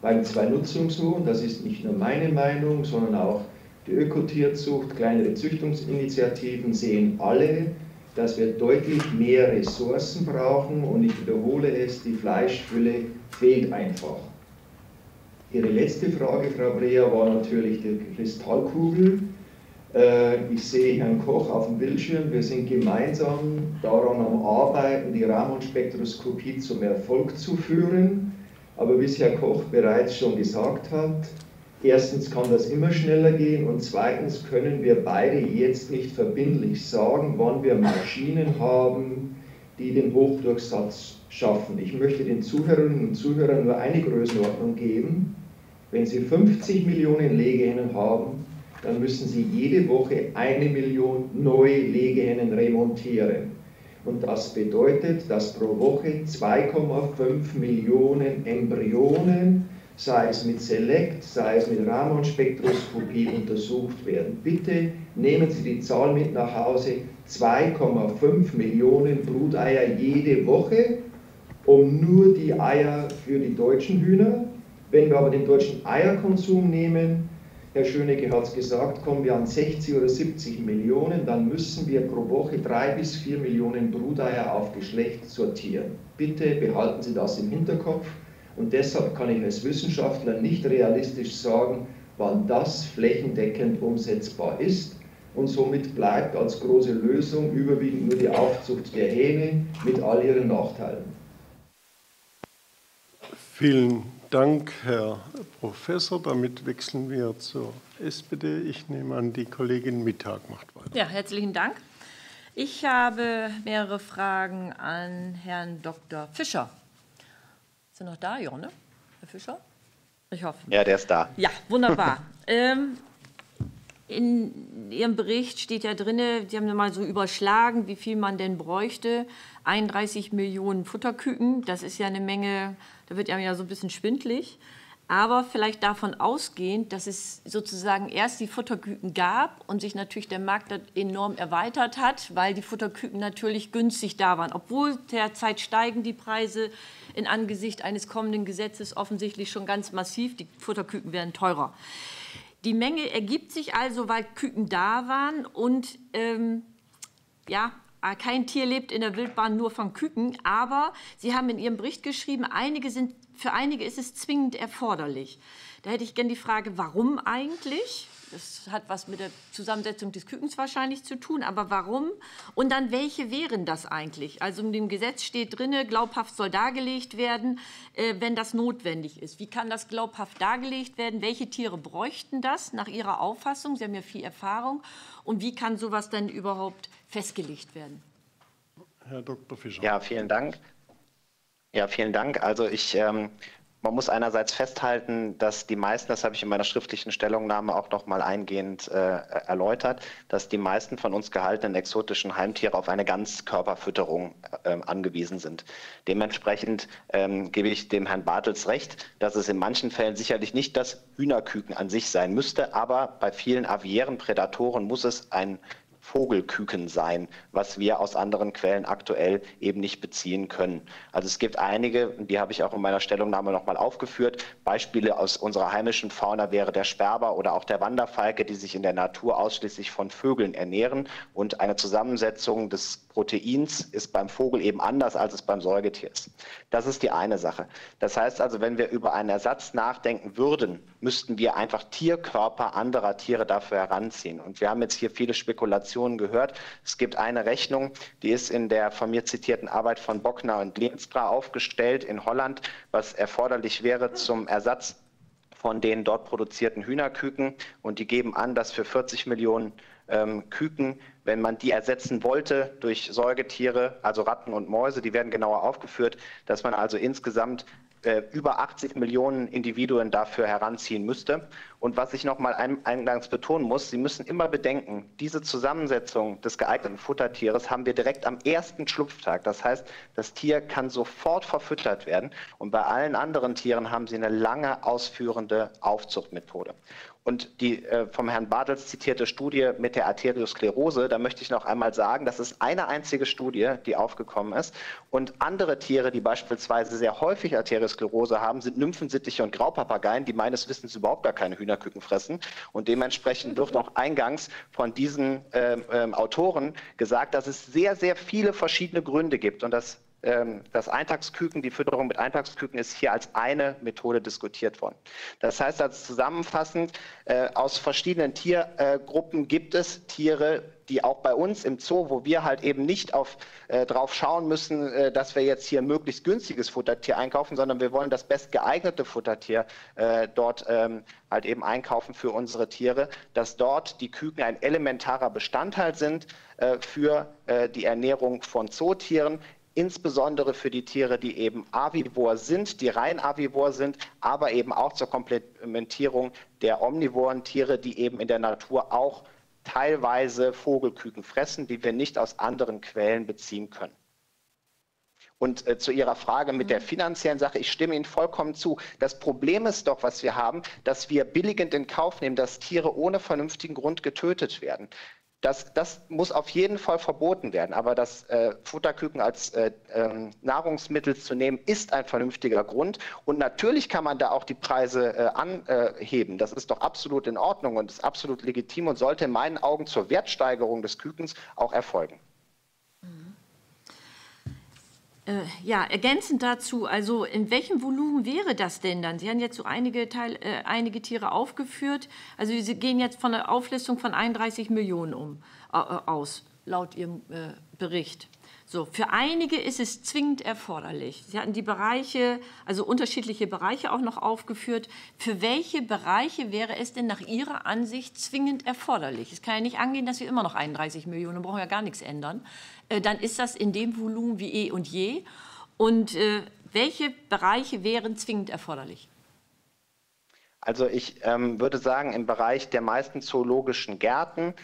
Beim Zwei-Nutzungshuhn, das ist nicht nur meine Meinung, sondern auch die Ökotierzucht, kleinere Züchtungsinitiativen sehen alle, dass wir deutlich mehr Ressourcen brauchen und ich wiederhole es, die Fleischfülle fehlt einfach. Ihre letzte Frage, Frau Brea, war natürlich die Kristallkugel. Äh, ich sehe Herrn Koch auf dem Bildschirm. Wir sind gemeinsam daran am Arbeiten, die Raumspektroskopie zum Erfolg zu führen. Aber wie es Herr Koch bereits schon gesagt hat, erstens kann das immer schneller gehen und zweitens können wir beide jetzt nicht verbindlich sagen, wann wir Maschinen haben, die den Hochdurchsatz schaffen. Ich möchte den Zuhörerinnen und Zuhörern nur eine Größenordnung geben. Wenn Sie 50 Millionen Legehennen haben, dann müssen Sie jede Woche eine Million neue Legehennen remontieren. Und das bedeutet, dass pro Woche 2,5 Millionen Embryonen, sei es mit Select, sei es mit Raman-Spektroskopie, untersucht werden. Bitte nehmen Sie die Zahl mit nach Hause. 2,5 Millionen Bruteier jede Woche, um nur die Eier für die deutschen Hühner. Wenn wir aber den deutschen Eierkonsum nehmen, Herr Schönecke hat es gesagt, kommen wir an 60 oder 70 Millionen, dann müssen wir pro Woche drei bis vier Millionen Bruteier auf Geschlecht sortieren. Bitte behalten Sie das im Hinterkopf und deshalb kann ich als Wissenschaftler nicht realistisch sagen, wann das flächendeckend umsetzbar ist. Und somit bleibt als große Lösung überwiegend nur die Aufzucht der Hähne mit all ihren Nachteilen. Vielen Dank, Herr Professor. Damit wechseln wir zur SPD. Ich nehme an, die Kollegin Mittag macht weiter. Ja, herzlichen Dank. Ich habe mehrere Fragen an Herrn Dr. Fischer. Ist er noch da, ja, ne? Herr Fischer? Ich hoffe. Ja, der ist da. Ja, wunderbar. ähm, in Ihrem Bericht steht ja drin, Sie haben mal so überschlagen, wie viel man denn bräuchte. 31 Millionen Futterküken, das ist ja eine Menge da wird einem ja so ein bisschen schwindlig. Aber vielleicht davon ausgehend, dass es sozusagen erst die Futterküken gab und sich natürlich der Markt enorm erweitert hat, weil die Futterküken natürlich günstig da waren. Obwohl derzeit steigen die Preise in Angesicht eines kommenden Gesetzes offensichtlich schon ganz massiv. Die Futterküken werden teurer. Die Menge ergibt sich also, weil Küken da waren und ähm, ja, kein Tier lebt in der Wildbahn nur von Küken, aber Sie haben in Ihrem Bericht geschrieben, einige sind, für einige ist es zwingend erforderlich. Da hätte ich gerne die Frage, warum eigentlich? Das hat was mit der Zusammensetzung des Kükens wahrscheinlich zu tun, aber warum? Und dann, welche wären das eigentlich? Also in dem Gesetz steht drin, glaubhaft soll dargelegt werden, äh, wenn das notwendig ist. Wie kann das glaubhaft dargelegt werden? Welche Tiere bräuchten das nach Ihrer Auffassung? Sie haben ja viel Erfahrung. Und wie kann sowas dann überhaupt festgelegt werden? Herr Dr. Fischer. Ja, vielen Dank. Ja, vielen Dank. Also ich ähm, man muss einerseits festhalten, dass die meisten, das habe ich in meiner schriftlichen Stellungnahme auch noch mal eingehend äh, erläutert, dass die meisten von uns gehaltenen exotischen Heimtiere auf eine Ganzkörperfütterung äh, angewiesen sind. Dementsprechend ähm, gebe ich dem Herrn Bartels recht, dass es in manchen Fällen sicherlich nicht das Hühnerküken an sich sein müsste, aber bei vielen aviären Prädatoren muss es ein Vogelküken sein, was wir aus anderen Quellen aktuell eben nicht beziehen können. Also es gibt einige, die habe ich auch in meiner Stellungnahme nochmal aufgeführt. Beispiele aus unserer heimischen Fauna wäre der Sperber oder auch der Wanderfalke, die sich in der Natur ausschließlich von Vögeln ernähren und eine Zusammensetzung des Proteins ist beim Vogel eben anders, als es beim Säugetier ist. Das ist die eine Sache. Das heißt also, wenn wir über einen Ersatz nachdenken würden, müssten wir einfach Tierkörper anderer Tiere dafür heranziehen. Und wir haben jetzt hier viele Spekulationen gehört. Es gibt eine Rechnung, die ist in der von mir zitierten Arbeit von Bockner und Leenstra aufgestellt in Holland, was erforderlich wäre zum Ersatz von den dort produzierten Hühnerküken. Und die geben an, dass für 40 Millionen ähm, Küken, wenn man die ersetzen wollte durch Säugetiere, also Ratten und Mäuse, die werden genauer aufgeführt, dass man also insgesamt äh, über 80 Millionen Individuen dafür heranziehen müsste. Und was ich noch mal eingangs betonen muss, Sie müssen immer bedenken, diese Zusammensetzung des geeigneten Futtertieres haben wir direkt am ersten Schlupftag. Das heißt, das Tier kann sofort verfüttert werden. Und bei allen anderen Tieren haben Sie eine lange ausführende Aufzuchtmethode. Und die äh, vom Herrn Bartels zitierte Studie mit der Arteriosklerose, da möchte ich noch einmal sagen, das ist eine einzige Studie, die aufgekommen ist. Und andere Tiere, die beispielsweise sehr häufig Arteriosklerose haben, sind Nymphensittiche und Graupapageien, die meines Wissens überhaupt gar keine Hühnerküken fressen. Und dementsprechend wird auch eingangs von diesen ähm, ähm, Autoren gesagt, dass es sehr, sehr viele verschiedene Gründe gibt. Und das das Eintagsküken, die Fütterung mit Eintagsküken ist hier als eine Methode diskutiert worden. Das heißt also zusammenfassend, äh, aus verschiedenen Tiergruppen gibt es Tiere, die auch bei uns im Zoo, wo wir halt eben nicht auf, äh, drauf schauen müssen, äh, dass wir jetzt hier möglichst günstiges Futtertier einkaufen, sondern wir wollen das bestgeeignete Futtertier dort ähm, halt eben einkaufen für unsere Tiere, dass dort die Küken ein elementarer Bestandteil sind für die Ernährung von Zootieren insbesondere für die Tiere, die eben avivor sind, die rein avivor sind, aber eben auch zur Komplementierung der omnivoren Tiere, die eben in der Natur auch teilweise Vogelküken fressen, die wir nicht aus anderen Quellen beziehen können. Und äh, zu Ihrer Frage mit der mhm. finanziellen Sache, ich stimme Ihnen vollkommen zu. Das Problem ist doch, was wir haben, dass wir billigend in Kauf nehmen, dass Tiere ohne vernünftigen Grund getötet werden. Das, das, muss auf jeden Fall verboten werden. Aber das äh, Futterküken als äh, äh, Nahrungsmittel zu nehmen, ist ein vernünftiger Grund. Und natürlich kann man da auch die Preise äh, anheben. Das ist doch absolut in Ordnung und ist absolut legitim und sollte in meinen Augen zur Wertsteigerung des Kükens auch erfolgen. Äh, ja, ergänzend dazu, also in welchem Volumen wäre das denn dann? Sie haben jetzt so einige, Teil, äh, einige Tiere aufgeführt. Also Sie gehen jetzt von der Auflistung von 31 Millionen um, äh, aus, laut Ihrem äh, Bericht. So, für einige ist es zwingend erforderlich. Sie hatten die Bereiche, also unterschiedliche Bereiche auch noch aufgeführt. Für welche Bereiche wäre es denn nach Ihrer Ansicht zwingend erforderlich? Es kann ja nicht angehen, dass wir immer noch 31 Millionen, brauchen ja gar nichts ändern. Äh, dann ist das in dem Volumen wie eh und je. Und äh, welche Bereiche wären zwingend erforderlich? Also ich ähm, würde sagen, im Bereich der meisten zoologischen Gärten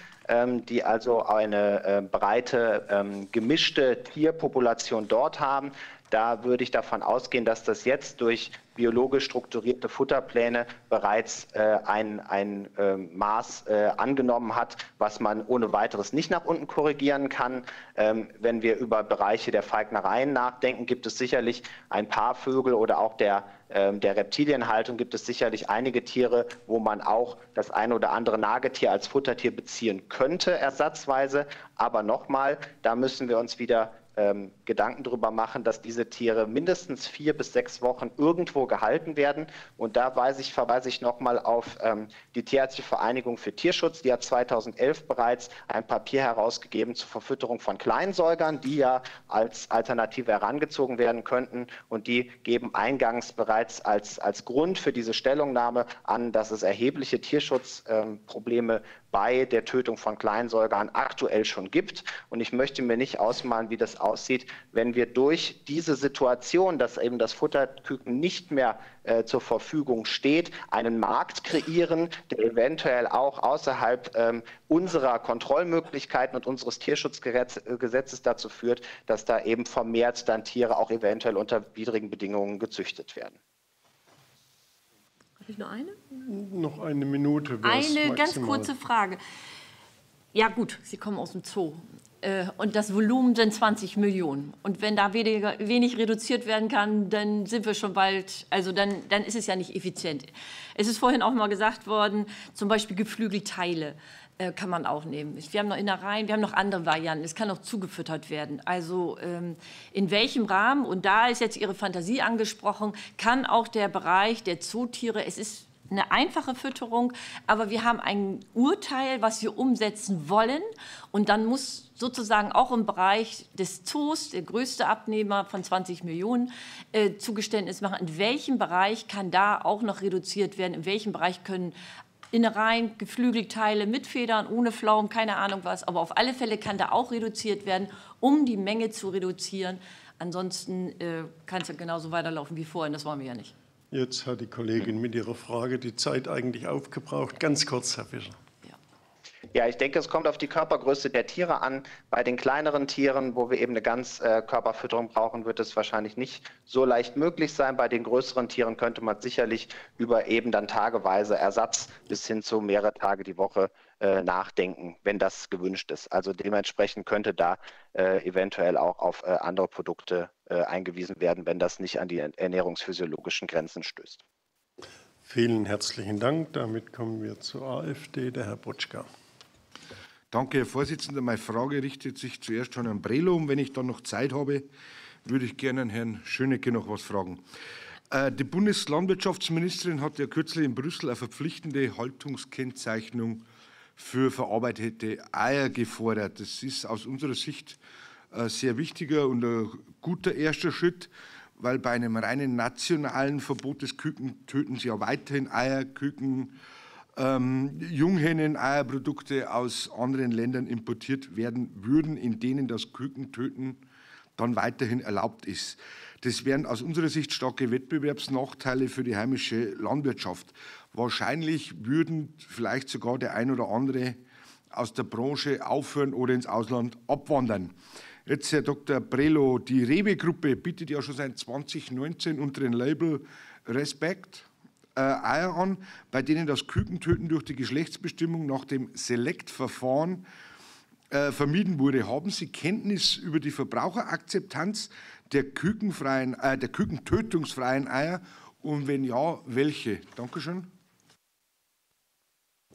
die also eine äh, breite ähm, gemischte Tierpopulation dort haben. Da würde ich davon ausgehen, dass das jetzt durch biologisch strukturierte Futterpläne bereits äh, ein, ein äh, Maß äh, angenommen hat, was man ohne weiteres nicht nach unten korrigieren kann. Ähm, wenn wir über Bereiche der Falknereien nachdenken, gibt es sicherlich ein paar Vögel oder auch der, ähm, der Reptilienhaltung gibt es sicherlich einige Tiere, wo man auch das eine oder andere Nagetier als Futtertier beziehen könnte, ersatzweise. Aber nochmal, da müssen wir uns wieder ähm, Gedanken darüber machen, dass diese Tiere mindestens vier bis sechs Wochen irgendwo gehalten werden. Und da weise ich, verweise ich nochmal auf ähm, die Tierärztliche Vereinigung für Tierschutz. Die hat 2011 bereits ein Papier herausgegeben zur Verfütterung von Kleinsäugern, die ja als Alternative herangezogen werden könnten. Und die geben eingangs bereits als, als Grund für diese Stellungnahme an, dass es erhebliche Tierschutzprobleme ähm, bei der Tötung von Kleinsäugern aktuell schon gibt. Und ich möchte mir nicht ausmalen, wie das aussieht, wenn wir durch diese Situation, dass eben das Futterküken nicht mehr äh, zur Verfügung steht, einen Markt kreieren, der eventuell auch außerhalb ähm, unserer Kontrollmöglichkeiten und unseres Tierschutzgesetzes dazu führt, dass da eben vermehrt dann Tiere auch eventuell unter widrigen Bedingungen gezüchtet werden. Habe ich noch eine? Noch eine Minute. Eine maximal. ganz kurze Frage. Ja gut, Sie kommen aus dem Zoo äh, und das Volumen sind 20 Millionen. Und wenn da weniger, wenig reduziert werden kann, dann sind wir schon bald, also dann, dann ist es ja nicht effizient. Es ist vorhin auch mal gesagt worden, zum Beispiel Geflügelteile äh, kann man auch nehmen. Wir haben noch Innereien, wir haben noch andere Varianten. Es kann auch zugefüttert werden. Also ähm, in welchem Rahmen, und da ist jetzt Ihre Fantasie angesprochen, kann auch der Bereich der Zootiere, es ist eine einfache Fütterung, aber wir haben ein Urteil, was wir umsetzen wollen. Und dann muss sozusagen auch im Bereich des Zoos, der größte Abnehmer von 20 Millionen, äh, Zugeständnis machen. In welchem Bereich kann da auch noch reduziert werden? In welchem Bereich können Innereien, Geflügelteile mit Federn, ohne Pflaumen, keine Ahnung was. Aber auf alle Fälle kann da auch reduziert werden, um die Menge zu reduzieren. Ansonsten äh, kann es ja genauso weiterlaufen wie vorhin. Das wollen wir ja nicht. Jetzt hat die Kollegin mit ihrer Frage die Zeit eigentlich aufgebraucht. Ganz kurz, Herr Fischer. Ja, ich denke, es kommt auf die Körpergröße der Tiere an. Bei den kleineren Tieren, wo wir eben eine Ganzkörperfütterung brauchen, wird es wahrscheinlich nicht so leicht möglich sein. Bei den größeren Tieren könnte man sicherlich über eben dann tageweise Ersatz bis hin zu mehrere Tage die Woche äh, nachdenken, wenn das gewünscht ist. Also dementsprechend könnte da äh, eventuell auch auf äh, andere Produkte äh, eingewiesen werden, wenn das nicht an die ernährungsphysiologischen Grenzen stößt. Vielen herzlichen Dank. Damit kommen wir zur AfD, der Herr Butschka. Danke, Herr Vorsitzender. Meine Frage richtet sich zuerst schon an Brelo. Und wenn ich dann noch Zeit habe, würde ich gerne an Herrn Schönecke noch was fragen. Äh, die Bundeslandwirtschaftsministerin hat ja kürzlich in Brüssel eine verpflichtende Haltungskennzeichnung für verarbeitete Eier gefordert. Das ist aus unserer Sicht ein sehr wichtiger und ein guter erster Schritt, weil bei einem reinen nationalen Verbot des Kükentötens ja weiterhin Eier, Küken, ähm, Junghennen, Eierprodukte aus anderen Ländern importiert werden würden, in denen das Kükentöten dann weiterhin erlaubt ist. Das wären aus unserer Sicht starke Wettbewerbsnachteile für die heimische Landwirtschaft. Wahrscheinlich würden vielleicht sogar der ein oder andere aus der Branche aufhören oder ins Ausland abwandern. Jetzt, Herr Dr. Brelo, die Rewe-Gruppe bietet ja schon seit 2019 unter dem Label Respekt äh, Eier an, bei denen das Kükentöten durch die Geschlechtsbestimmung nach dem Select-Verfahren äh, vermieden wurde. Haben Sie Kenntnis über die Verbraucherakzeptanz der, kükenfreien, äh, der kükentötungsfreien Eier und wenn ja, welche? Dankeschön.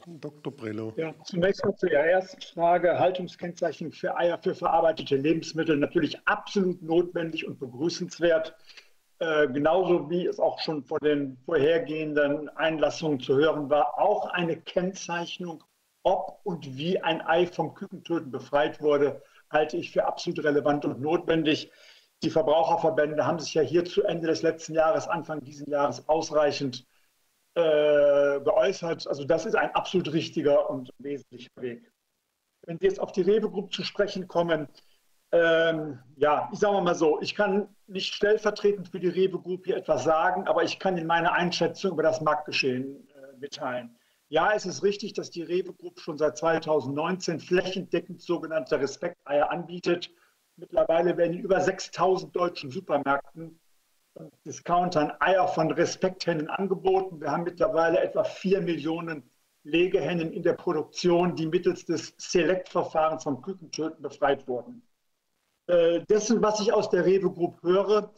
Dr. Brillo. Ja, zunächst mal zu Ihrer ersten Frage. Haltungskennzeichnung für Eier für verarbeitete Lebensmittel natürlich absolut notwendig und begrüßenswert. Äh, genauso wie es auch schon vor den vorhergehenden Einlassungen zu hören war, auch eine Kennzeichnung, ob und wie ein Ei vom Kükentöten befreit wurde, halte ich für absolut relevant und notwendig. Die Verbraucherverbände haben sich ja hier zu Ende des letzten Jahres, Anfang dieses Jahres ausreichend äh, geäußert. Also das ist ein absolut richtiger und wesentlicher Weg. Wenn wir jetzt auf die Rewe Group zu sprechen kommen, ähm, ja, ich sage mal so, ich kann nicht stellvertretend für die Rewe Group hier etwas sagen, aber ich kann Ihnen meine Einschätzung über das Marktgeschehen äh, mitteilen. Ja, es ist richtig, dass die Rewe Group schon seit 2019 flächendeckend sogenannte Respekteier anbietet. Mittlerweile werden in über 6000 deutschen Supermärkten Discountern Eier von Respekthennen angeboten. Wir haben mittlerweile etwa 4 Millionen Legehennen in der Produktion, die mittels des Select-Verfahrens vom Kükentöten befreit wurden. Äh, dessen, was ich aus der Rewe Group höre,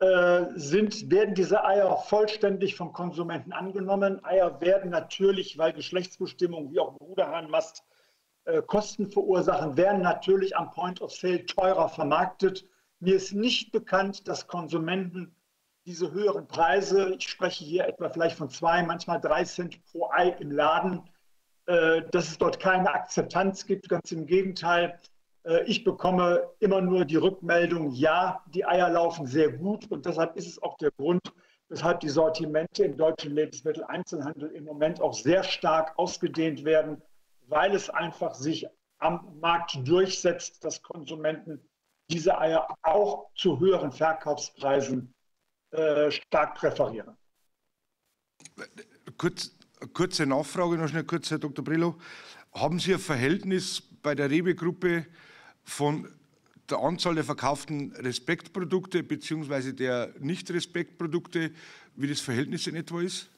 äh, sind, werden diese Eier vollständig vom Konsumenten angenommen. Eier werden natürlich, weil Geschlechtsbestimmung wie auch Bruderhahnmast äh, Kosten verursachen, werden natürlich am Point of Sale teurer vermarktet mir ist nicht bekannt, dass Konsumenten diese höheren Preise, ich spreche hier etwa vielleicht von zwei, manchmal drei Cent pro Ei im Laden, dass es dort keine Akzeptanz gibt. Ganz im Gegenteil, ich bekomme immer nur die Rückmeldung, ja, die Eier laufen sehr gut und deshalb ist es auch der Grund, weshalb die Sortimente im deutschen Lebensmitteleinzelhandel im Moment auch sehr stark ausgedehnt werden, weil es einfach sich am Markt durchsetzt, dass Konsumenten diese Eier auch zu höheren Verkaufspreisen äh, stark präferieren. Kurz, kurze Nachfrage noch schnell kurz, Herr Dr. Brillo. Haben Sie ein Verhältnis bei der Rewe-Gruppe von der Anzahl der verkauften Respektprodukte bzw. der Nicht-Respektprodukte, wie das Verhältnis in etwa ist?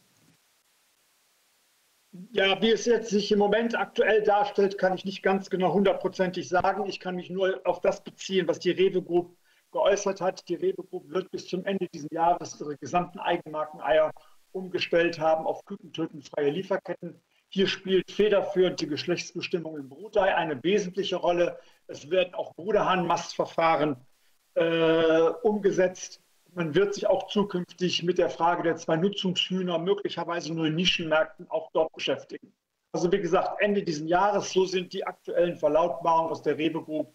Ja, wie es jetzt sich im Moment aktuell darstellt, kann ich nicht ganz genau hundertprozentig sagen. Ich kann mich nur auf das beziehen, was die Rewe Group geäußert hat. Die Rewe Group wird bis zum Ende dieses Jahres ihre gesamten Eigenmarkeneier umgestellt haben auf kükentötenfreie Lieferketten. Hier spielt federführend die Geschlechtsbestimmung im Brutei eine wesentliche Rolle. Es werden auch Bruderhahnmastverfahren äh, umgesetzt. Man wird sich auch zukünftig mit der Frage der zwei Nutzungshühner möglicherweise nur in Nischenmärkten auch dort beschäftigen. Also wie gesagt, Ende dieses Jahres, so sind die aktuellen Verlautbarungen aus der Rewe Group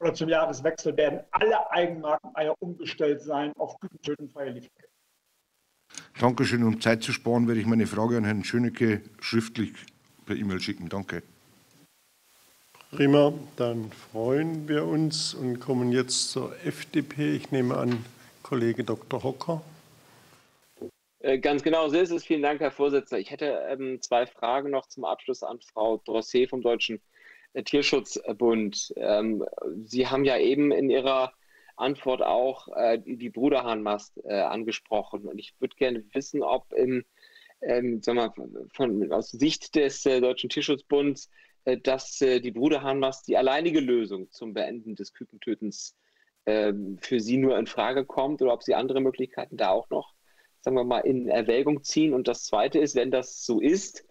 oder zum Jahreswechsel werden alle Eigenmarkeneier umgestellt sein auf kükentötenfreie Lieferketten. Dankeschön. Um Zeit zu sparen, werde ich meine Frage an Herrn Schönecke schriftlich per E-Mail schicken. Danke. Prima, dann freuen wir uns und kommen jetzt zur FDP. Ich nehme an, Kollege Dr. Hocker. Äh, ganz genau so ist es. Vielen Dank, Herr Vorsitzender. Ich hätte ähm, zwei Fragen noch zum Abschluss an Frau Drosset vom Deutschen äh, Tierschutzbund. Ähm, Sie haben ja eben in Ihrer Antwort auch äh, die Bruderhahnmast äh, angesprochen. Und ich würde gerne wissen, ob im, ähm, sagen wir, von, aus Sicht des äh, Deutschen Tierschutzbunds, äh, dass die Bruderhahnmast die alleinige Lösung zum Beenden des Kükentötens ähm, für Sie nur in Frage kommt oder ob Sie andere Möglichkeiten da auch noch, sagen wir mal, in Erwägung ziehen. Und das Zweite ist, wenn das so ist,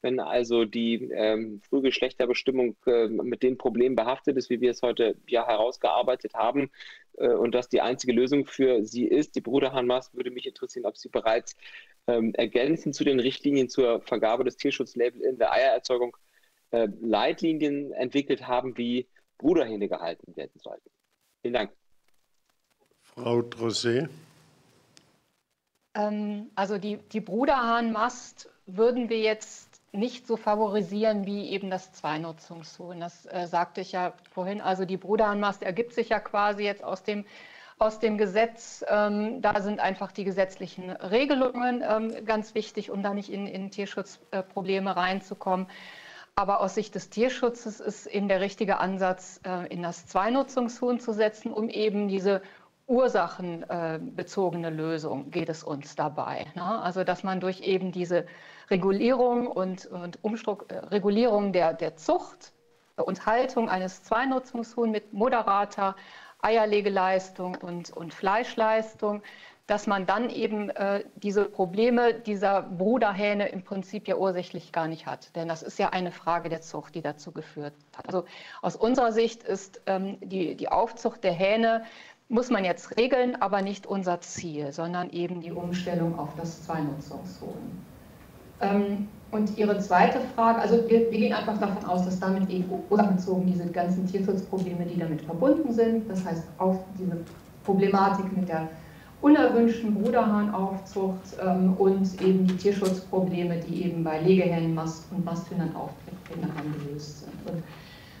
Wenn also die ähm, Frühgeschlechterbestimmung äh, mit den Problemen behaftet ist, wie wir es heute ja herausgearbeitet haben, äh, und dass die einzige Lösung für sie ist, die Bruderhahnmast, würde mich interessieren, ob Sie bereits ähm, ergänzend zu den Richtlinien zur Vergabe des Tierschutzlabels in der Eiererzeugung äh, Leitlinien entwickelt haben, wie Bruderhähne gehalten werden sollten. Vielen Dank. Frau Drosset. Ähm, also die, die Bruderhahnmast würden wir jetzt nicht so favorisieren wie eben das Zweinutzungshuhn. Das äh, sagte ich ja vorhin. Also die Bruderhahnmast ergibt sich ja quasi jetzt aus dem, aus dem Gesetz. Ähm, da sind einfach die gesetzlichen Regelungen ähm, ganz wichtig, um da nicht in, in Tierschutzprobleme äh, reinzukommen. Aber aus Sicht des Tierschutzes ist eben der richtige Ansatz, äh, in das Zweinutzungshuhn zu setzen, um eben diese ursachenbezogene Lösung geht es uns dabei. Ne? Also dass man durch eben diese Regulierung und, und äh, Regulierung der, der Zucht und Haltung eines Zweinutzungshuhns mit moderater Eierlegeleistung und, und Fleischleistung dass man dann eben äh, diese Probleme dieser Bruderhähne im Prinzip ja ursächlich gar nicht hat. Denn das ist ja eine Frage der Zucht, die dazu geführt hat. Also aus unserer Sicht ist ähm, die, die Aufzucht der Hähne, muss man jetzt regeln, aber nicht unser Ziel, sondern eben die Umstellung auf das Zweinutzungshuhn. Ähm, und Ihre zweite Frage, also wir, wir, gehen einfach davon aus, dass damit eben ursachenbezogen diese ganzen Tierschutzprobleme, die damit verbunden sind, das heißt auf diese Problematik mit der unerwünschten Bruderhahnaufzucht ähm, und eben die Tierschutzprobleme, die eben bei Legehennen Mast und Masthühnern auftreten gelöst sind. Und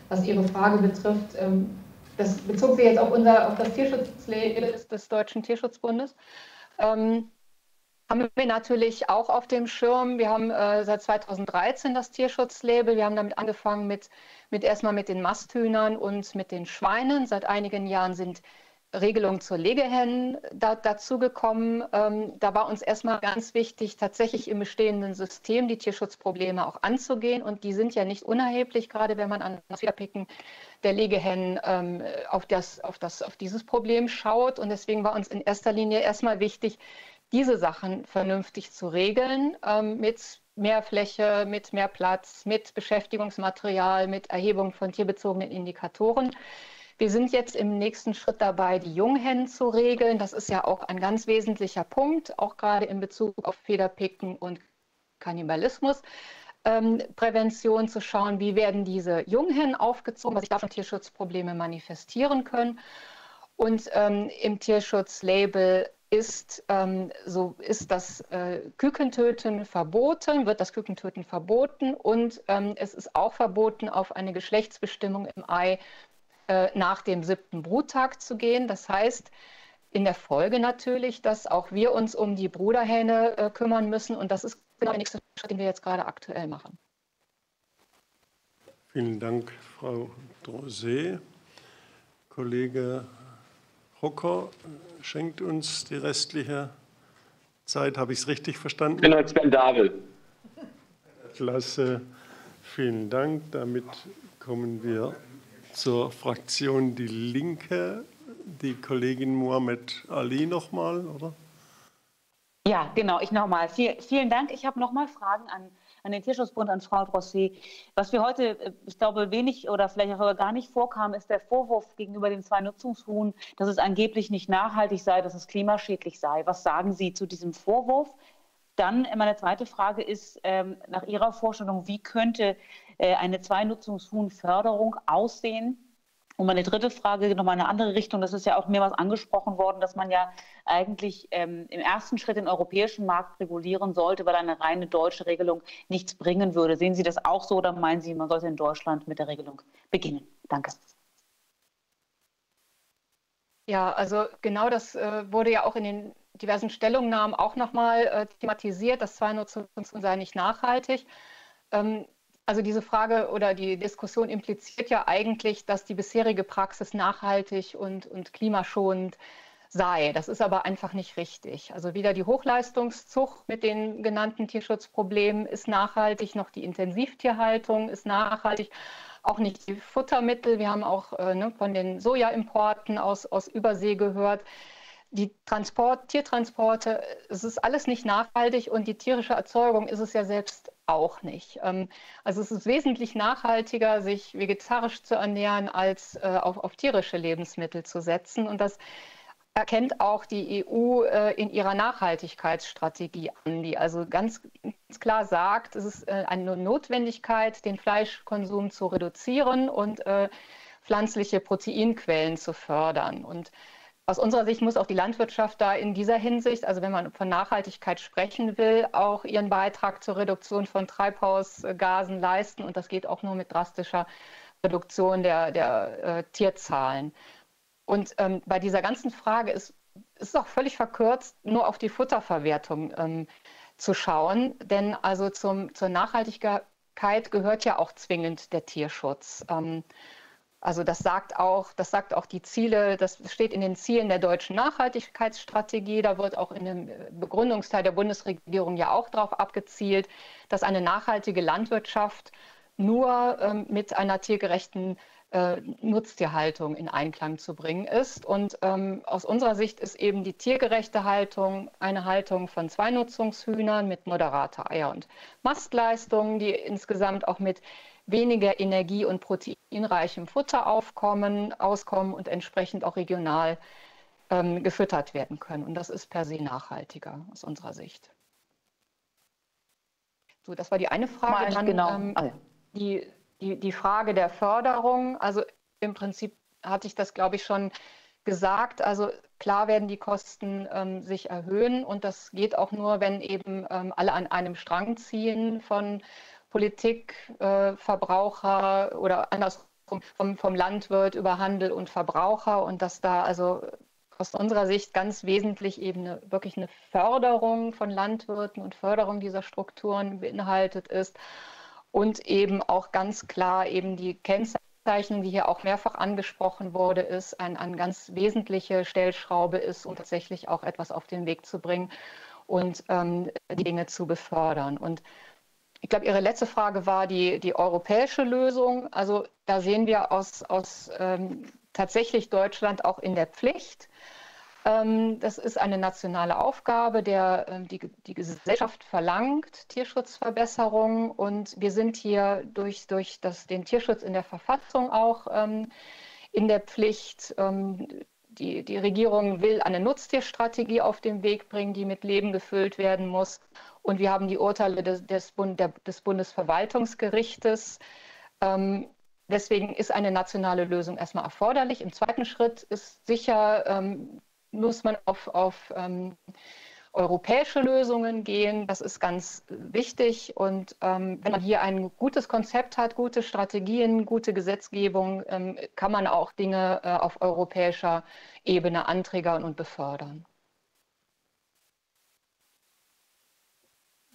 was Ihre Frage betrifft, ähm, das bezog sich jetzt auf, unser, auf das Tierschutzlabel des Deutschen Tierschutzbundes. Ähm, haben wir natürlich auch auf dem Schirm. Wir haben äh, seit 2013 das Tierschutzlabel. Wir haben damit angefangen mit, mit erstmal mit den Masthühnern und mit den Schweinen. Seit einigen Jahren sind Regelung zur Legehennen da, dazugekommen. Ähm, da war uns erstmal ganz wichtig, tatsächlich im bestehenden System die Tierschutzprobleme auch anzugehen. Und die sind ja nicht unerheblich, gerade wenn man an das Wiederpicken der Legehennen ähm, auf, das, auf, das, auf dieses Problem schaut. Und deswegen war uns in erster Linie erstmal wichtig, diese Sachen vernünftig zu regeln ähm, mit mehr Fläche, mit mehr Platz, mit Beschäftigungsmaterial, mit Erhebung von tierbezogenen Indikatoren. Wir sind jetzt im nächsten Schritt dabei, die Junghennen zu regeln. Das ist ja auch ein ganz wesentlicher Punkt, auch gerade in Bezug auf Federpicken und Kannibalismus. Ähm, Prävention zu schauen, wie werden diese Junghennen aufgezogen, was sich da schon Tierschutzprobleme manifestieren können. Und ähm, im Tierschutzlabel ist, ähm, so ist das äh, Kükentöten verboten, wird das Kükentöten verboten und ähm, es ist auch verboten, auf eine Geschlechtsbestimmung im Ei äh, nach dem siebten Bruttag zu gehen. Das heißt, in der Folge natürlich, dass auch wir uns um die Bruderhähne äh, kümmern müssen. Und das ist genau der nächste Schritt, den wir jetzt gerade aktuell machen. Vielen Dank, Frau Drosé. Kollege Hocker schenkt uns die restliche Zeit. Habe ich es richtig verstanden? Genau, spendabel. Klasse. Vielen Dank. Damit kommen wir zur Fraktion Die Linke. Die Kollegin Mohamed Ali nochmal, oder? Ja, genau, ich nochmal. Viel, vielen Dank. Ich habe nochmal Fragen an, an den Tierschutzbund, an Frau Drossi. Was wir heute, äh, ich glaube, wenig oder vielleicht auch gar nicht vorkam, ist der Vorwurf gegenüber den zwei Nutzungshuhn, dass es angeblich nicht nachhaltig sei, dass es klimaschädlich sei. Was sagen Sie zu diesem Vorwurf? Dann meine zweite Frage ist ähm, nach Ihrer Vorstellung, wie könnte äh, eine Zweinutzungshuhnförderung aussehen? Und meine dritte Frage nochmal in eine andere Richtung. Das ist ja auch mehrmals angesprochen worden, dass man ja eigentlich ähm, im ersten Schritt den europäischen Markt regulieren sollte, weil eine reine deutsche Regelung nichts bringen würde. Sehen Sie das auch so oder meinen Sie, man sollte in Deutschland mit der Regelung beginnen? Danke. Ja, also genau das äh, wurde ja auch in den diversen Stellungnahmen auch nochmal äh, thematisiert, dass Zweinutzungshuhn sei nicht nachhaltig. Ähm, also diese Frage oder die Diskussion impliziert ja eigentlich, dass die bisherige Praxis nachhaltig und, und klimaschonend sei. Das ist aber einfach nicht richtig. Also weder die Hochleistungszucht mit den genannten Tierschutzproblemen ist nachhaltig, noch die Intensivtierhaltung ist nachhaltig, auch nicht die Futtermittel. Wir haben auch äh, ne, von den Sojaimporten aus, aus Übersee gehört die Transport, Tiertransporte, es ist alles nicht nachhaltig und die tierische Erzeugung ist es ja selbst auch nicht. Ähm, also es ist wesentlich nachhaltiger, sich vegetarisch zu ernähren, als äh, auf, auf tierische Lebensmittel zu setzen. Und das erkennt auch die EU äh, in ihrer Nachhaltigkeitsstrategie an, die also ganz, ganz klar sagt, es ist äh, eine Notwendigkeit, den Fleischkonsum zu reduzieren und pflanzliche Proteinquellen zu fördern. Und aus unserer Sicht muss auch die Landwirtschaft da in dieser Hinsicht, also wenn man von Nachhaltigkeit sprechen will, auch ihren Beitrag zur Reduktion von Treibhausgasen leisten. Und das geht auch nur mit drastischer Reduktion der, der äh, Tierzahlen. Und ähm, bei dieser ganzen Frage ist es auch völlig verkürzt, nur auf die Futterverwertung ähm, zu schauen. Denn also zum, zur Nachhaltigkeit gehört ja auch zwingend der Tierschutz. Ähm, also das sagt auch, das sagt auch die Ziele, das steht in den Zielen der deutschen Nachhaltigkeitsstrategie. Da wird auch in dem Begründungsteil der Bundesregierung ja auch darauf abgezielt, dass eine nachhaltige Landwirtschaft nur ähm, mit einer tiergerechten äh, Nutztierhaltung in Einklang zu bringen ist. Und ähm, aus unserer Sicht ist eben die tiergerechte Haltung eine Haltung von Zweinutzungshühnern mit moderater Eier- und Mastleistung, die insgesamt auch mit weniger energie- und proteinreichem Futter aufkommen, auskommen und entsprechend auch regional ähm, gefüttert werden können. Und das ist per se nachhaltiger aus unserer Sicht. So, das war die eine Frage. Dann, genau. Ähm, ah, die, die, die Frage der Förderung. Also im Prinzip hatte ich das, glaube ich, schon gesagt. Also klar werden die Kosten ähm, sich erhöhen und das geht auch nur, wenn eben ähm, alle an einem Strang ziehen von Politik, äh, Verbraucher oder andersrum vom, vom Landwirt über Handel und Verbraucher und dass da also aus unserer Sicht ganz wesentlich eben eine, wirklich eine Förderung von Landwirten und Förderung dieser Strukturen beinhaltet ist und eben auch ganz klar eben die Kennzeichnung, die hier auch mehrfach angesprochen wurde, ist ein, eine ganz wesentliche Stellschraube ist, um tatsächlich auch etwas auf den Weg zu bringen und ähm, die Dinge zu befördern. Und ich glaube, Ihre letzte Frage war die, die europäische Lösung. Also da sehen wir aus, aus ähm, tatsächlich Deutschland auch in der Pflicht. Ähm, das ist eine nationale Aufgabe, der äh, die, die Gesellschaft verlangt, Tierschutzverbesserung. Und wir sind hier durch, durch das, den Tierschutz in der Verfassung auch ähm, in der Pflicht. Ähm, die, die Regierung will eine Nutztierstrategie auf den Weg bringen, die mit Leben gefüllt werden muss. Und wir haben die Urteile des, des, Bund, der, des Bundesverwaltungsgerichtes. Ähm, deswegen ist eine nationale Lösung erstmal erforderlich. Im zweiten Schritt ist sicher, ähm, muss man auf, auf ähm, europäische Lösungen gehen. Das ist ganz wichtig. Und ähm, wenn man hier ein gutes Konzept hat, gute Strategien, gute Gesetzgebung, ähm, kann man auch Dinge äh, auf europäischer Ebene anträgern und befördern.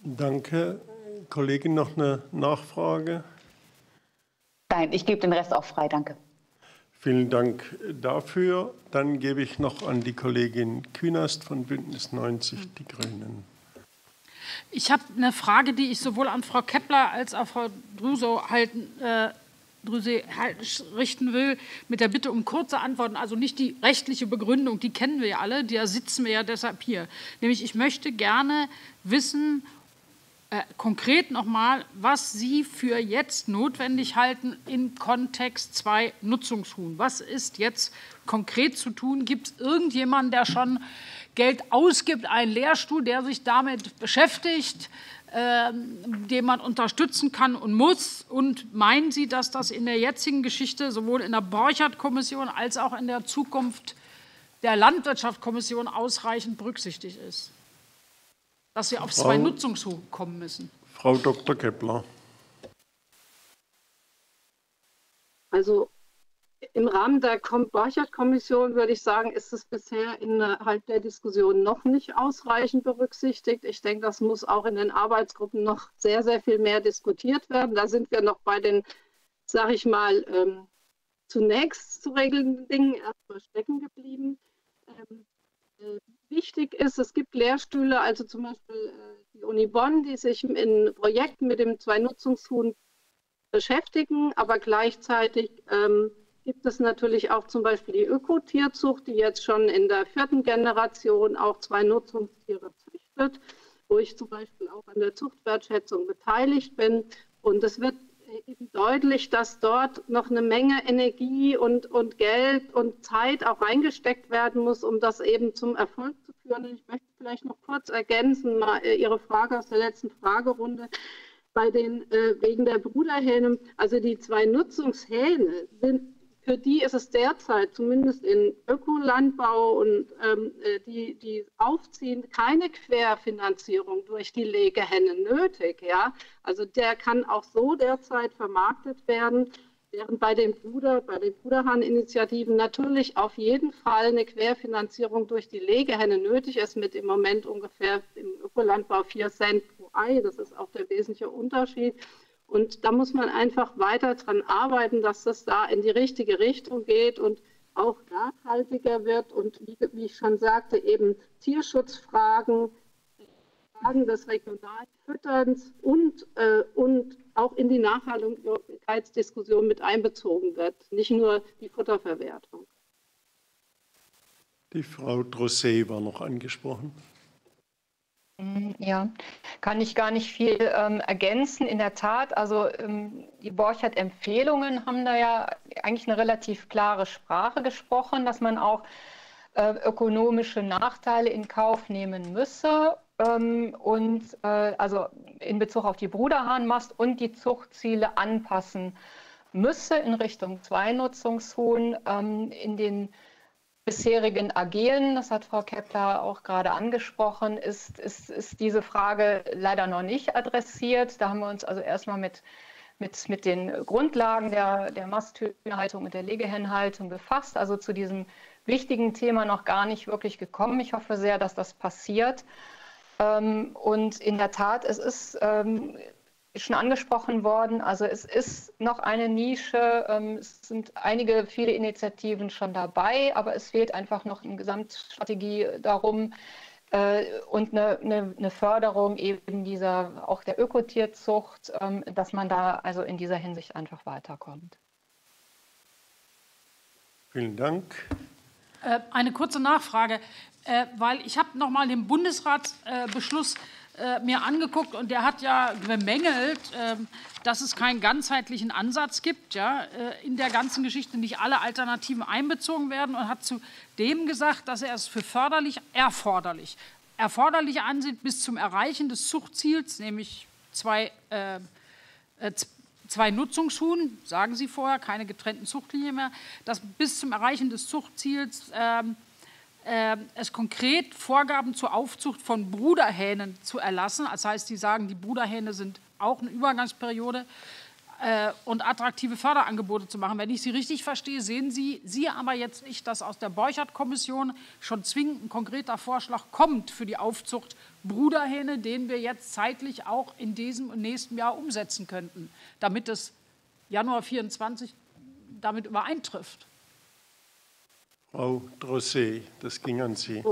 Danke. Kollegin, noch eine Nachfrage? Nein, ich gebe den Rest auch frei, danke. Vielen Dank dafür. Dann gebe ich noch an die Kollegin Künast von Bündnis 90 Die Grünen. Ich habe eine Frage, die ich sowohl an Frau Kepler als auch Frau Druso halten, äh, Drüse richten will, mit der Bitte um kurze Antworten, also nicht die rechtliche Begründung, die kennen wir ja alle, da sitzen wir ja deshalb hier. Nämlich, ich möchte gerne wissen, äh, konkret nochmal, was Sie für jetzt notwendig halten im Kontext zwei Nutzungshuhn. Was ist jetzt konkret zu tun? Gibt es irgendjemanden, der schon Geld ausgibt, einen Lehrstuhl, der sich damit beschäftigt, äh, den man unterstützen kann und muss? Und meinen Sie, dass das in der jetzigen Geschichte sowohl in der Borchardt-Kommission als auch in der Zukunft der Landwirtschaftskommission ausreichend berücksichtigt ist? Dass wir auf Frau, zwei Nutzungshohen kommen müssen. Frau Dr. Kepler. Also im Rahmen der Borchert-Kommission würde ich sagen, ist es bisher innerhalb der Diskussion noch nicht ausreichend berücksichtigt. Ich denke, das muss auch in den Arbeitsgruppen noch sehr, sehr viel mehr diskutiert werden. Da sind wir noch bei den, sage ich mal, ähm, zunächst zu regelnden Dingen erstmal stecken geblieben. Ähm, äh, wichtig ist, es gibt Lehrstühle, also zum Beispiel äh, die Uni Bonn, die sich in Projekten mit dem Zwei-Nutzungshuhn beschäftigen, aber gleichzeitig ähm, gibt es natürlich auch zum Beispiel die Ökotierzucht, die jetzt schon in der vierten Generation auch zwei Nutzungstiere züchtet, wo ich zum Beispiel auch an der Zuchtwertschätzung beteiligt bin. Und es wird eben deutlich, dass dort noch eine Menge Energie und, und Geld und Zeit auch reingesteckt werden muss, um das eben zum Erfolg zu führen. Und ich möchte vielleicht noch kurz ergänzen, mal äh, Ihre Frage aus der letzten Fragerunde bei den äh, wegen der Bruderhähne. Also die zwei Nutzungshähne sind für die ist es derzeit, zumindest in Ökolandbau und ähm, äh, die, die aufziehen, keine Querfinanzierung durch die Legehenne nötig. Ja? Also der kann auch so derzeit vermarktet werden, während bei den Bruder, bei den Bruderhahn-Initiativen natürlich auf jeden Fall eine Querfinanzierung durch die Legehenne nötig ist, mit im Moment ungefähr im Ökolandbau 4 Cent pro Ei. Das ist auch der wesentliche Unterschied. Und da muss man einfach weiter daran arbeiten, dass das da in die richtige Richtung geht und auch nachhaltiger wird und wie, wie ich schon sagte, eben Tierschutzfragen, Fragen des Regionalfütterns und, äh, und auch in die Nachhaltigkeitsdiskussion mit einbezogen wird, nicht nur die Futterverwertung. Die Frau Drosset war noch angesprochen. Mm, ja, kann ich gar nicht viel ähm, ergänzen. In der Tat, also ähm, die Borchert-Empfehlungen haben da ja eigentlich eine relativ klare Sprache gesprochen, dass man auch äh, ökonomische Nachteile in Kauf nehmen müsse. Ähm, und äh, also in Bezug auf die Bruderhahnmast und die Zuchtziele anpassen müsse in Richtung Zweinutzungshuhn ähm, in den bisherigen Agilen, das hat Frau Kepler auch gerade angesprochen, ist, ist, ist diese Frage leider noch nicht adressiert. Da haben wir uns also erstmal mit, mit, mit den Grundlagen der, der Masthühnerhaltung und der Legehennhaltung befasst, also zu diesem wichtigen Thema noch gar nicht wirklich gekommen. Ich hoffe sehr, dass das passiert. Ähm, und in der Tat, es ist ähm, schon angesprochen worden. Also es ist noch eine Nische. Ähm, es sind einige, viele Initiativen schon dabei, aber es fehlt einfach noch eine Gesamtstrategie darum äh, und eine, eine, eine, Förderung eben dieser, auch der Ökotierzucht, ähm, dass man da also in dieser Hinsicht einfach weiterkommt. Vielen Dank. Äh, eine kurze Nachfrage, äh, weil ich habe noch mal den Bundesratsbeschluss äh, mir angeguckt und der hat ja bemängelt, äh, dass es keinen ganzheitlichen Ansatz gibt, ja, äh, in der ganzen Geschichte nicht alle Alternativen einbezogen werden und hat zu dem gesagt, dass er es für förderlich, erforderlich, erforderlich ansieht bis zum Erreichen des Zuchtziels, nämlich zwei, äh, äh, zwei Nutzungshuhn, sagen Sie vorher, keine getrennten Zuchtlinien mehr, dass bis zum Erreichen des Zuchtziels ähm, äh, es konkret Vorgaben zur Aufzucht von Bruderhähnen zu erlassen. Das heißt, die sagen, die Bruderhähne sind auch eine Übergangsperiode äh, und attraktive Förderangebote zu machen. Wenn ich Sie richtig verstehe, sehen Sie, Sie aber jetzt nicht, dass aus der Borchert-Kommission schon zwingend ein konkreter Vorschlag kommt für die Aufzucht Bruderhähne, den wir jetzt zeitlich auch in diesem und nächsten Jahr umsetzen könnten, damit es Januar 24 damit übereintrifft. Frau Drosset, das ging an Sie.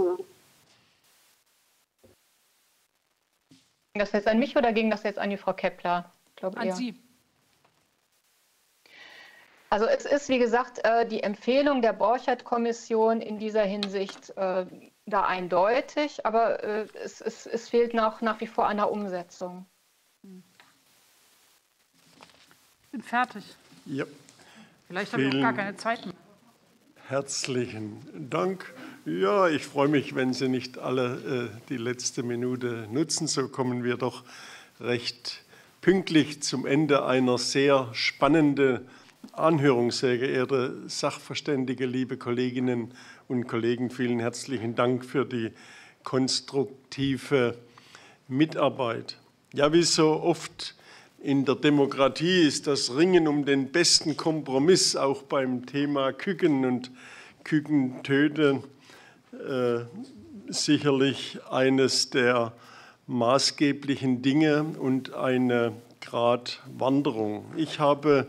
Ging das jetzt an mich oder ging das jetzt an die Frau Kepler? Glaube an eher. Sie. Also es ist, wie gesagt, äh, die Empfehlung der Borchert-Kommission in dieser Hinsicht äh, da eindeutig, aber äh, es, es, es fehlt nach, nach wie vor an der Umsetzung. Ich bin fertig. Ja. Vielleicht habe ich auch gar keine Zeit mehr. Herzlichen Dank. Ja, ich freue mich, wenn Sie nicht alle äh, die letzte Minute nutzen. So kommen wir doch recht pünktlich zum Ende einer sehr spannenden Anhörung. Sehr geehrte Sachverständige, liebe Kolleginnen und Kollegen, vielen herzlichen Dank für die konstruktive Mitarbeit. Ja, wie so oft in der Demokratie ist das Ringen um den besten Kompromiss auch beim Thema Küken und Kükentöte äh, sicherlich eines der maßgeblichen Dinge und eine Gratwanderung. Ich habe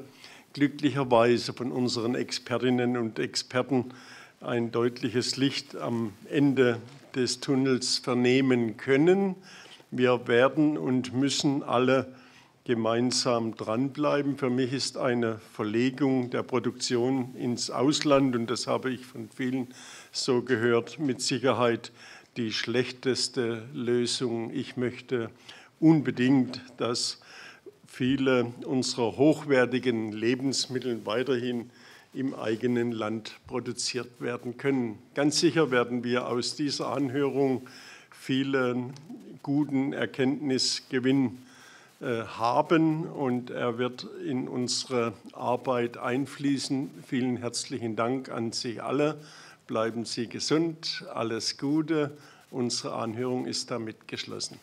glücklicherweise von unseren Expertinnen und Experten ein deutliches Licht am Ende des Tunnels vernehmen können. Wir werden und müssen alle gemeinsam dranbleiben. Für mich ist eine Verlegung der Produktion ins Ausland, und das habe ich von vielen so gehört, mit Sicherheit die schlechteste Lösung. Ich möchte unbedingt, dass viele unserer hochwertigen Lebensmittel weiterhin im eigenen Land produziert werden können. Ganz sicher werden wir aus dieser Anhörung vielen guten Erkenntnisgewinn äh, haben und er wird in unsere Arbeit einfließen. Vielen herzlichen Dank an Sie alle. Bleiben Sie gesund, alles Gute. Unsere Anhörung ist damit geschlossen.